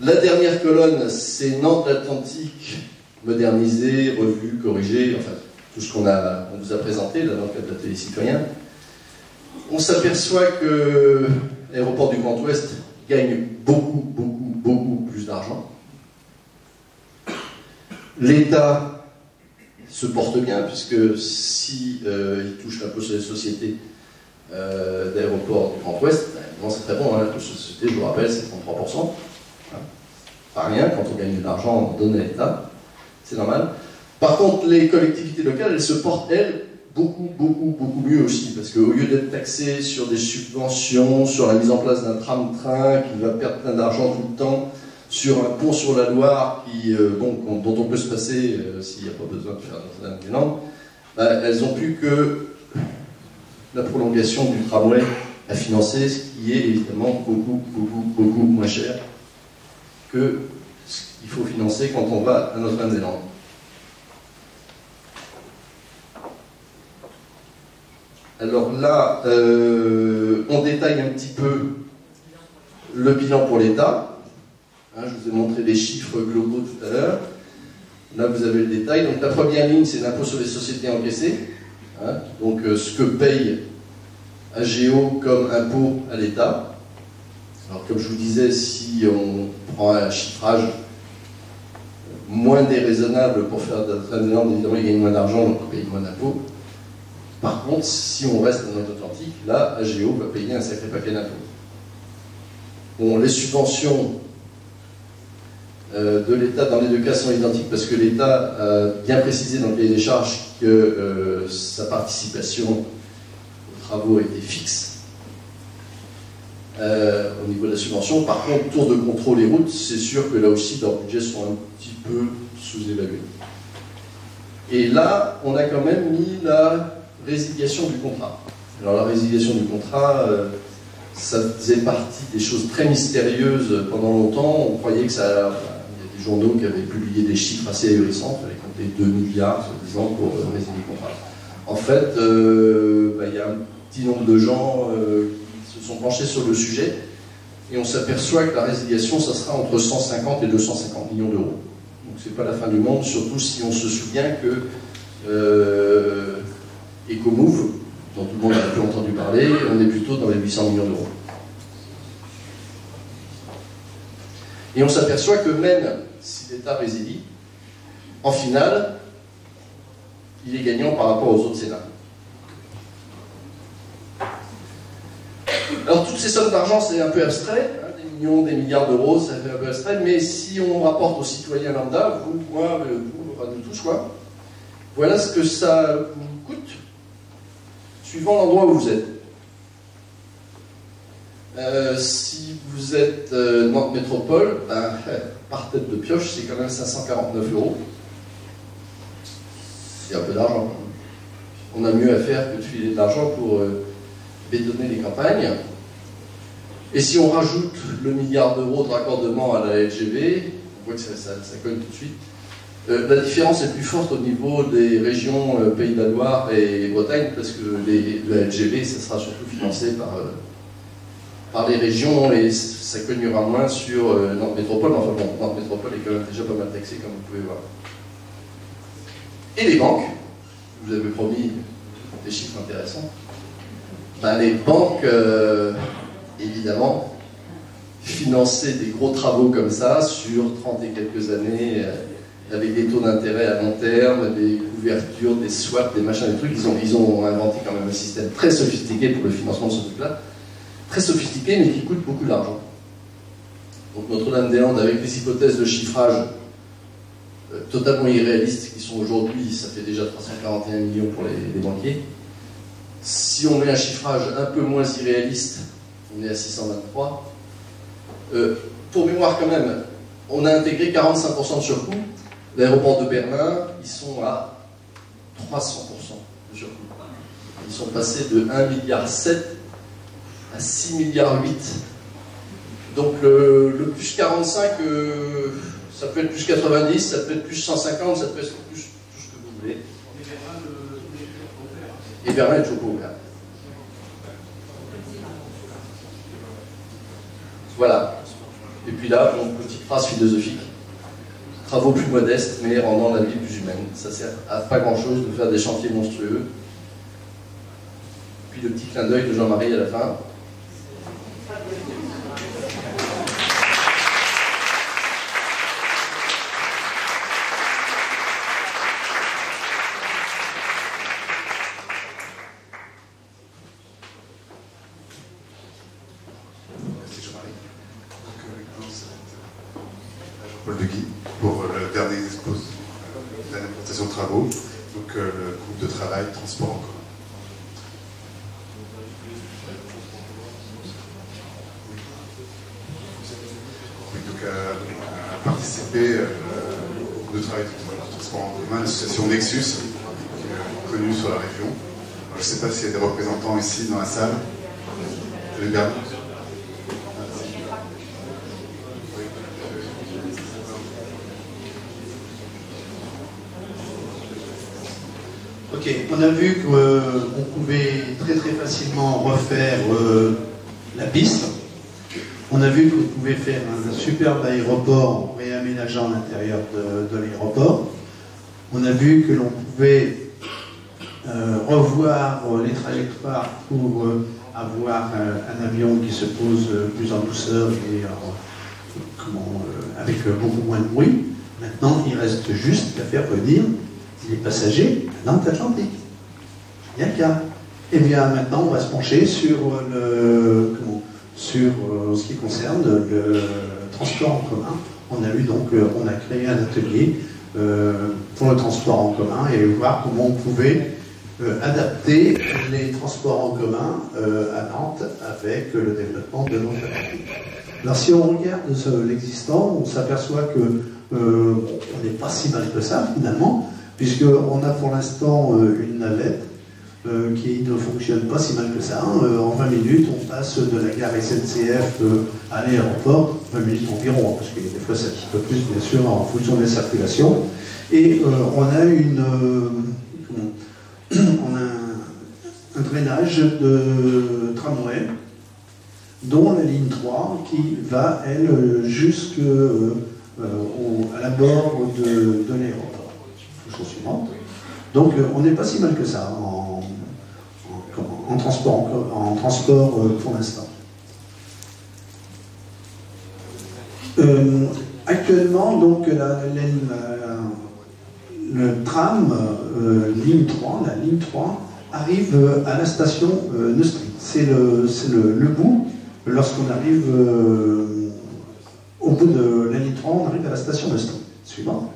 La dernière colonne, c'est Nantes-Atlantique, modernisée, revue, corrigée, enfin, tout ce qu'on on vous a présenté là, dans le cadre de. On s'aperçoit que l'aéroport du Grand Ouest gagne beaucoup, beaucoup, beaucoup plus d'argent. L'État se porte bien, puisque si euh, il touche l'impôt sur les sociétés euh, d'aéroport du Grand Ouest, ben, c'est très bon, hein, l'impôt sur les sociétés, je vous rappelle, c'est 33%. Hein. Pas rien, quand on gagne de l'argent, on donne à l'État, c'est normal. Par contre, les collectivités locales, elles se portent, elles, beaucoup, beaucoup, beaucoup mieux aussi, parce qu'au lieu d'être taxées sur des subventions, sur la mise en place d'un tram-train qui va perdre plein d'argent tout le temps, sur un pont sur la Loire qui, euh, bon, dont on peut se passer euh, s'il n'y a pas besoin de faire Notre-Dame-des-Landes, bah, elles n'ont plus que la prolongation du tramway à financer, ce qui est évidemment beaucoup, beaucoup, beaucoup moins cher que ce qu'il faut financer quand on va à Notre-Dame-des-Landes. Alors là, euh, on détaille un petit peu le bilan pour l'État. Hein, je vous ai montré les chiffres globaux tout à l'heure. Là, vous avez le détail. Donc la première ligne, c'est l'impôt sur les sociétés encaissées. Hein, donc euh, ce que paye AGO comme impôt à l'État. Alors comme je vous disais, si on prend un chiffrage moins déraisonnable pour faire de la évidemment, il gagne moins d'argent, donc on paye moins d'impôts. Par contre, si on reste dans notre Atlantique, là, AGO va payer un sacré paquet d'impôts. Bon, les subventions euh, de l'État dans les deux cas sont identiques parce que l'État a bien précisé dans le cahier des charges que euh, sa participation aux travaux était fixe euh, au niveau de la subvention. Par contre, tour de contrôle et routes, c'est sûr que là aussi leurs budgets sont un petit peu sous-évalués. Et là, on a quand même mis la résiliation du contrat. Alors la résiliation du contrat, euh, ça faisait partie des choses très mystérieuses pendant longtemps. On croyait que ça... Il y a des journaux qui avaient publié des chiffres assez ahurissants, il fallait compter 2 milliards, soi-disant, pour euh, résilier le contrat. En fait, euh, bah, il y a un petit nombre de gens qui se sont penchés sur le sujet, et on s'aperçoit que la résiliation, ça sera entre 150 et 250 millions d'euros. Donc c'est pas la fin du monde, surtout si on se souvient que EcoMove, dont tout le monde a plus entendu parler, on est plutôt dans les 800 millions d'euros. Et on s'aperçoit que même si l'État résilie, en finale, il est gagnant par rapport aux autres Sénats. Alors toutes ces sommes d'argent, c'est un peu abstrait, hein, des millions, des milliards d'euros, ça fait un peu abstrait, mais si on rapporte aux citoyens lambda, vous, moi, vous, enfin, nous tous, quoi, voilà ce que ça vous coûte, suivant l'endroit où vous êtes. Euh, si vous êtes euh, Nantes Métropole, ben, par tête de pioche, c'est quand même 549 euros. C'est un peu d'argent. On a mieux à faire que de filer de l'argent pour euh, bétonner les campagnes. Et si on rajoute le milliard d'euros de raccordement à la LGV, on voit que ça, cogne tout de suite. Euh, la différence est plus forte au niveau des régions euh, Pays de la Loire et Bretagne, parce que les, LGV, ça sera surtout financé par, euh, par les régions et ça cognera moins sur Nantes Métropole. Enfin bon, Nantes Métropole est quand même déjà pas mal taxé, comme vous pouvez voir. Et les banques, vous avais promis des chiffres intéressants. Ben, les banques, évidemment, financer des gros travaux comme ça sur 30 et quelques années, avec des taux d'intérêt à long terme, des couvertures, des swaps, des machins, des trucs. Ils ont, ils ont inventé quand même un système très sophistiqué pour le financement de ce truc-là. Très sophistiqué, mais qui coûte beaucoup d'argent. Donc Notre-Dame-des-Landes, avec des hypothèses de chiffrage euh, totalement irréalistes qui sont aujourd'hui, ça fait déjà 341 millions pour les, banquiers. Si on met un chiffrage un peu moins irréaliste, on est à 623. Euh, pour mémoire quand même, on a intégré 45% de surcoût. L'aéroport de Berlin, ils sont à 300% de surcoût. Ils sont passés de 1,7 milliard à 6 milliards 8. Donc le, plus 45, euh, ça peut être plus 90, ça peut être plus 150, ça peut être plus tout ce que vous voulez. Et Berlin est toujours ouvert. Voilà. Et puis là, une petite phrase philosophique. Travaux plus modestes, mais rendant la vie plus humaine. Ça sert à pas grand-chose de faire des chantiers monstrueux. Puis le petit clin d'œil de Jean-Marie à la fin. On a vu qu'on euh, pouvait très très facilement refaire euh, la piste. On a vu qu'on pouvait faire un, superbe aéroport en réaménageant l'intérieur de, l'aéroport. On a vu que l'on pouvait euh, revoir les trajectoires pour avoir un, avion qui se pose plus en douceur et avec beaucoup moins de bruit. Maintenant, il reste juste à faire venir les passagers dans l'Atlantique. Il n'y a qu'à. Eh bien, maintenant, on va se pencher sur, sur euh, ce qui concerne le transport en commun. On a eu donc, euh, on a créé un atelier euh, pour le transport en commun et voir comment on pouvait adapter les transports en commun à Nantes avec le développement de nos Alors si on regarde l'existant, on s'aperçoit que on n'est pas si mal que ça finalement, puisqu'on a pour l'instant une navette euh, qui ne fonctionne pas si mal que ça. Hein. Euh, en 20 minutes, on passe de la gare SNCF euh, à l'aéroport, 20 minutes environ, hein, parce que des fois c'est un petit peu plus, bien sûr, en fonction des circulations. Et on a une, on a un, drainage de tramway, dont la ligne 3, qui va, elle, jusqu'à la bord de, l'aéroport. Donc on n'est pas si mal que ça en, en transport, en, transport euh, pour l'instant. Euh, actuellement, donc, la, le tram, euh, ligne 3, la ligne 3, arrive à la station Neustrie. C'est le, le, bout, lorsqu'on arrive au bout de la ligne 3, on arrive à la station Neustrie. Suivant.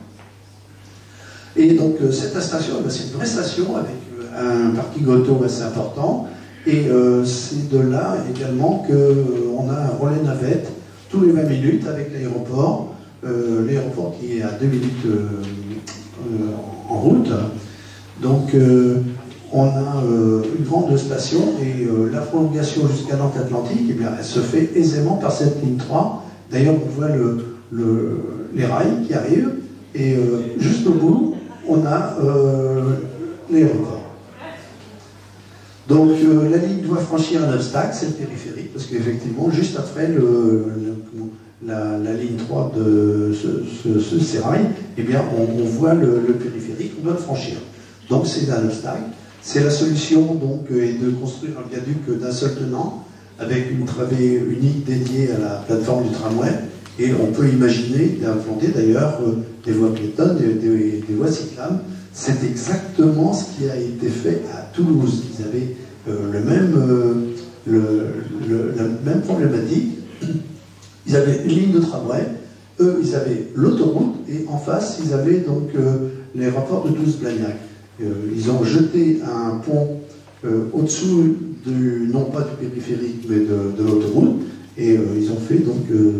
Et donc, cette station, ben, c'est une vraie station avec un parking auto assez important. Et euh, c'est de là également qu'on euh, a un relais navette tous les 20 minutes avec l'aéroport. Euh, l'aéroport qui est à 2 minutes en route. Donc on a une grande station et la prolongation jusqu'à Nantes-Atlantique, eh bien, elle se fait aisément par cette ligne 3. D'ailleurs, on voit le, les rails qui arrivent et juste au bout, on a l'aéroport. Donc euh, la ligne doit franchir un obstacle, c'est le périphérique, parce qu'effectivement, juste après la, ligne 3 de ce, ce, eh bien, on, voit le, périphérique, on doit le franchir. Donc c'est un obstacle. C'est la solution donc est de construire un viaduc d'un seul tenant avec une travée unique dédiée à la plateforme du tramway. Et on peut imaginer d'implanter d'ailleurs euh, des voies piétonnes, des, des- voies cyclables. C'est exactement ce qui a été fait à Toulouse. Ils avaient euh, le même, euh, le- le- la même problématique. Ils avaient une ligne de tramway, eux ils avaient l'autoroute, et en face ils avaient donc euh, les rapports de Toulouse-Blagnac. Euh, ils ont jeté un pont euh, au-dessous du, non pas du périphérique, mais de, de l'autoroute, et euh, ils ont fait donc euh,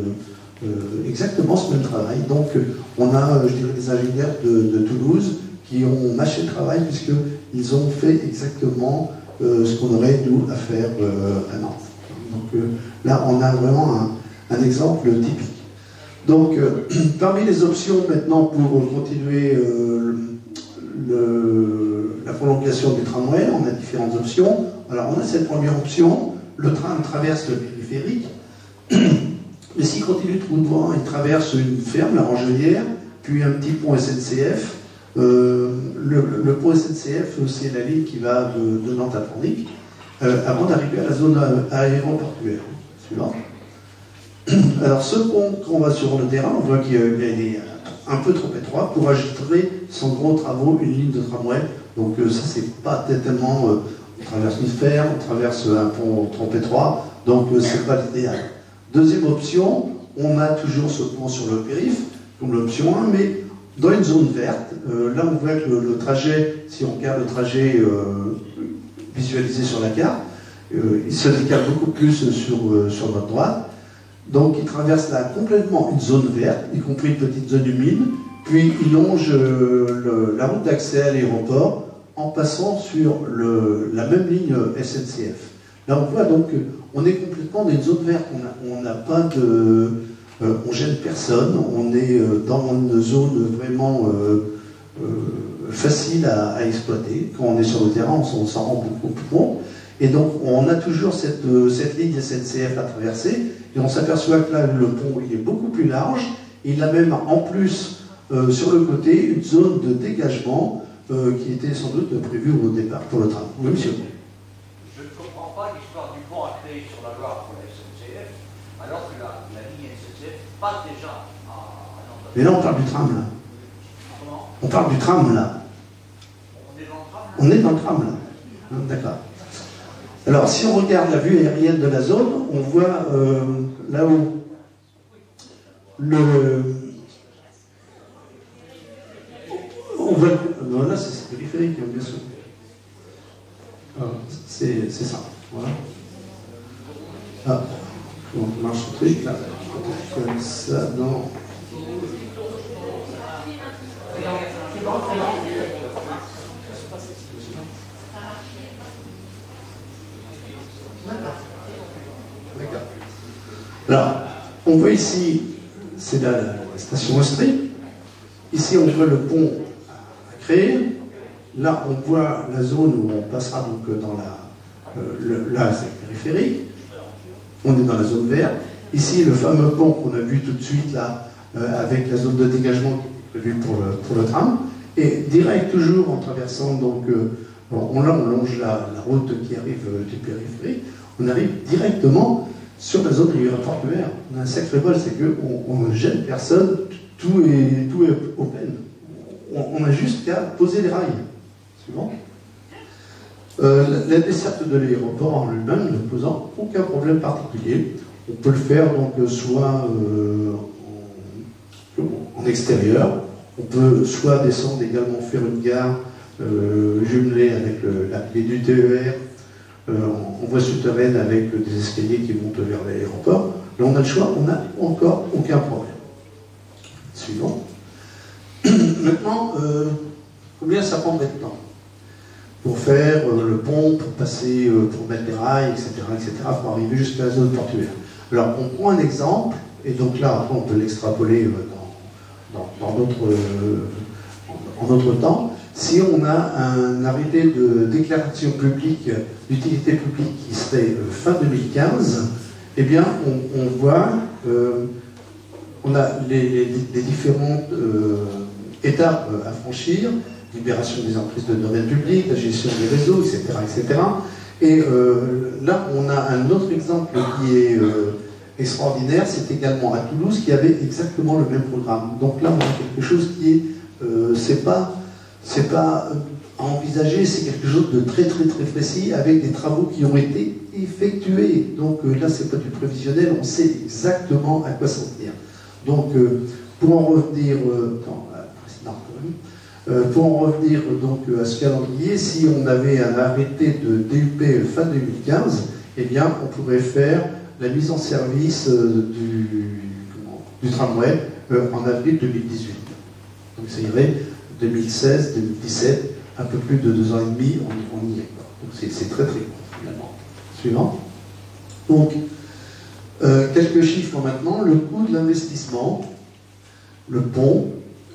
euh, exactement ce même travail. Donc euh, on a, euh, je dirais, des ingénieurs de, de Toulouse qui ont mâché le travail puisqu'ils ont fait exactement euh, ce qu'on aurait nous à faire euh, à Nantes. Donc euh, là, on a vraiment un, exemple typique. Donc, euh, parmi les options maintenant pour continuer euh, la prolongation du tramway, on a différentes options. Alors, on a cette première option, le train traverse le périphérique, mais s'il continue tout droit, il traverse une ferme, la Rangelière, puis un petit pont SNCF. Euh, le, pont SNCF, c'est la ligne qui va de, Nantes à Pornic, euh, avant d'arriver à la zone aéroportuaire. Alors ce pont, quand on va sur le terrain, on voit qu'il est un peu trop étroit pour ajouter sans gros travaux une ligne de tramway. Donc euh, ça c'est pas tellement... euh, on traverse une ferme, on traverse un pont trop étroit, donc c'est pas l'idéal. Deuxième option, on a toujours ce pont sur le périph', comme l'option 1, mais dans une zone verte. Euh, là on voit que le, trajet, si on regarde le trajet euh, visualisé sur la carte, euh, il se décale beaucoup plus sur, sur notre droite. Donc il traverse là complètement une zone verte, y compris une petite zone humide, puis il longe la route d'accès à l'aéroport en passant sur la même ligne SNCF. Là on voit donc on est complètement dans une zone verte, on n'a pas de... euh, on gêne personne, on est euh, dans une zone vraiment euh, facile à, exploiter. Quand on est sur le terrain, on s'en- rend beaucoup plus compte. Et donc, on a toujours cette, ligne SNCF à traverser, et on s'aperçoit que là, le pont, il est beaucoup plus large, il a même en plus, sur le côté, une zone de dégagement qui était sans doute prévue au départ pour le train. Oui, monsieur Je ne comprends pas l'histoire du pont à créer sur la Loire pour la SNCF, alors que la, la ligne Passe déjà à. Mais là, on parle du tram, là. Comment? On parle du tram, là. On est dans le tram On est dans le tram, là. Hein, D'accord. Alors, si on regarde la vue aérienne de la zone, on voit euh, là où le. On voit. non, là, c'est périphérique, hein, bien sûr. Ah, C'est ça. Voilà. Ah, comment marche ce truc là Comme ça. Alors, on voit ici, c'est la, la station Austrie. Ici, on voit le pont à créer. Là, on voit la zone où on passera donc dans la. euh, là, c'est périphérique. On est dans la zone verte. Ici, le fameux pont qu'on a vu tout de suite là, euh, avec la zone de dégagement prévue pour le, pour le tram. Et direct, toujours en traversant, donc, euh, on, là, on longe la, route qui arrive euh, du périphérique. On arrive directement sur la zone aéroportuaire. On a un sacré bol, c'est qu'on ne gêne personne, tout est, tout est open. On, on a juste qu'à poser les rails. Suivant. La desserte de l'aéroport en lui-même ne posant aucun problème particulier. On peut le faire soit euh, en, extérieur, on peut soit descendre également faire une gare euh, jumelée avec la clé du TER euh, en, en voie souterraine avec des escaliers qui montent vers l'aéroport. Là, on a le choix, on n'a encore aucun problème. Suivant. Maintenant, euh, combien ça prendrait de temps pour faire le pont, pour passer, pour mettre des rails, etc., etc., pour arriver jusqu'à la zone portuaire? Alors, on prend un exemple, et donc là, après, on peut l'extrapoler euh, dans, dans, dans notre, euh, en, temps. Si on a un arrêté de déclaration publique d'utilité publique qui serait euh, fin 2015, eh bien, on, voit, on a les, différentes étapes à franchir, libération des emprises de domaine public, la gestion des réseaux, etc., etc. Et là, on a un autre exemple qui est extraordinaire, c'est également à Toulouse qui avait exactement le même programme. Donc là, on a quelque chose qui est, c'est pas, c'est pas à envisager, c'est quelque chose de très très très précis avec des travaux qui ont été effectués. Donc là, c'est pas du prévisionnel, on sait exactement à quoi s'en tenir. Donc, pour en revenir, euh, pour en revenir donc à ce calendrier, si on avait un arrêté de DUP fin 2015, eh bien, on pourrait faire la mise en service euh, du, tramway euh, en avril 2018. Donc ça irait 2016, 2017, un peu plus de deux ans et demi, on, y est. Donc c'est très très court finalement. Suivant. Donc, quelques chiffres maintenant. Le coût de l'investissement, le pont,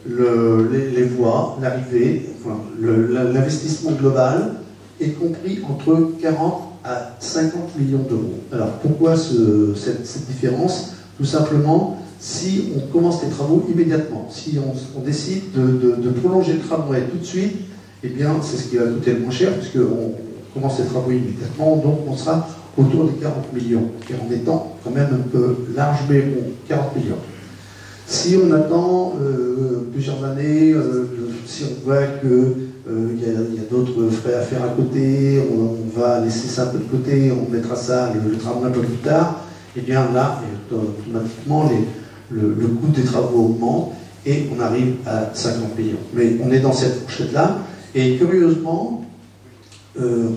les, voies, l'arrivée, l'investissement global est compris entre 40 à 50 millions d'euros. Alors pourquoi cette, différence? Tout simplement, si on commence les travaux immédiatement, si on, décide de, prolonger le tramway tout de suite, eh bien c'est ce qui va coûter le moins cher, puisqu'on commence les travaux immédiatement, donc on sera autour des 40 millions, en étant quand même un peu large, mais bon, 40 millions. Si on attend euh, plusieurs années, euh, si on voit qu'il euh, y a, d'autres frais à faire à côté, on, va laisser ça un peu de côté, on mettra ça, le, travail un peu plus tard, et eh bien là, automatiquement, le, coût des travaux augmente et on arrive à 50 millions. Mais on est dans cette fourchette-là, et curieusement,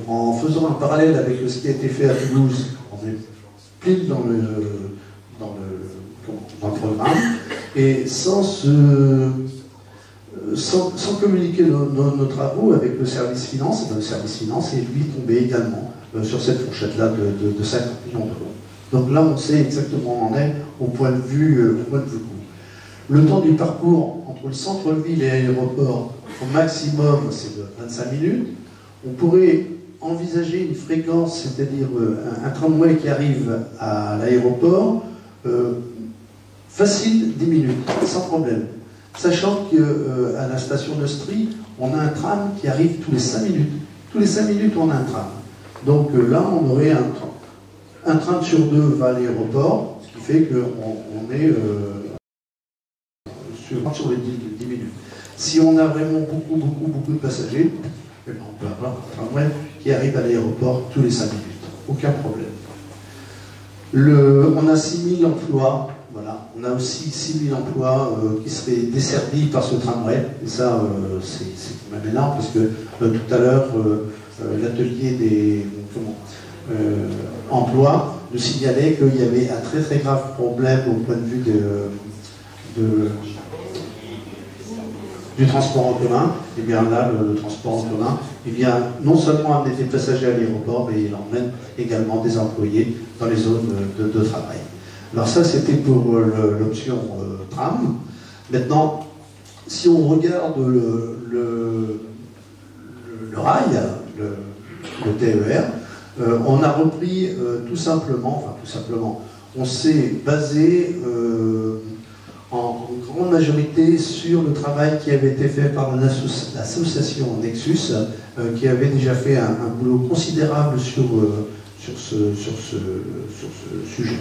en faisant un parallèle avec ce qui a été fait à Toulouse, on est pile dans le, dans le, dans le programme, et sans, communiquer nos, travaux avec le service finance, eh ben, le service finance est lui tombé également euh, sur cette fourchette-là de, de, 50 millions d'euros. Donc là, on sait exactement où on est au point de vue, euh, au point de vue coût. Le temps du parcours entre le centre-ville et l'aéroport, au maximum, c'est de 25 minutes. On pourrait envisager une fréquence, c'est-à-dire euh, un, tramway qui arrive à l'aéroport, Facile, 10 minutes, sans problème. Sachant qu'à euh, la station de Strie, on a un tram qui arrive tous les 5 minutes. Tous les 5 minutes, on a un tram. Donc euh, là, on aurait un tram. Un tram sur deux va à l'aéroport, ce qui fait qu'on on est euh, sur, les 10, minutes. Si on a vraiment beaucoup, beaucoup, beaucoup de passagers, eh ben, on peut avoir un tram qui arrive à l'aéroport tous les 5 minutes. Aucun problème. On a 6000 emplois On a aussi 6 000 emplois euh, qui seraient desservis par ce tramway. Et ça, euh, c'est quand même énorme, parce que euh, tout à l'heure, l'atelier des emplois nous signalait qu'il y avait un très très grave problème au point de vue du transport en commun. Et bien là, le, transport en commun, il vient non seulement amener des passagers à l'aéroport, mais il emmène également des employés dans les zones de travail. Alors ça, c'était pour euh, l'option euh, tram. Maintenant, si on regarde le, rail, le, TER, euh, on a repris tout simplement, enfin tout simplement, on s'est basé en grande majorité sur le travail qui avait été fait par l'association Nexus, qui avait déjà fait un, boulot considérable sur, sur, ce, sur, ce, sur ce sujet.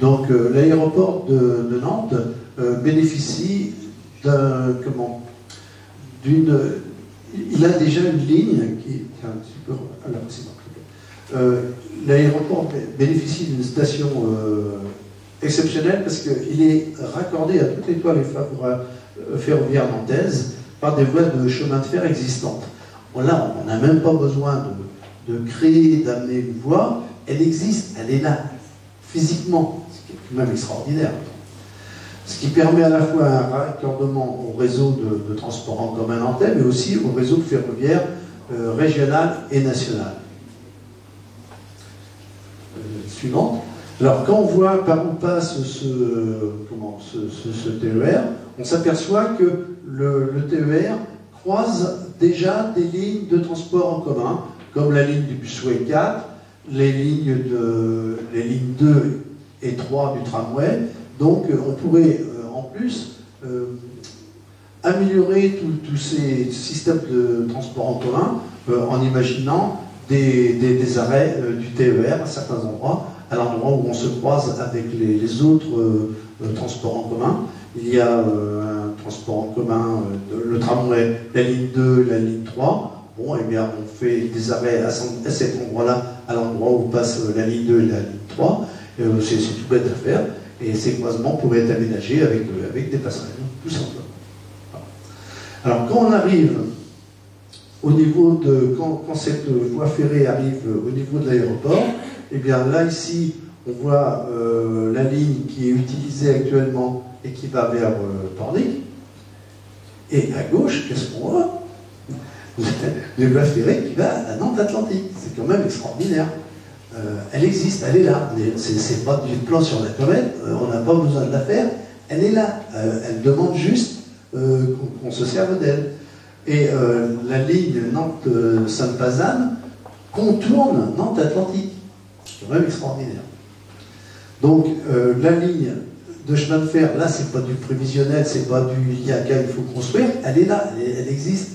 Donc euh, l'aéroport de, Nantes euh, bénéficie d'un comment d'une il a déjà une ligne qui petit peu euh, l'aéroport bénéficie d'une station exceptionnelle parce qu'il est raccordé à toutes les toiles ferroviaires nantaises par des voies de chemin de fer existantes. là, on n'a même pas besoin de créer, d'amener une voie, elle existe, elle est là, physiquement même extraordinaire. Ce qui permet à la fois un raccordement au réseau de, transport en commun nantais, mais aussi au réseau ferroviaire euh, régional et national. Euh, suivante. Alors, quand on voit par où passe ce, ce, TER, on s'aperçoit que le, le, TER croise déjà des lignes de transport en commun, comme la ligne du Busway 4, les lignes, de, les lignes 2 étroit du tramway. Donc euh, on pourrait euh, en plus euh, améliorer tous ces systèmes de transport en commun en imaginant des, arrêts du TER à certains endroits, à l'endroit où on se croise avec les, autres transports en commun. Il y a un transport en commun, le tramway, la ligne 2, la ligne 3. Bon, eh bien, on fait des arrêts à, cet endroit-là, à l'endroit où passe la ligne 2 et la ligne 3. C'est tout bête à faire. Et ces croisements pourraient être aménagés avec, avec des passerelles, tout simplement. Alors, quand on arrive au niveau de. Quand, cette voie ferrée arrive au niveau de l'aéroport, eh bien là, ici, on voit euh, la ligne qui est utilisée actuellement et qui va vers euh, Pornic. Et à gauche, qu'est-ce qu'on voit? Le voie ferrée qui va à Nantes-Atlantique. C'est quand même extraordinaire. Euh, elle existe, elle est là. C'est pas du plan sur la comète, on n'a pas besoin de la faire. Elle est là. elle demande juste qu'on se serve d'elle. Et euh, la ligne Nantes-Sainte-Pazanne contourne Nantes-Atlantique. C'est quand même extraordinaire. Donc euh, la ligne de chemin de fer, là c'est pas du prévisionnel, c'est pas du il y a il faut construire, elle est là, elle, existe.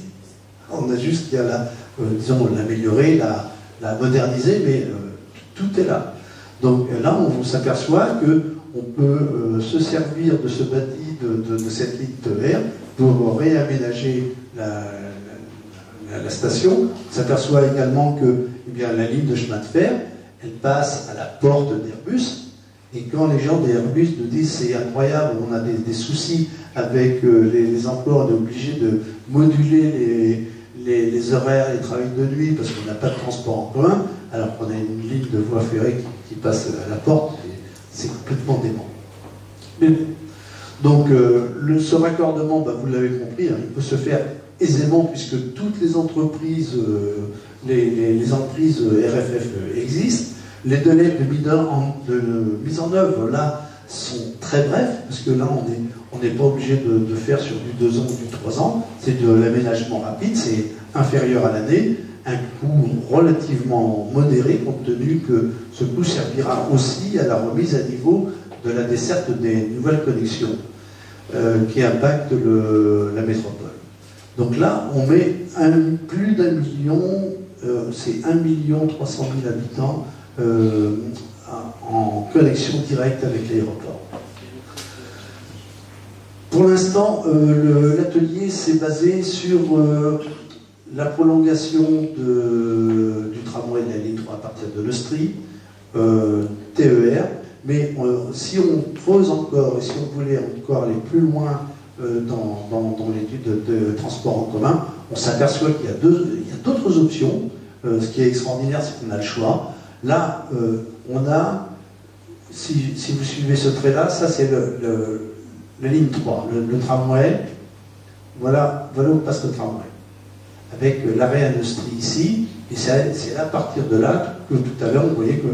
On a juste qu'à la, euh, disons, l'améliorer, la, la, moderniser, mais tout est là. Donc là on s'aperçoit que on peut se servir de ce bâti, de, cette ligne de verre pour réaménager la, station, s'aperçoit également que eh la ligne de chemin de fer, elle passe à la porte d'Airbus. Et quand les gens d'Airbus nous disent c'est incroyable, on a des, soucis avec euh, les, emplois, on est obligé de moduler les, horaires, les travaux de nuit parce qu'on n'a pas de transport en commun, alors qu'on a une ligne de voie ferrée qui, passe à la porte, c'est complètement dément. Donc euh, le, ce raccordement, bah, vous l'avez compris, hein, il peut se faire aisément puisque toutes les entreprises, euh, les, entreprises RFF existent. Les délais de mise, en, de mise en œuvre là sont très brefs parce que là on n'est pas obligé de, faire sur du 2 ans ou du 3 ans. C'est de l'aménagement rapide, c'est inférieur à l'année, un coût relativement modéré compte tenu que ce coût servira aussi à la remise à niveau de la desserte des nouvelles connexions. Euh, qui impacte la métropole. Donc là, on met plus d'un million, euh, c'est 1 million 300 000 habitants euh, en connexion directe avec l'aéroport. Pour l'instant, l'atelier s'est basé sur la prolongation du tramway de la ligne 3 à partir de l'Austrie, TER, mais si on creuse encore, et si on voulait encore aller plus loin euh, dans, l'étude de, transport en commun, on s'aperçoit qu'il y a d'autres options. Euh, ce qui est extraordinaire, c'est qu'on a le choix. Là, euh, on a, si, vous suivez ce trait-là, ça c'est la ligne 3, le, tramway. Voilà, voilà où passe le tramway. Avec l'arrêt industrie ici, et c'est à partir de là que tout à l'heure, on voyait que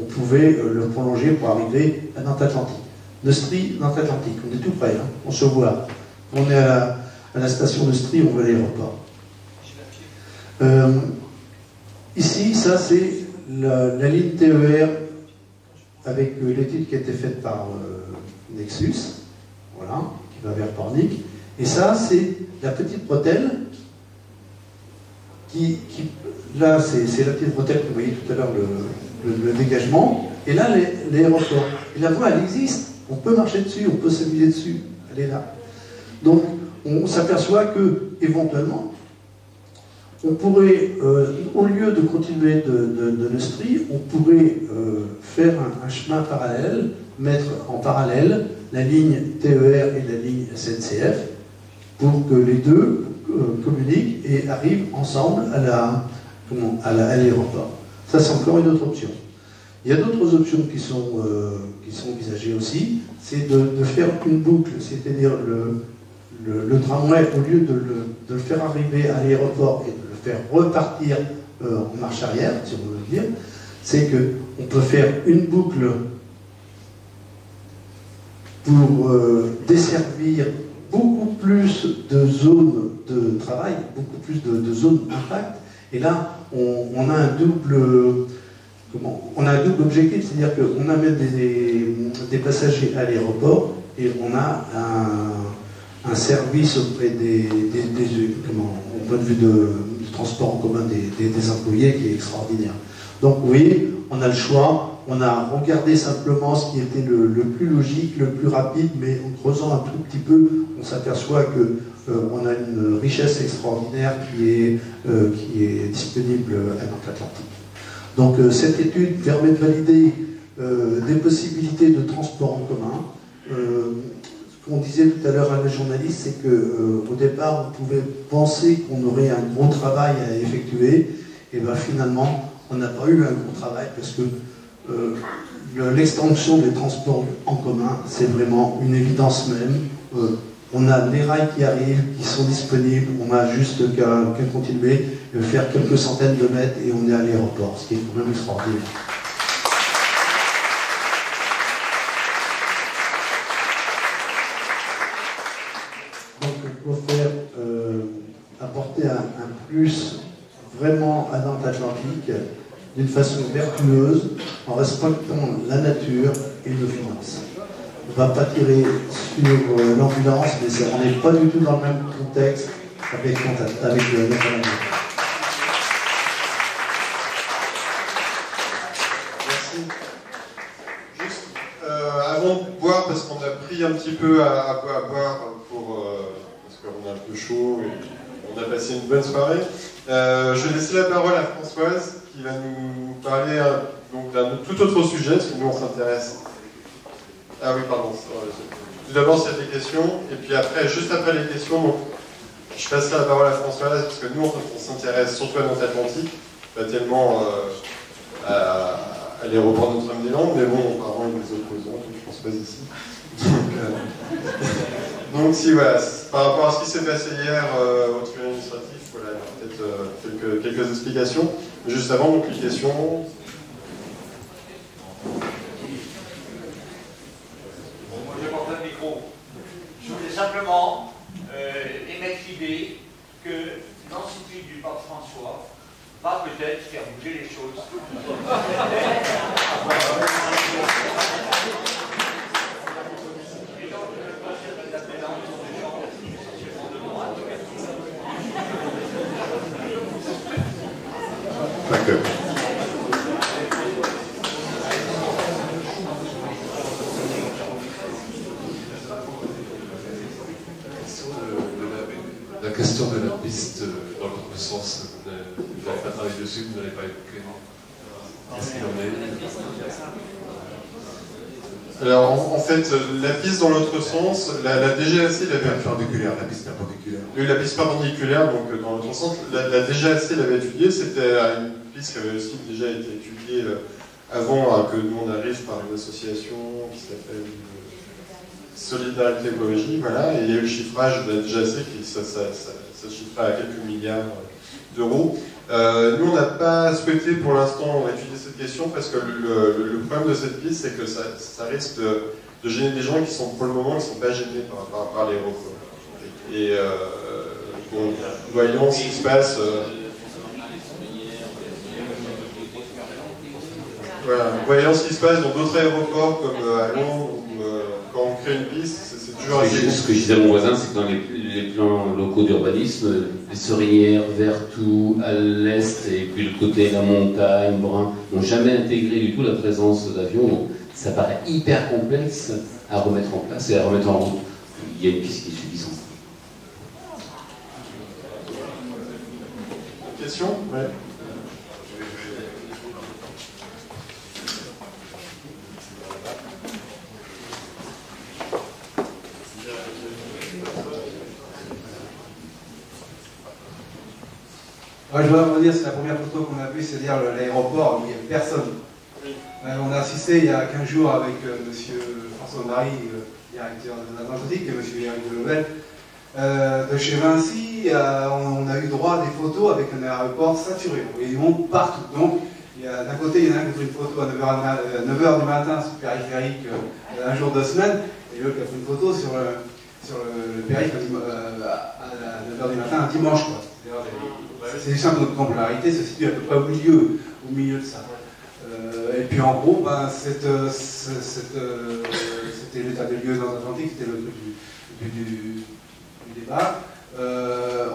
on pouvait euh, le prolonger pour arriver à Nantes-Atlantique. Neustrie, Nantes-Atlantique, on est tout près, hein. on se voit. On est à, la station Neustrie, on voit l'aéroport. Euh, ici, ça c'est la, ligne TER avec euh, l'étude qui a été faite par Nexus, voilà, qui va vers Pornic. Et ça, c'est la petite bretelle là, c'est la petite bretelle que vous voyez tout à l'heure, le, dégagement, et là l'aéroport. La voie, elle existe. On peut marcher dessus, on peut s'amuser dessus. Elle est là. Donc, on s'aperçoit que, éventuellement, on pourrait, euh, au lieu de continuer de, de, on pourrait euh, faire un, chemin parallèle, mettre en parallèle la ligne TER et la ligne SNCF, pour que les deux communiquent et arrivent ensemble à la, à l'aéroport. Ça, c'est encore une autre option. Il y a d'autres options qui sont, euh, envisagées aussi, c'est de, faire une boucle, c'est-à-dire le, tramway, au lieu de le, faire arriver à l'aéroport et de le faire repartir euh, en marche arrière, si on veut dire, c'est qu'on peut faire une boucle pour euh, desservir beaucoup plus de zones de travail, beaucoup plus de, zones d'impact, et là, on, a un double, comment, on a un double objectif, c'est-à-dire qu'on amène des, des, passagers à l'aéroport et on a un, service auprès des, comment, au point de vue de, du transport en commun des, employés qui est extraordinaire. Donc oui, on a le choix, on a regardé simplement ce qui était le, plus logique, le plus rapide, mais en creusant un tout petit peu, on s'aperçoit que euh, on a une richesse extraordinaire qui est, euh, qui est disponible à Nantes-Atlantique. Donc euh, cette étude permet de valider des possibilités de transport en commun. ce qu'on disait tout à l'heure à la journaliste, c'est qu'au départ, on pouvait penser qu'on aurait un gros travail à effectuer, et bien finalement, on n'a pas eu un gros travail parce que l'extension des transports en commun, c'est vraiment une évidence même. On a des rails qui arrivent, qui sont disponibles, on a juste qu'à continuer, faire quelques centaines de mètres et on est à l'aéroport, ce qui est quand même extraordinaire. Donc pour faire euh, apporter un, plus vraiment à Nantes Atlantique d'une façon vertueuse en respectant la nature et nos finances. Ne va pas tirer sur euh, l'ambulance, mais on n'est pas du tout dans le même contexte avec, avec euh, Merci. Juste euh, avant de boire, parce qu'on a pris un petit peu à, boire pour, parce qu'on est un peu chaud et on a passé une bonne soirée, je vais laisser la parole à Françoise qui va nous parler d'un tout autre sujet, parce que nous on s'intéresse ah oui, pardon. Tout d'abord, c'est des questions, et puis après, juste après les questions, je passerai la parole à Françoise, parce que nous, on s'intéresse surtout à Nantes-Atlantique, pas tellement euh, à, l'aéroport Notre-Dame-des-Landes, mais bon, apparemment, il y a des opposants, donc je pense pas ici. Donc, euh, si, voilà, par rapport à ce qui s'est passé hier euh, au tribunal administratif, voilà, peut-être quelques explications. Juste avant, donc les questions. simplement euh, émettre l'idée que l'encyclique du pape François va peut-être faire bouger les choses. D'accord. question de la piste euh, dans l'autre sens, vous n'avez pas travaillé dessus, vous n'avez pas évoqué. Qu'est-ce qu'il en est alors en, fait, la piste dans l'autre sens, la, DGAC l'avait perpendiculaire, la piste perpendiculaire. Oui, la piste perpendiculaire, donc euh, dans l'autre sens, la, DGAC l'avait étudiée, c'était une piste qui avait aussi déjà été étudiée euh, avant que nous on arrive par une association qui s'appelle Solidarité écologie, voilà, et il y a eu le chiffrage de la DGAC qui ça, ça, ça, chiffrait à quelques milliards d'euros. Euh, nous, on n'a pas souhaité pour l'instant étudier cette question parce que le, problème de cette piste, c'est que ça, risque de, gêner des gens qui sont pour le moment ne sont pas gênés par, par. Et euh, voyons ce qui se passe. Euh, ce qui se passe dans d'autres aéroports comme à Londres quand on crée une piste. Ce que je disais à mon voisin, c'est que dans les, plans locaux d'urbanisme, les Serinières, Vertou, à l'est, et puis le côté de la montagne, Brun, n'ont jamais intégré du tout la présence d'avions. Donc ça paraît hyper complexe à remettre en place et à remettre en route. Il y a une piste qui est suffisante. Question? Je dois vous dire, c'est la première photo qu'on a vue, c'est-à-dire l'aéroport où il n'y a personne. Euh, on a assisté il y a 15 jours avec euh, M. François-Marie, euh, directeur de l'Atlantique, et M. Eric Delovel, de chez Vinci. on a eu droit à des photos avec un aéroport saturé. Et ils vont partout. Donc, d'un côté, il y en a un qui a pris une photo à 9h, du matin sur le périphérique un jour de semaine, et l'autre qui a pris une photo sur le, sur le, périphérique à 9h du matin un dimanche. Quoi. C'est du simple notre popularité se situe à peu près au milieu, au milieu de ça. Euh, et puis en gros, ben, euh, euh, c'était l'état des lieux dans l'Atlantique, c'était le truc du, débat.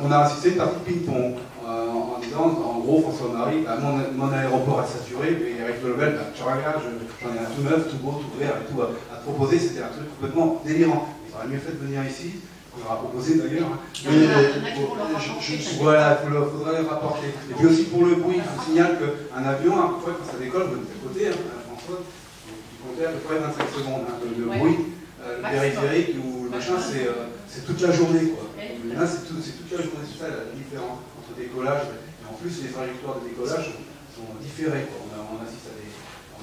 on a assisté à une partie ping-pong. on présidente, en gros, François-Marie, bah, mon, aéroport est saturé, mais avec le bah, tu regardes, j'en ai un tout neuf, tout beau, tout vert et tout à, proposer, c'était un truc complètement délirant. Ils auraient mieux fait de venir ici, on leur a proposé d'ailleurs. Hein. Voilà, il faudrait les rapporter. Et puis aussi pour le bruit, je vous signale qu'un avion, à fois quand ça décolle, de l'autre côté, hein, François, il comptait à peu près 25 secondes hein, de, de bruit. Euh, le périphérique ou le machin, c'est euh, toute la journée. Quoi. Là, c'est tout, toute la journée, c'est ça la différence entre décollage. Et en plus, les trajectoires de décollage sont, différées. Quoi. On, a, on, assiste à des.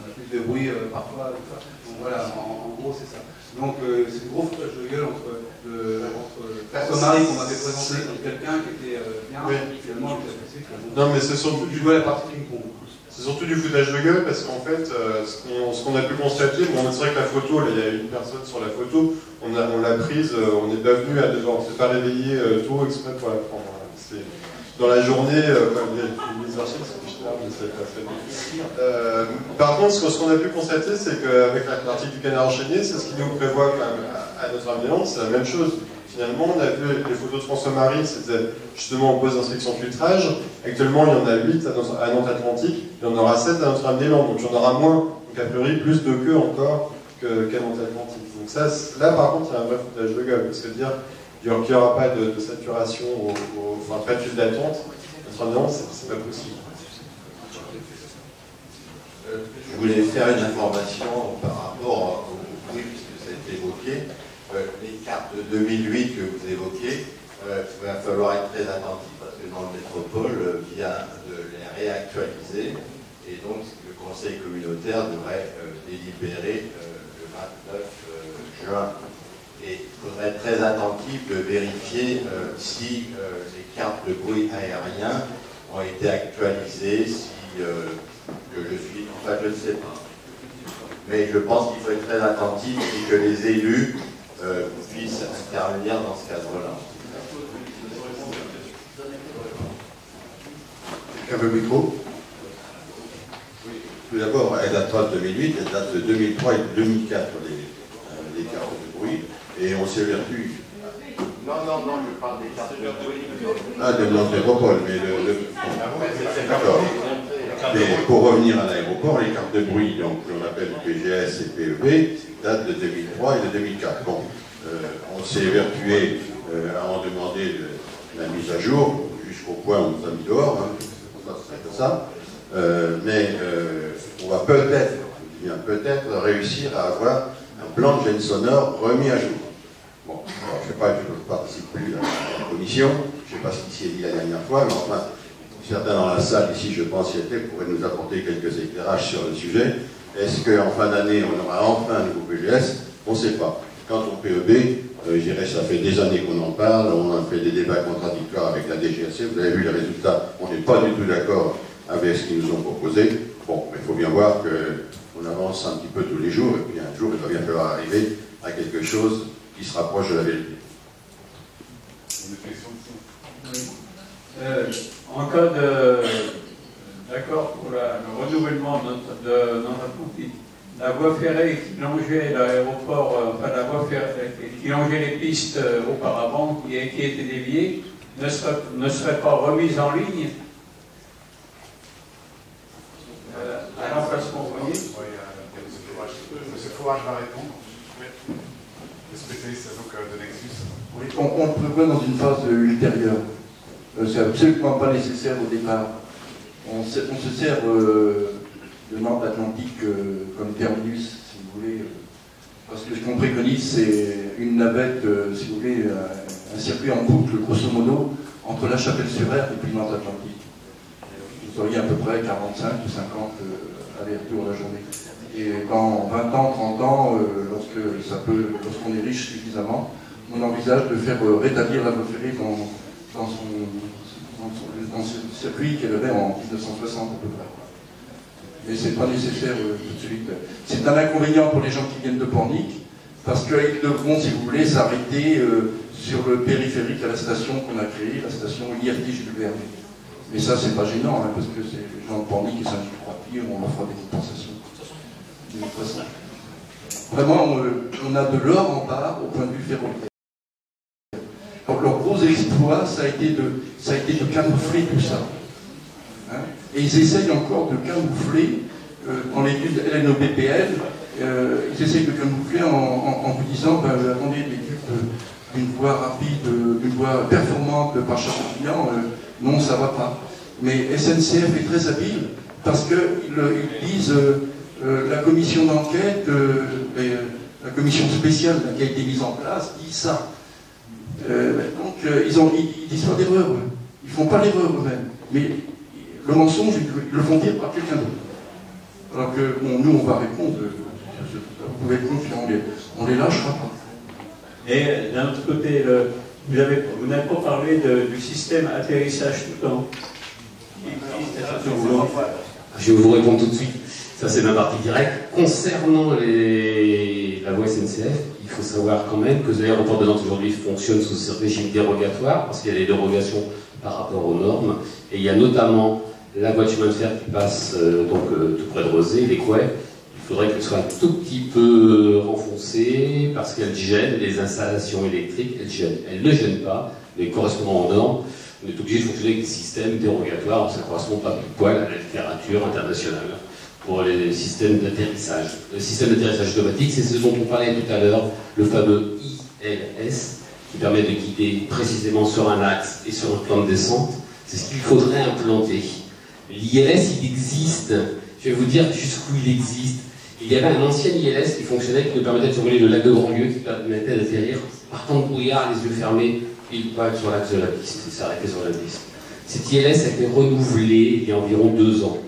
A plus de bruit euh, parfois. Donc voilà, en, en gros, c'est ça. Donc euh, c'est une grosse foutage de gueule entre, le, entre Marie qu'on m'avait présenté comme quelqu'un qui était euh, bien, oui. finalement, Non, mais c'est surtout du la partie ping-pong. C'est surtout du foutage de gueule parce qu'en fait, euh, ce qu'on a pu constater, bon, c'est vrai que la photo, là, il y a une personne sur la photo, on l'a on prise, on n'est pas venu à deux heures, on s'est pas réveillé tôt exprès pour la prendre. Voilà. Dans la journée, pas euh, Par contre, ce qu'on a pu constater, c'est qu'avec l'article du canard enchaîné, c'est ce qui nous prévoit quand même à, notre ambulance, c'est la même chose finalement, on a vu les photos de François-Marie, c'était justement en pose d'inspection filtrage. Actuellement, il y en a 8 à Nantes-Atlantique, il y en aura 7 à Notre-Dame-des-Landes, donc il y en aura moins. Donc a priori, plus de queues encore qu'à Nantes-Atlantique. Donc ça, là par contre, il y a un vrai foutage de gueule, parce que dire qu'il n'y aura pas de, saturation, au, enfin pas de d'attente, Notre-Dame-des-Landes, c'est pas possible. Je voulais faire une information par rapport au bruit, puisque ça a été évoqué. Euh, les cartes de 2008 que vous évoquez, euh, il va falloir être très attentif parce que dans le métropole vient de les réactualiser et donc le conseil communautaire devrait euh, délibérer le 29 juin. Et il faudrait être très attentif de vérifier si les cartes de bruit aérien ont été actualisées, si que je suis, enfin je ne sais pas. Mais je pense qu'il faut être très attentif et que les élus euh, puisse intervenir dans ce cadre-là. Quelqu'un veut micro? Tout d'abord, elle date de 2008, elle date de 2003 et 2004, les, euh, les cartes de bruit, et on s'est vertu. Non, non, non, je parle des cartes de bruit. Ah, de l'Anthropole, mais le. le... D'accord. Mais pour revenir à l'aéroport, les cartes de bruit, donc qu'on appelle PGS et PEB, datent de 2003 et de 2004. Bon, euh, on s'est évertué euh, à en demander la mise à jour, jusqu'au point où on nous a mis dehors, hein, ça, ça. Euh, mais on va peut-être, peut-être réussir à avoir un plan de gêne sonore remis à jour. Bon, je ne sais pas, je ne participe plus à la commission, je ne sais pas ce qui s'est dit la dernière fois, mais enfin, certains dans la salle ici, je pense, y étaient, pourraient nous apporter quelques éclairages sur le sujet. Est-ce qu'en fin d'année, on aura enfin un nouveau PGS On ne sait pas. Quant au PEB, euh, je dirais ça fait des années qu'on en parle, on a fait des débats contradictoires avec la DGAC, vous avez vu les résultats, on n'est pas du tout d'accord avec ce qu'ils nous ont proposé. Bon, mais il faut bien voir qu'on avance un petit peu tous les jours, et puis un jour, il va bien falloir arriver à quelque chose qui se rapproche de la vérité. Euh, en cas d'accord pour le renouvellement de notre politique, la voie ferrée qui longeait l'aéroport, euh, enfin la voie ferrée qui longeait les pistes euh, auparavant, qui, qui était déviée, ne serait, ne serait pas remise en ligne? Euh, à l'emplacement, vous voyez Monsieur Fourage va répondre. Le. Oui, on, on peut dans une phase ultérieure. C'est absolument pas nécessaire au départ. On se, sert de Nord Atlantique euh, comme terminus, si vous voulez. Euh, parce que ce qu'on préconise, c'est une navette, euh, si vous voulez, un, circuit en boucle, grosso modo, entre la Chapelle-sur-Air et puis Nord Atlantique. Vous auriez à peu près 45 ou 50 allers-retours la journée. Et dans 20 ans, 30 ans, lorsque ça peut, lorsqu'on est riche suffisamment, on envisage de faire rétablir la ferrée dans, dans, son, dans, ce circuit qu'elle avait en 1960 à peu près mais ce n'est pas nécessaire euh, tout de suite. C'est un inconvénient pour les gens qui viennent de Pornic, parce qu'ils devront, si vous voulez, s'arrêter euh, sur le périphérique à la station qu'on a créée, la station IRT Jules Verne. Mais ça, c'est pas gênant, hein, parce que c'est les gens de Pornic et Saint-Gilles-Croix-Pied, on leur fera des compensations. Vraiment, euh, on a de l'or en bas au point de vue ferroviaire. Donc leur gros exploit, ça a été de, ça a été de camoufler tout ça. Et ils essayent encore de camoufler, euh, dans l'étude LNOBPL, euh, ils essayent de camoufler en, vous disant, ben, attendez, l'étude d'une voie rapide, d'une voie performante par chaque client, non, ça ne va pas. Mais SNCF est très habile parce qu'ils disent la commission d'enquête, la commission spéciale qui a été mise en place, dit ça. donc ils, ont, ils, disent pas d'erreur, ils font pas l'erreur eux-mêmes. Mais le mensonge, ils le font dire par quelqu'un d'autre. Alors que nous, on va répondre, vous pouvez être confiant, on ne les lâchera pas. Et d'un autre côté, vous n'avez pas parlé du système atterrissage tout temps. Je vais vous répondre tout de suite. Ça, c'est ma partie directe. Concernant les... la voie SNCF, il faut savoir quand même que l'aéroport de Nantes aujourd'hui fonctionne sous ce régime dérogatoire, parce qu'il y a des dérogations par rapport aux normes. Et il y a notamment la voie de chemin de fer qui passe euh, donc, euh, tout près de Rosé, les couets. Il faudrait qu'elle soit un tout petit peu renfoncée parce qu'elle gêne les installations électriques. Elle, gêne. elle ne gêne pas, mais correspondant aux normes, on est obligé de fonctionner avec des systèmes dérogatoires. Ça ne correspond pas du poil à la littérature internationale pour les systèmes d'atterrissage. Le système d'atterrissage automatique, c'est ce dont on parlait tout à l'heure, le fameux ILS, qui permet de guider précisément sur un axe et sur un plan de descente. C'est ce qu'il faudrait implanter. L'ILS, il existe. Je vais vous dire jusqu'où il existe. Il y avait un ancien ILS qui fonctionnait, qui nous permettait de survoler le lac de Grandlieu, qui permettait d'atterrir par temps de brouillard, les yeux fermés, il passe sur l'axe de la piste, il s'arrêtait sur la piste. Cette ILS a été renouvelée il y a environ deux ans.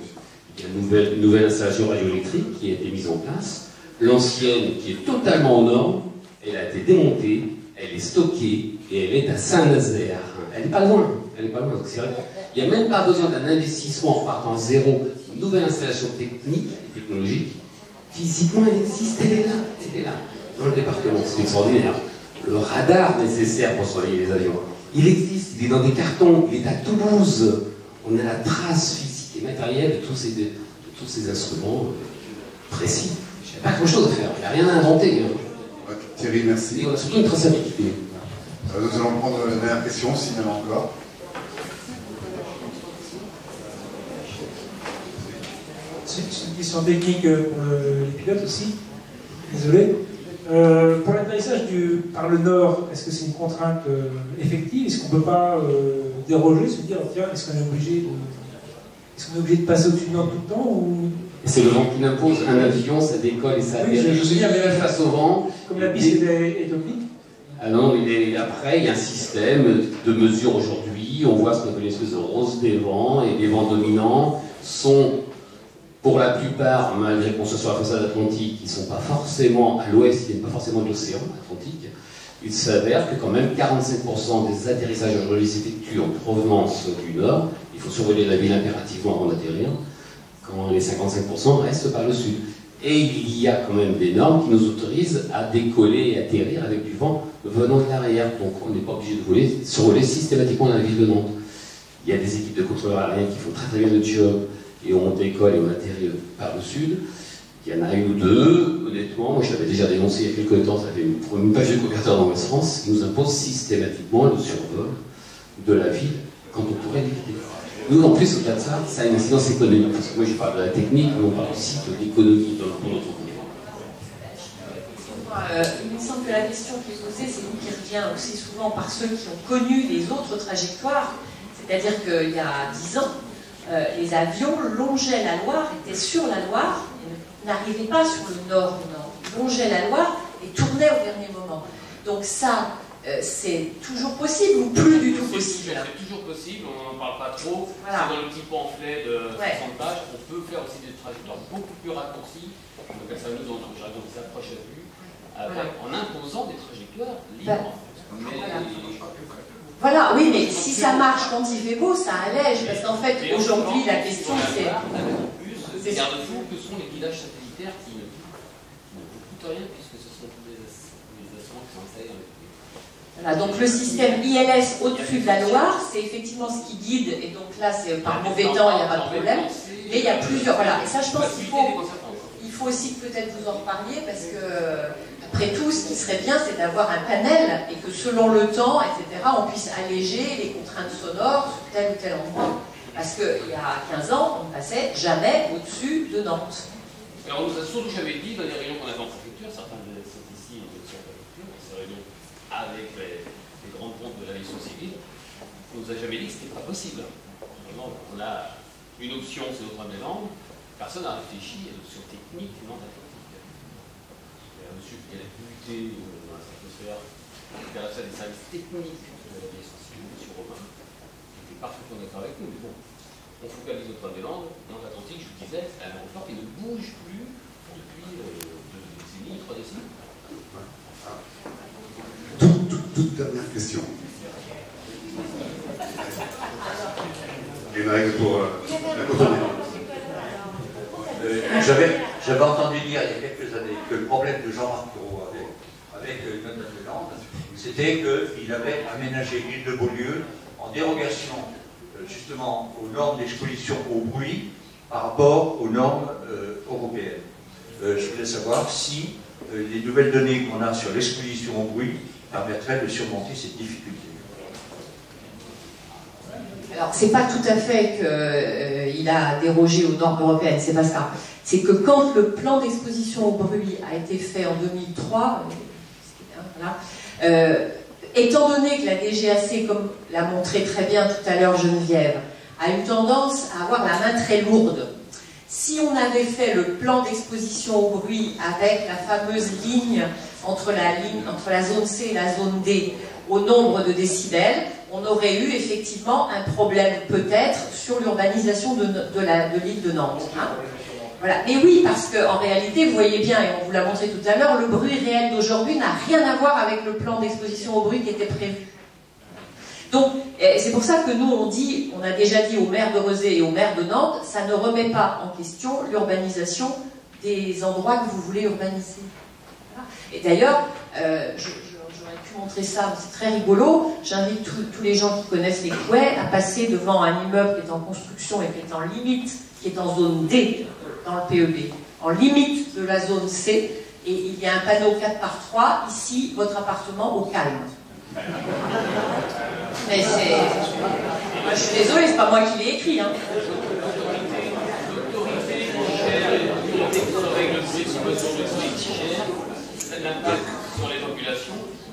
Il y a une nouvelle, installation radioélectrique qui a été mise en place. L'ancienne, qui est totalement aux normes, elle a été démontée, elle est stockée et elle est à Saint-Nazaire. Elle n'est pas loin, elle pas loin. Il n'y a même pas besoin d'un investissement en partant zéro, une nouvelle installation technique et technologique. Physiquement, elle existe, elle est là, elle est là. Dans le département, c'est extraordinaire. Le radar nécessaire pour surveiller les avions, il existe, il est dans des cartons, il est à Toulouse. On a la trace physique et matérielle de tous ces, de, tous ces instruments précis. Il n'y a pas grand-chose à faire, il n'y a rien à inventer. Hein. Thierry, merci. Et on a surtout une traçabilité. Euh, nous allons prendre la dernière question, s'il y en a encore. C'est une question technique pour les pilotes aussi. Désolé. Euh, pour l'atterrissage par le nord, est-ce que c'est une contrainte euh, effective? Est-ce qu'on ne peut pas euh, déroger, se dire, tiens, est-ce qu'on est obligé de, est qu'on est obligé de passer au-dessus du nord tout le temps ou... C'est le vent qui impose. Un avion, ça décolle et ça oui, atterrit. Je, je bien, mais face au vent. Comme la piste est, est oblique ah non, il est, après, il y a un système de mesure aujourd'hui. On voit ce qu'on appelle l'espèce de rose des vents, et les vents dominants sont pour la plupart, malgré qu'on soit sur la façade atlantique, ils ne sont pas forcément à l'ouest, ils viennent pas forcément de l'océan Atlantique. Il s'avère que quand même 45% des atterrissages aujourd'hui s'effectuent en provenance du nord. Il faut survoler la ville impérativement avant d'atterrir, quand les 55% restent par le sud. Et il y a quand même des normes qui nous autorisent à décoller et atterrir avec du vent venant de l'arrière. Donc on n'est pas obligé de voler, survoler systématiquement la ville de Nantes. Il y a des équipes de contrôleurs aériens qui font très très bien le job et on décolle et on atterrit par le sud. Il y en a une ou deux, honnêtement, moi je l'avais déjà dénoncé il y a quelques temps, ça fait une, une page de couverture dans West France, qui nous impose systématiquement le survol de la ville quand on pourrait l'éviter. Nous, en plus, au-delà de ça, ça a une incidence économique, parce que moi je parle de la technique, mais on parle aussi de l'économie dans notre. Euh, il me semble que la question qui est posée, c'est une qui revient aussi souvent par ceux qui ont connu les autres trajectoires, c'est-à-dire qu'il y a dix ans, euh, les avions longeaient la Loire, étaient sur la Loire, n'arrivaient pas sur le nord. Ils longeaient la Loire et tournaient au dernier moment. Donc ça, euh, c'est toujours possible ou plus du tout possible C'est toujours possible, on n'en parle pas trop. C'est dans le petit pamphlet de 60 pages. On peut faire aussi des trajectoires beaucoup plus raccourcies. On appelle ça nous dans jargon des approches à vue, en imposant des trajectoires libres. Ben, mais voilà, oui, mais si ça marche quand il fait beau, ça allège, parce qu'en fait, aujourd'hui, la question, c'est... C'est garde-fous que sont les guidages satellitaires qui ne coûtent rien, puisque ce sont des, instruments qui sont installés voilà, donc le système ILS au-dessus de la Loire, c'est effectivement ce qui guide, et donc là, c'est par mauvais temps, il n'y a pas de problème. Mais il y a plusieurs. Voilà, et ça, je pense qu'il faut, il faut aussi que peut-être vous en reparliez, parce que après tout, ce qui serait bien, c'est d'avoir un panel et que selon le temps, etc., on puisse alléger les contraintes sonores sur tel ou tel endroit. Parce qu'il y a 15 ans, on ne passait jamais au-dessus de Nantes. Alors, on nous a surtout jamais dit, dans les réunions qu'on avait en préfecture, certains sont ici et d'autres sont en préfecture, dans ces réunions avec les, les grandes comptes de l'aviation civile, on a jamais dit que ce n'était pas possible. On a une option, c'est Notre-Dame-des-Landes. Personne n'a réfléchi à l'option technique non atlantique. Il y a monsieur qui a buté euh, dans la stratosphère, qui intéressé à des services techniques de l'aviation civile, M. Romain, qui était parfaitement d'accord avec nous. Mais bon, on focalise Notre-Dame-des-Landes, non atlantique, je vous disais, c'est un aéroport qui ne bouge plus depuis euh, deux décennies, trois décennies. Toute dernière question. Euh. Euh, J'avais entendu dire il y a quelques années que le problème de Jean-Marc Thoreau avec, avec euh, Notre-Dame-des-Landes, c'était qu'il avait aménagé l'île de Beaulieu en dérogation justement aux normes d'exposition au bruit par rapport aux normes européennes. Je voulais savoir si les nouvelles données qu'on a sur l'exposition au bruit permettraient de surmonter cette difficulté. Alors, c'est pas tout à fait qu'il a dérogé aux normes européennes, c'est pas ça. C'est que quand le plan d'exposition au bruit a été fait en 2003, euh, euh, étant donné que la DGAC, comme l'a montré très bien tout à l'heure Geneviève, a une tendance à avoir la main très lourde, si on avait fait le plan d'exposition au bruit avec la fameuse ligne, entre la zone C et la zone D au nombre de décibels, on aurait eu effectivement un problème peut-être sur l'urbanisation de, l'île de Nantes. hein. Voilà. Mais oui, parce qu'en réalité, vous voyez bien, et on vous l'a montré tout à l'heure, le bruit réel d'aujourd'hui n'a rien à voir avec le plan d'exposition au bruit qui était prévu. Donc, eh, c'est pour ça que nous, on dit, on a déjà dit au maire de Rezé et au maire de Nantes, ça ne remet pas en question l'urbanisation des endroits que vous voulez urbaniser. Et d'ailleurs, euh, montrer ça, c'est très rigolo. J'invite tous- les gens qui connaissent les couets à passer devant un immeuble qui est en construction et qui est en limite, qui est en zone D dans le PEB, en limite de la zone C, et il y a un panneau 4 par 3, ici, votre appartement au calme. Mais c'est. Je suis désolée, c'est pas moi qui l'ai écrit. Hein. L'autorité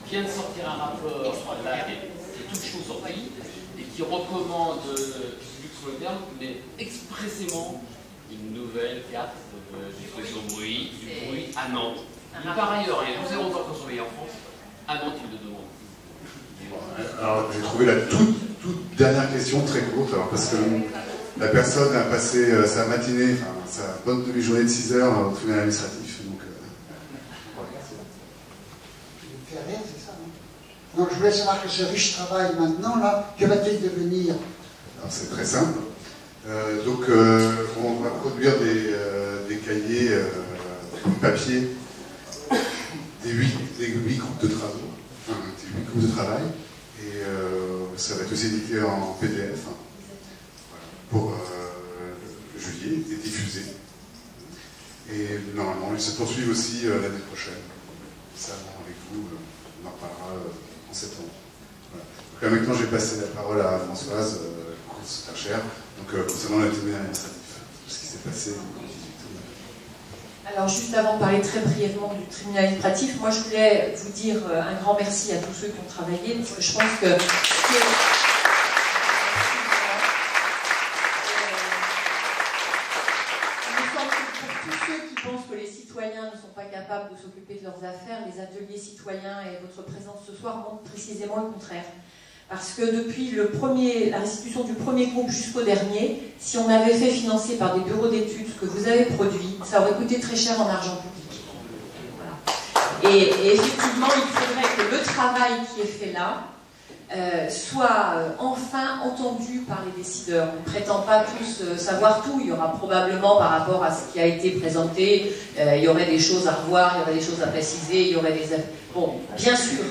vient de sortir un rapport là, qui est qui est tout chaud sorti, et qui recommande, euh, soit le terme, mais expressément une nouvelle carte de d'expression de bruit, du bruit à Nantes. Par ailleurs, il y a 12 aéroports qui sont surveillés en France, à Nantes, ils le demandent. Alors, j'ai trouvé la toute, toute dernière question très courte, alors, parce que la personne a passé euh, sa matinée, enfin, sa bonne demi-journée de 6 heures euh, au tribunal administratif. Donc, euh, fait non Donc je voulais savoir que ce riche travail maintenant, là, que va-t-il devenir c'est très simple. Euh, donc, euh, on va produire des, euh, des cahiers papier, des huit, des huit groupes de travaux, enfin, des huit groupes de travail, et ça va être aussi édité en PDF hein, pour juillet et diffusé. Et normalement, ils se poursuivent aussi l'année prochaine. Ça, avec vous, on en reparlera euh, en septembre. Donc maintenant, j'ai passé la parole à Françoise, euh, chère, donc euh, concernant le tribunal administratif, ce qui s'est passé le 18 Alors, juste avant de parler très brièvement du tribunal administratif, moi je voulais vous dire un grand merci à tous ceux qui ont travaillé, parce que je pense que. que- Il me semble que pour tous ceux qui pensent que les citoyens ne sont pas capables de s'occuper de leurs affaires, les ateliers citoyens et votre présence ce soir montrent précisément le contraire. Parce que depuis la restitution du premier groupe jusqu'au dernier, si on avait fait financer par des bureaux d'études ce que vous avez produit, ça aurait coûté très cher en argent public. Et effectivement, il faudrait que le travail qui est fait là euh, soit euh, enfin entendu par les décideurs. On ne prétend pas tous euh, savoir tout. Il y aura probablement, par rapport à ce qui a été présenté, il y aurait des choses à revoir, il y aurait des choses à préciser, il y aurait des... Bon, bien sûr.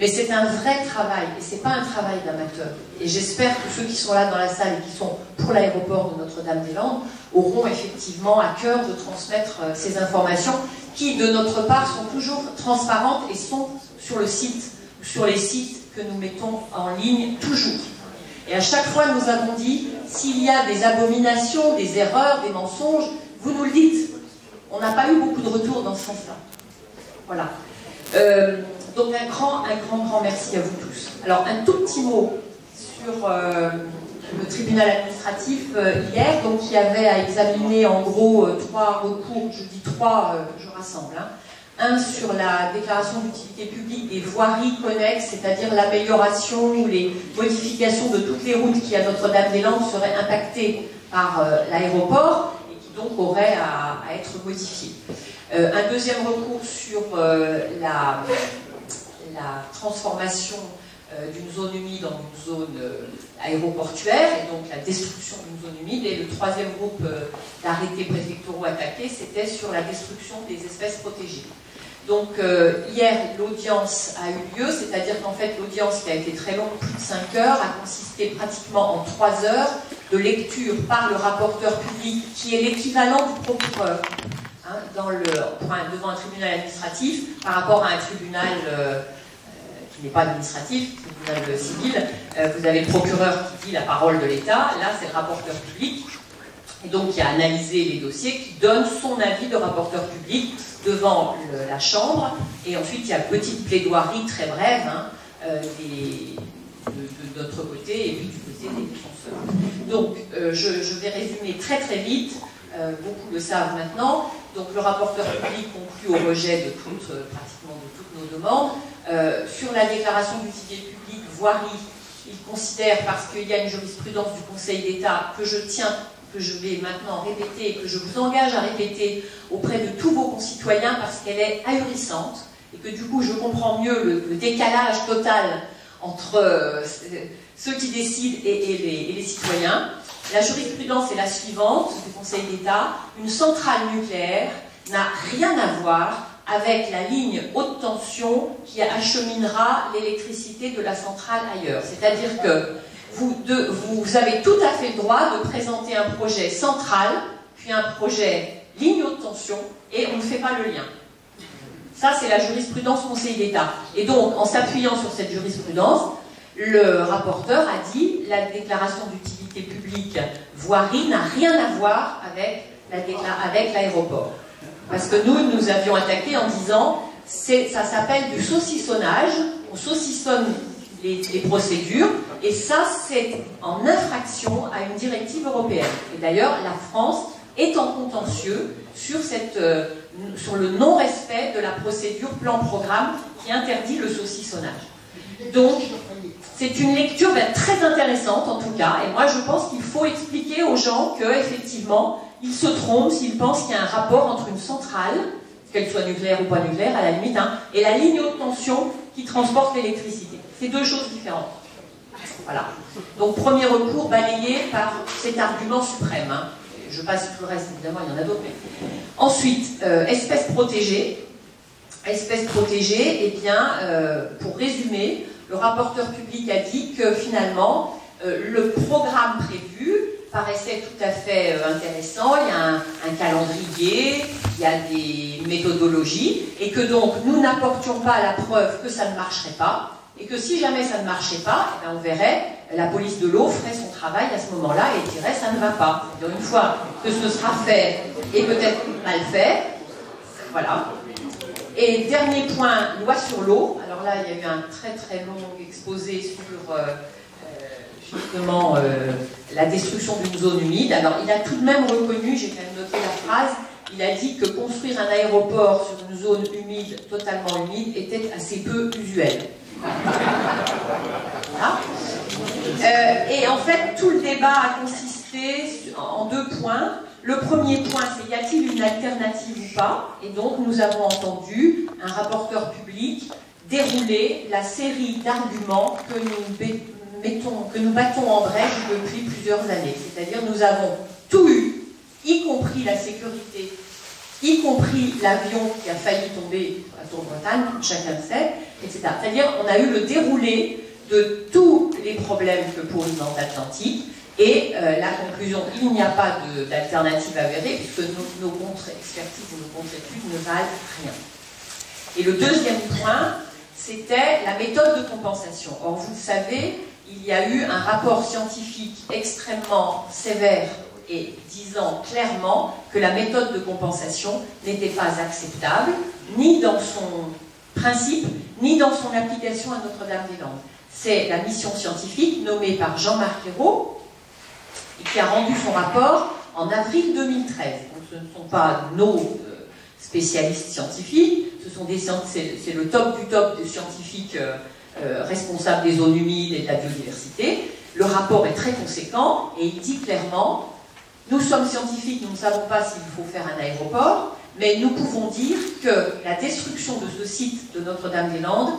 Mais c'est un vrai travail, et c'est pas un travail d'amateur. Et j'espère que ceux qui sont là dans la salle et qui sont pour l'aéroport de Notre-Dame-des-Landes auront effectivement à cœur de transmettre ces informations qui, de notre part, sont toujours transparentes et sont sur le site, sur les sites que nous mettons en ligne toujours. Et à chaque fois, nous avons dit, s'il y a des abominations, des erreurs, des mensonges, vous nous le dites. On n'a pas eu beaucoup de retours dans ce sens-là. Voilà. Euh, donc un grand, un grand, grand merci à vous tous. Alors un tout petit mot sur euh, le tribunal administratif euh, hier, donc qui avait à examiner en gros trois recours, je dis trois, je rassemble. Hein. Un sur la déclaration d'utilité publique des voiries connexes, c'est-à-dire l'amélioration ou les modifications de toutes les routes qui à Notre-Dame-des-Landes seraient impactées par l'aéroport et qui donc auraient à, être modifiées. un deuxième recours sur la la transformation euh, d'une zone humide en une zone euh, aéroportuaire et donc la destruction d'une zone humide. Et le troisième groupe euh, d'arrêtés préfectoraux attaqués, c'était sur la destruction des espèces protégées. Donc hier, l'audience a eu lieu, c'est-à-dire qu'en fait l'audience qui a été très longue, plus de 5 heures, a consisté pratiquement en 3 heures de lecture par le rapporteur public, qui est l'équivalent du procureur hein, le, devant un tribunal administratif par rapport à un tribunal qui n'est pas administratif, tribunal civil, euh, vous avez le procureur qui dit la parole de l'État, là c'est le rapporteur public, et donc qui a analysé les dossiers, qui donne son avis de rapporteur public devant la Chambre, et ensuite il y a une petite plaidoirie très brève hein, euh, de, notre côté et puis du côté des défenseurs. Donc euh, je, vais résumer très très vite, beaucoup le savent maintenant, donc le rapporteur public conclut au rejet de toutes, pratiquement de toutes nos demandes. Euh, sur la déclaration d'utilité publique voirie, il considère, parce qu'il y a une jurisprudence du Conseil d'État que je tiens, que je vais maintenant répéter, et que je vous engage à répéter auprès de tous vos concitoyens, parce qu'elle est ahurissante, et que du coup je comprends mieux le, décalage total entre euh, ceux qui décident et, les, citoyens. La jurisprudence est la suivante du Conseil d'État. Une centrale nucléaire n'a rien à voir avec la ligne haute tension qui acheminera l'électricité de la centrale ailleurs. C'est-à-dire que vous, avez tout à fait le droit de présenter un projet central, puis un projet ligne haute tension, et on ne fait pas le lien. Ça, c'est la jurisprudence Conseil d'État. Et donc, en s'appuyant sur cette jurisprudence, le rapporteur a dit la déclaration d'utilité publique voirie n'a rien à voir avec l'aéroport. Parce que nous, nous avions attaqué en disant, ça s'appelle du saucissonnage, on saucissonne les, procédures, et ça, c'est en infraction à une directive européenne. Et d'ailleurs, la France est en contentieux sur, cette, euh, sur le non-respect de la procédure plan-programme qui interdit le saucissonnage. Donc, c'est une lecture ben, très intéressante en tout cas, et moi je pense qu'il faut expliquer aux gens que effectivement ils se trompent s'ils pensent qu'il y a un rapport entre une centrale, qu'elle soit nucléaire ou pas nucléaire à la limite, hein, et la ligne haute tension qui transporte l'électricité. C'est deux choses différentes. Voilà. Donc premier recours balayé par cet argument suprême. Hein. Je passe tout le reste, évidemment, il y en a d'autres. Ensuite, euh, espèces protégées. Espèces protégées, eh bien, euh, pour résumer, le rapporteur public a dit que finalement, euh, le programme prévu paraissait tout à fait euh, intéressant. Il y a un, calendrier, il y a des méthodologies, et que donc nous n'apportions pas la preuve que ça ne marcherait pas, et que si jamais ça ne marchait pas, eh on verrait, la police de l'eau ferait son travail à ce moment-là et dirait ça ne va pas. une fois que ce sera fait et peut-être mal fait, voilà. Et dernier point, loi sur l'eau. Alors là, il y a eu un très très long exposé sur euh, justement euh, la destruction d'une zone humide. Alors il a tout de même reconnu, j'ai quand même noté la phrase, il a dit que construire un aéroport sur une zone humide, totalement humide, était assez peu usuel. Euh, et en fait, tout le débat a consisté en deux points. Le premier point, c'est y a-t-il une alternative ou pas? Et donc, nous avons entendu un rapporteur public dérouler la série d'arguments que nous que nous battons en brèche depuis plusieurs années. C'est-à-dire nous avons tout eu, y compris la sécurité, y compris l'avion qui a failli tomber à Tour-Bretagne, chacun le sait, etc. C'est-à-dire on a eu le déroulé de tous les problèmes que pose l'Atlantique et euh, la conclusion, il n'y a pas d'alternative avérée puisque nos, nos contre-expertises ou nos contre-études ne valent rien. Et le deuxième point, c'était la méthode de compensation. Or, vous le savez, il y a eu un rapport scientifique extrêmement sévère et disant clairement que la méthode de compensation n'était pas acceptable, ni dans son principe, ni dans son application à Notre-Dame-des-Landes. C'est la mission scientifique nommée par Jean-Marc Ayrault, qui a rendu son rapport en avril 2013. Donc ce ne sont pas nos euh, spécialistes scientifiques, ce sont c'est le top du top des scientifiques euh, responsables des zones humides et de la biodiversité. Le rapport est très conséquent et il dit clairement nous sommes scientifiques, nous ne savons pas s'il faut faire un aéroport, mais nous pouvons dire que la destruction de ce site de Notre-Dame-des-Landes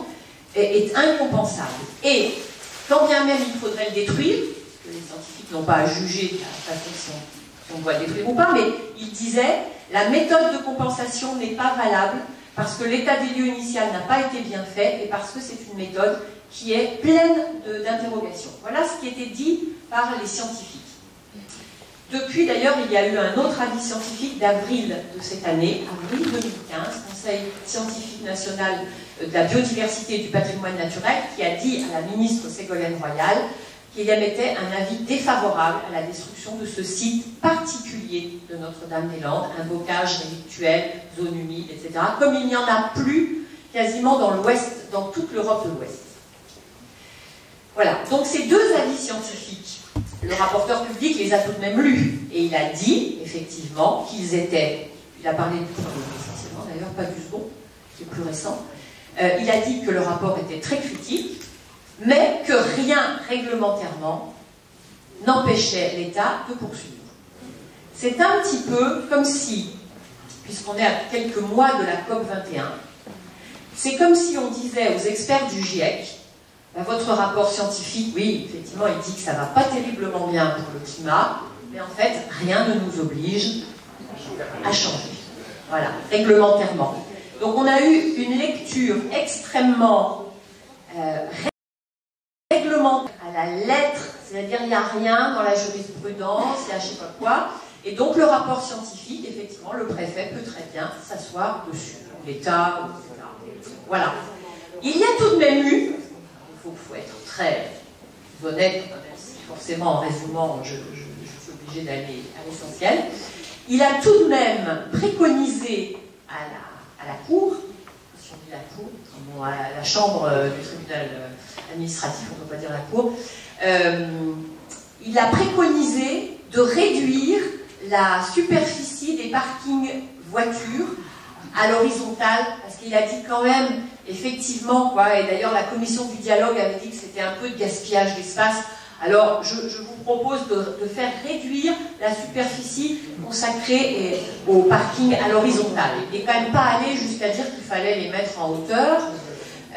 est, incompensable. Et quand bien même il faudrait le détruire, que les scientifiques n'ont pas à juger de la façon si on, doit le détruire ou pas, mais il disait la méthode de compensation n'est pas valable parce que l'état des lieux initial n'a pas été bien fait et parce que c'est une méthode qui est pleine d'interrogations. Voilà ce qui était dit par les scientifiques. Depuis, d'ailleurs, il y a eu un autre avis scientifique d'avril de cette année, avril 2015, Conseil scientifique national de la biodiversité et du patrimoine naturel, qui a dit à la ministre Ségolène Royal qu'il émettait un avis défavorable à la destruction de ce site particulier de Notre-Dame-des-Landes, un bocage rélictuel, zone humide, etc., comme il n'y en a plus quasiment dans l'Ouest, dans toute l'Europe de l'Ouest. Voilà, donc ces deux avis scientifiques le rapporteur public les a tout de même lus et il a dit effectivement qu'ils étaient, il a parlé du premier essentiellement d'ailleurs, pas du second, qui est plus récent, euh, il a dit que le rapport était très critique, mais que rien réglementairement n'empêchait l'État de poursuivre. C'est un petit peu comme si, puisqu'on est à quelques mois de la COP 21, c'est comme si on disait aux experts du GIEC, bah, votre rapport scientifique, oui, effectivement, il dit que ça ne va pas terriblement bien pour le climat, mais en fait, rien ne nous oblige à changer. Voilà, réglementairement. Donc on a eu une lecture extrêmement euh, à la lettre, c'est-à-dire il n'y a rien dans la jurisprudence, il y a je ne sais pas quoi. Et donc le rapport scientifique, effectivement, le préfet peut très bien s'asseoir dessus, l'État. Voilà. Il y a tout de même eu il faut, être très honnête, forcément en résumant, je, suis obligé d'aller à l'essentiel. Il a tout de même préconisé à à la Cour, si on dit la Cour, la Chambre euh, du tribunal euh, administratif, on ne peut pas dire la Cour, euh, il a préconisé de réduire la superficie des parkings voitures à l'horizontale, parce qu'il a dit quand même effectivement, quoi, et d'ailleurs la commission du dialogue avait dit que c'était un peu de gaspillage d'espace. Alors, je, vous propose de, faire réduire la superficie consacrée au parking à l'horizontale. Et quand même pas aller jusqu'à dire qu'il fallait les mettre en hauteur,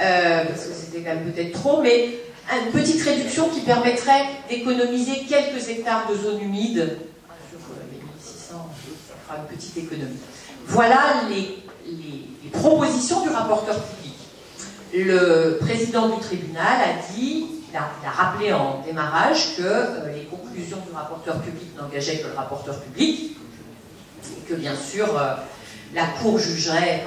euh, parce que c'était quand même peut-être trop, mais une petite réduction qui permettrait d'économiser quelques hectares de zone humide. Sur les 1600, ça fera une petite économie. Voilà les, les propositions du rapporteur public le président du tribunal a dit, il a, rappelé en démarrage que euh, les conclusions du rapporteur public n'engageaient que le rapporteur public, et que bien sûr euh, la Cour jugerait,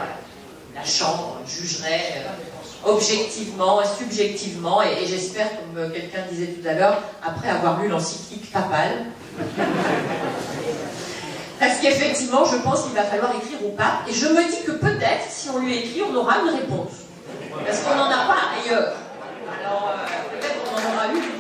la Chambre jugerait euh, objectivement et subjectivement, et, j'espère, comme quelqu'un disait tout à l'heure, après avoir lu l'encyclique papale. Parce qu'effectivement, je pense qu'il va falloir écrire au pape, et je me dis que peut-être, si on lui écrit, on aura une réponse. Alors, euh, peut-être qu'on en aura eu.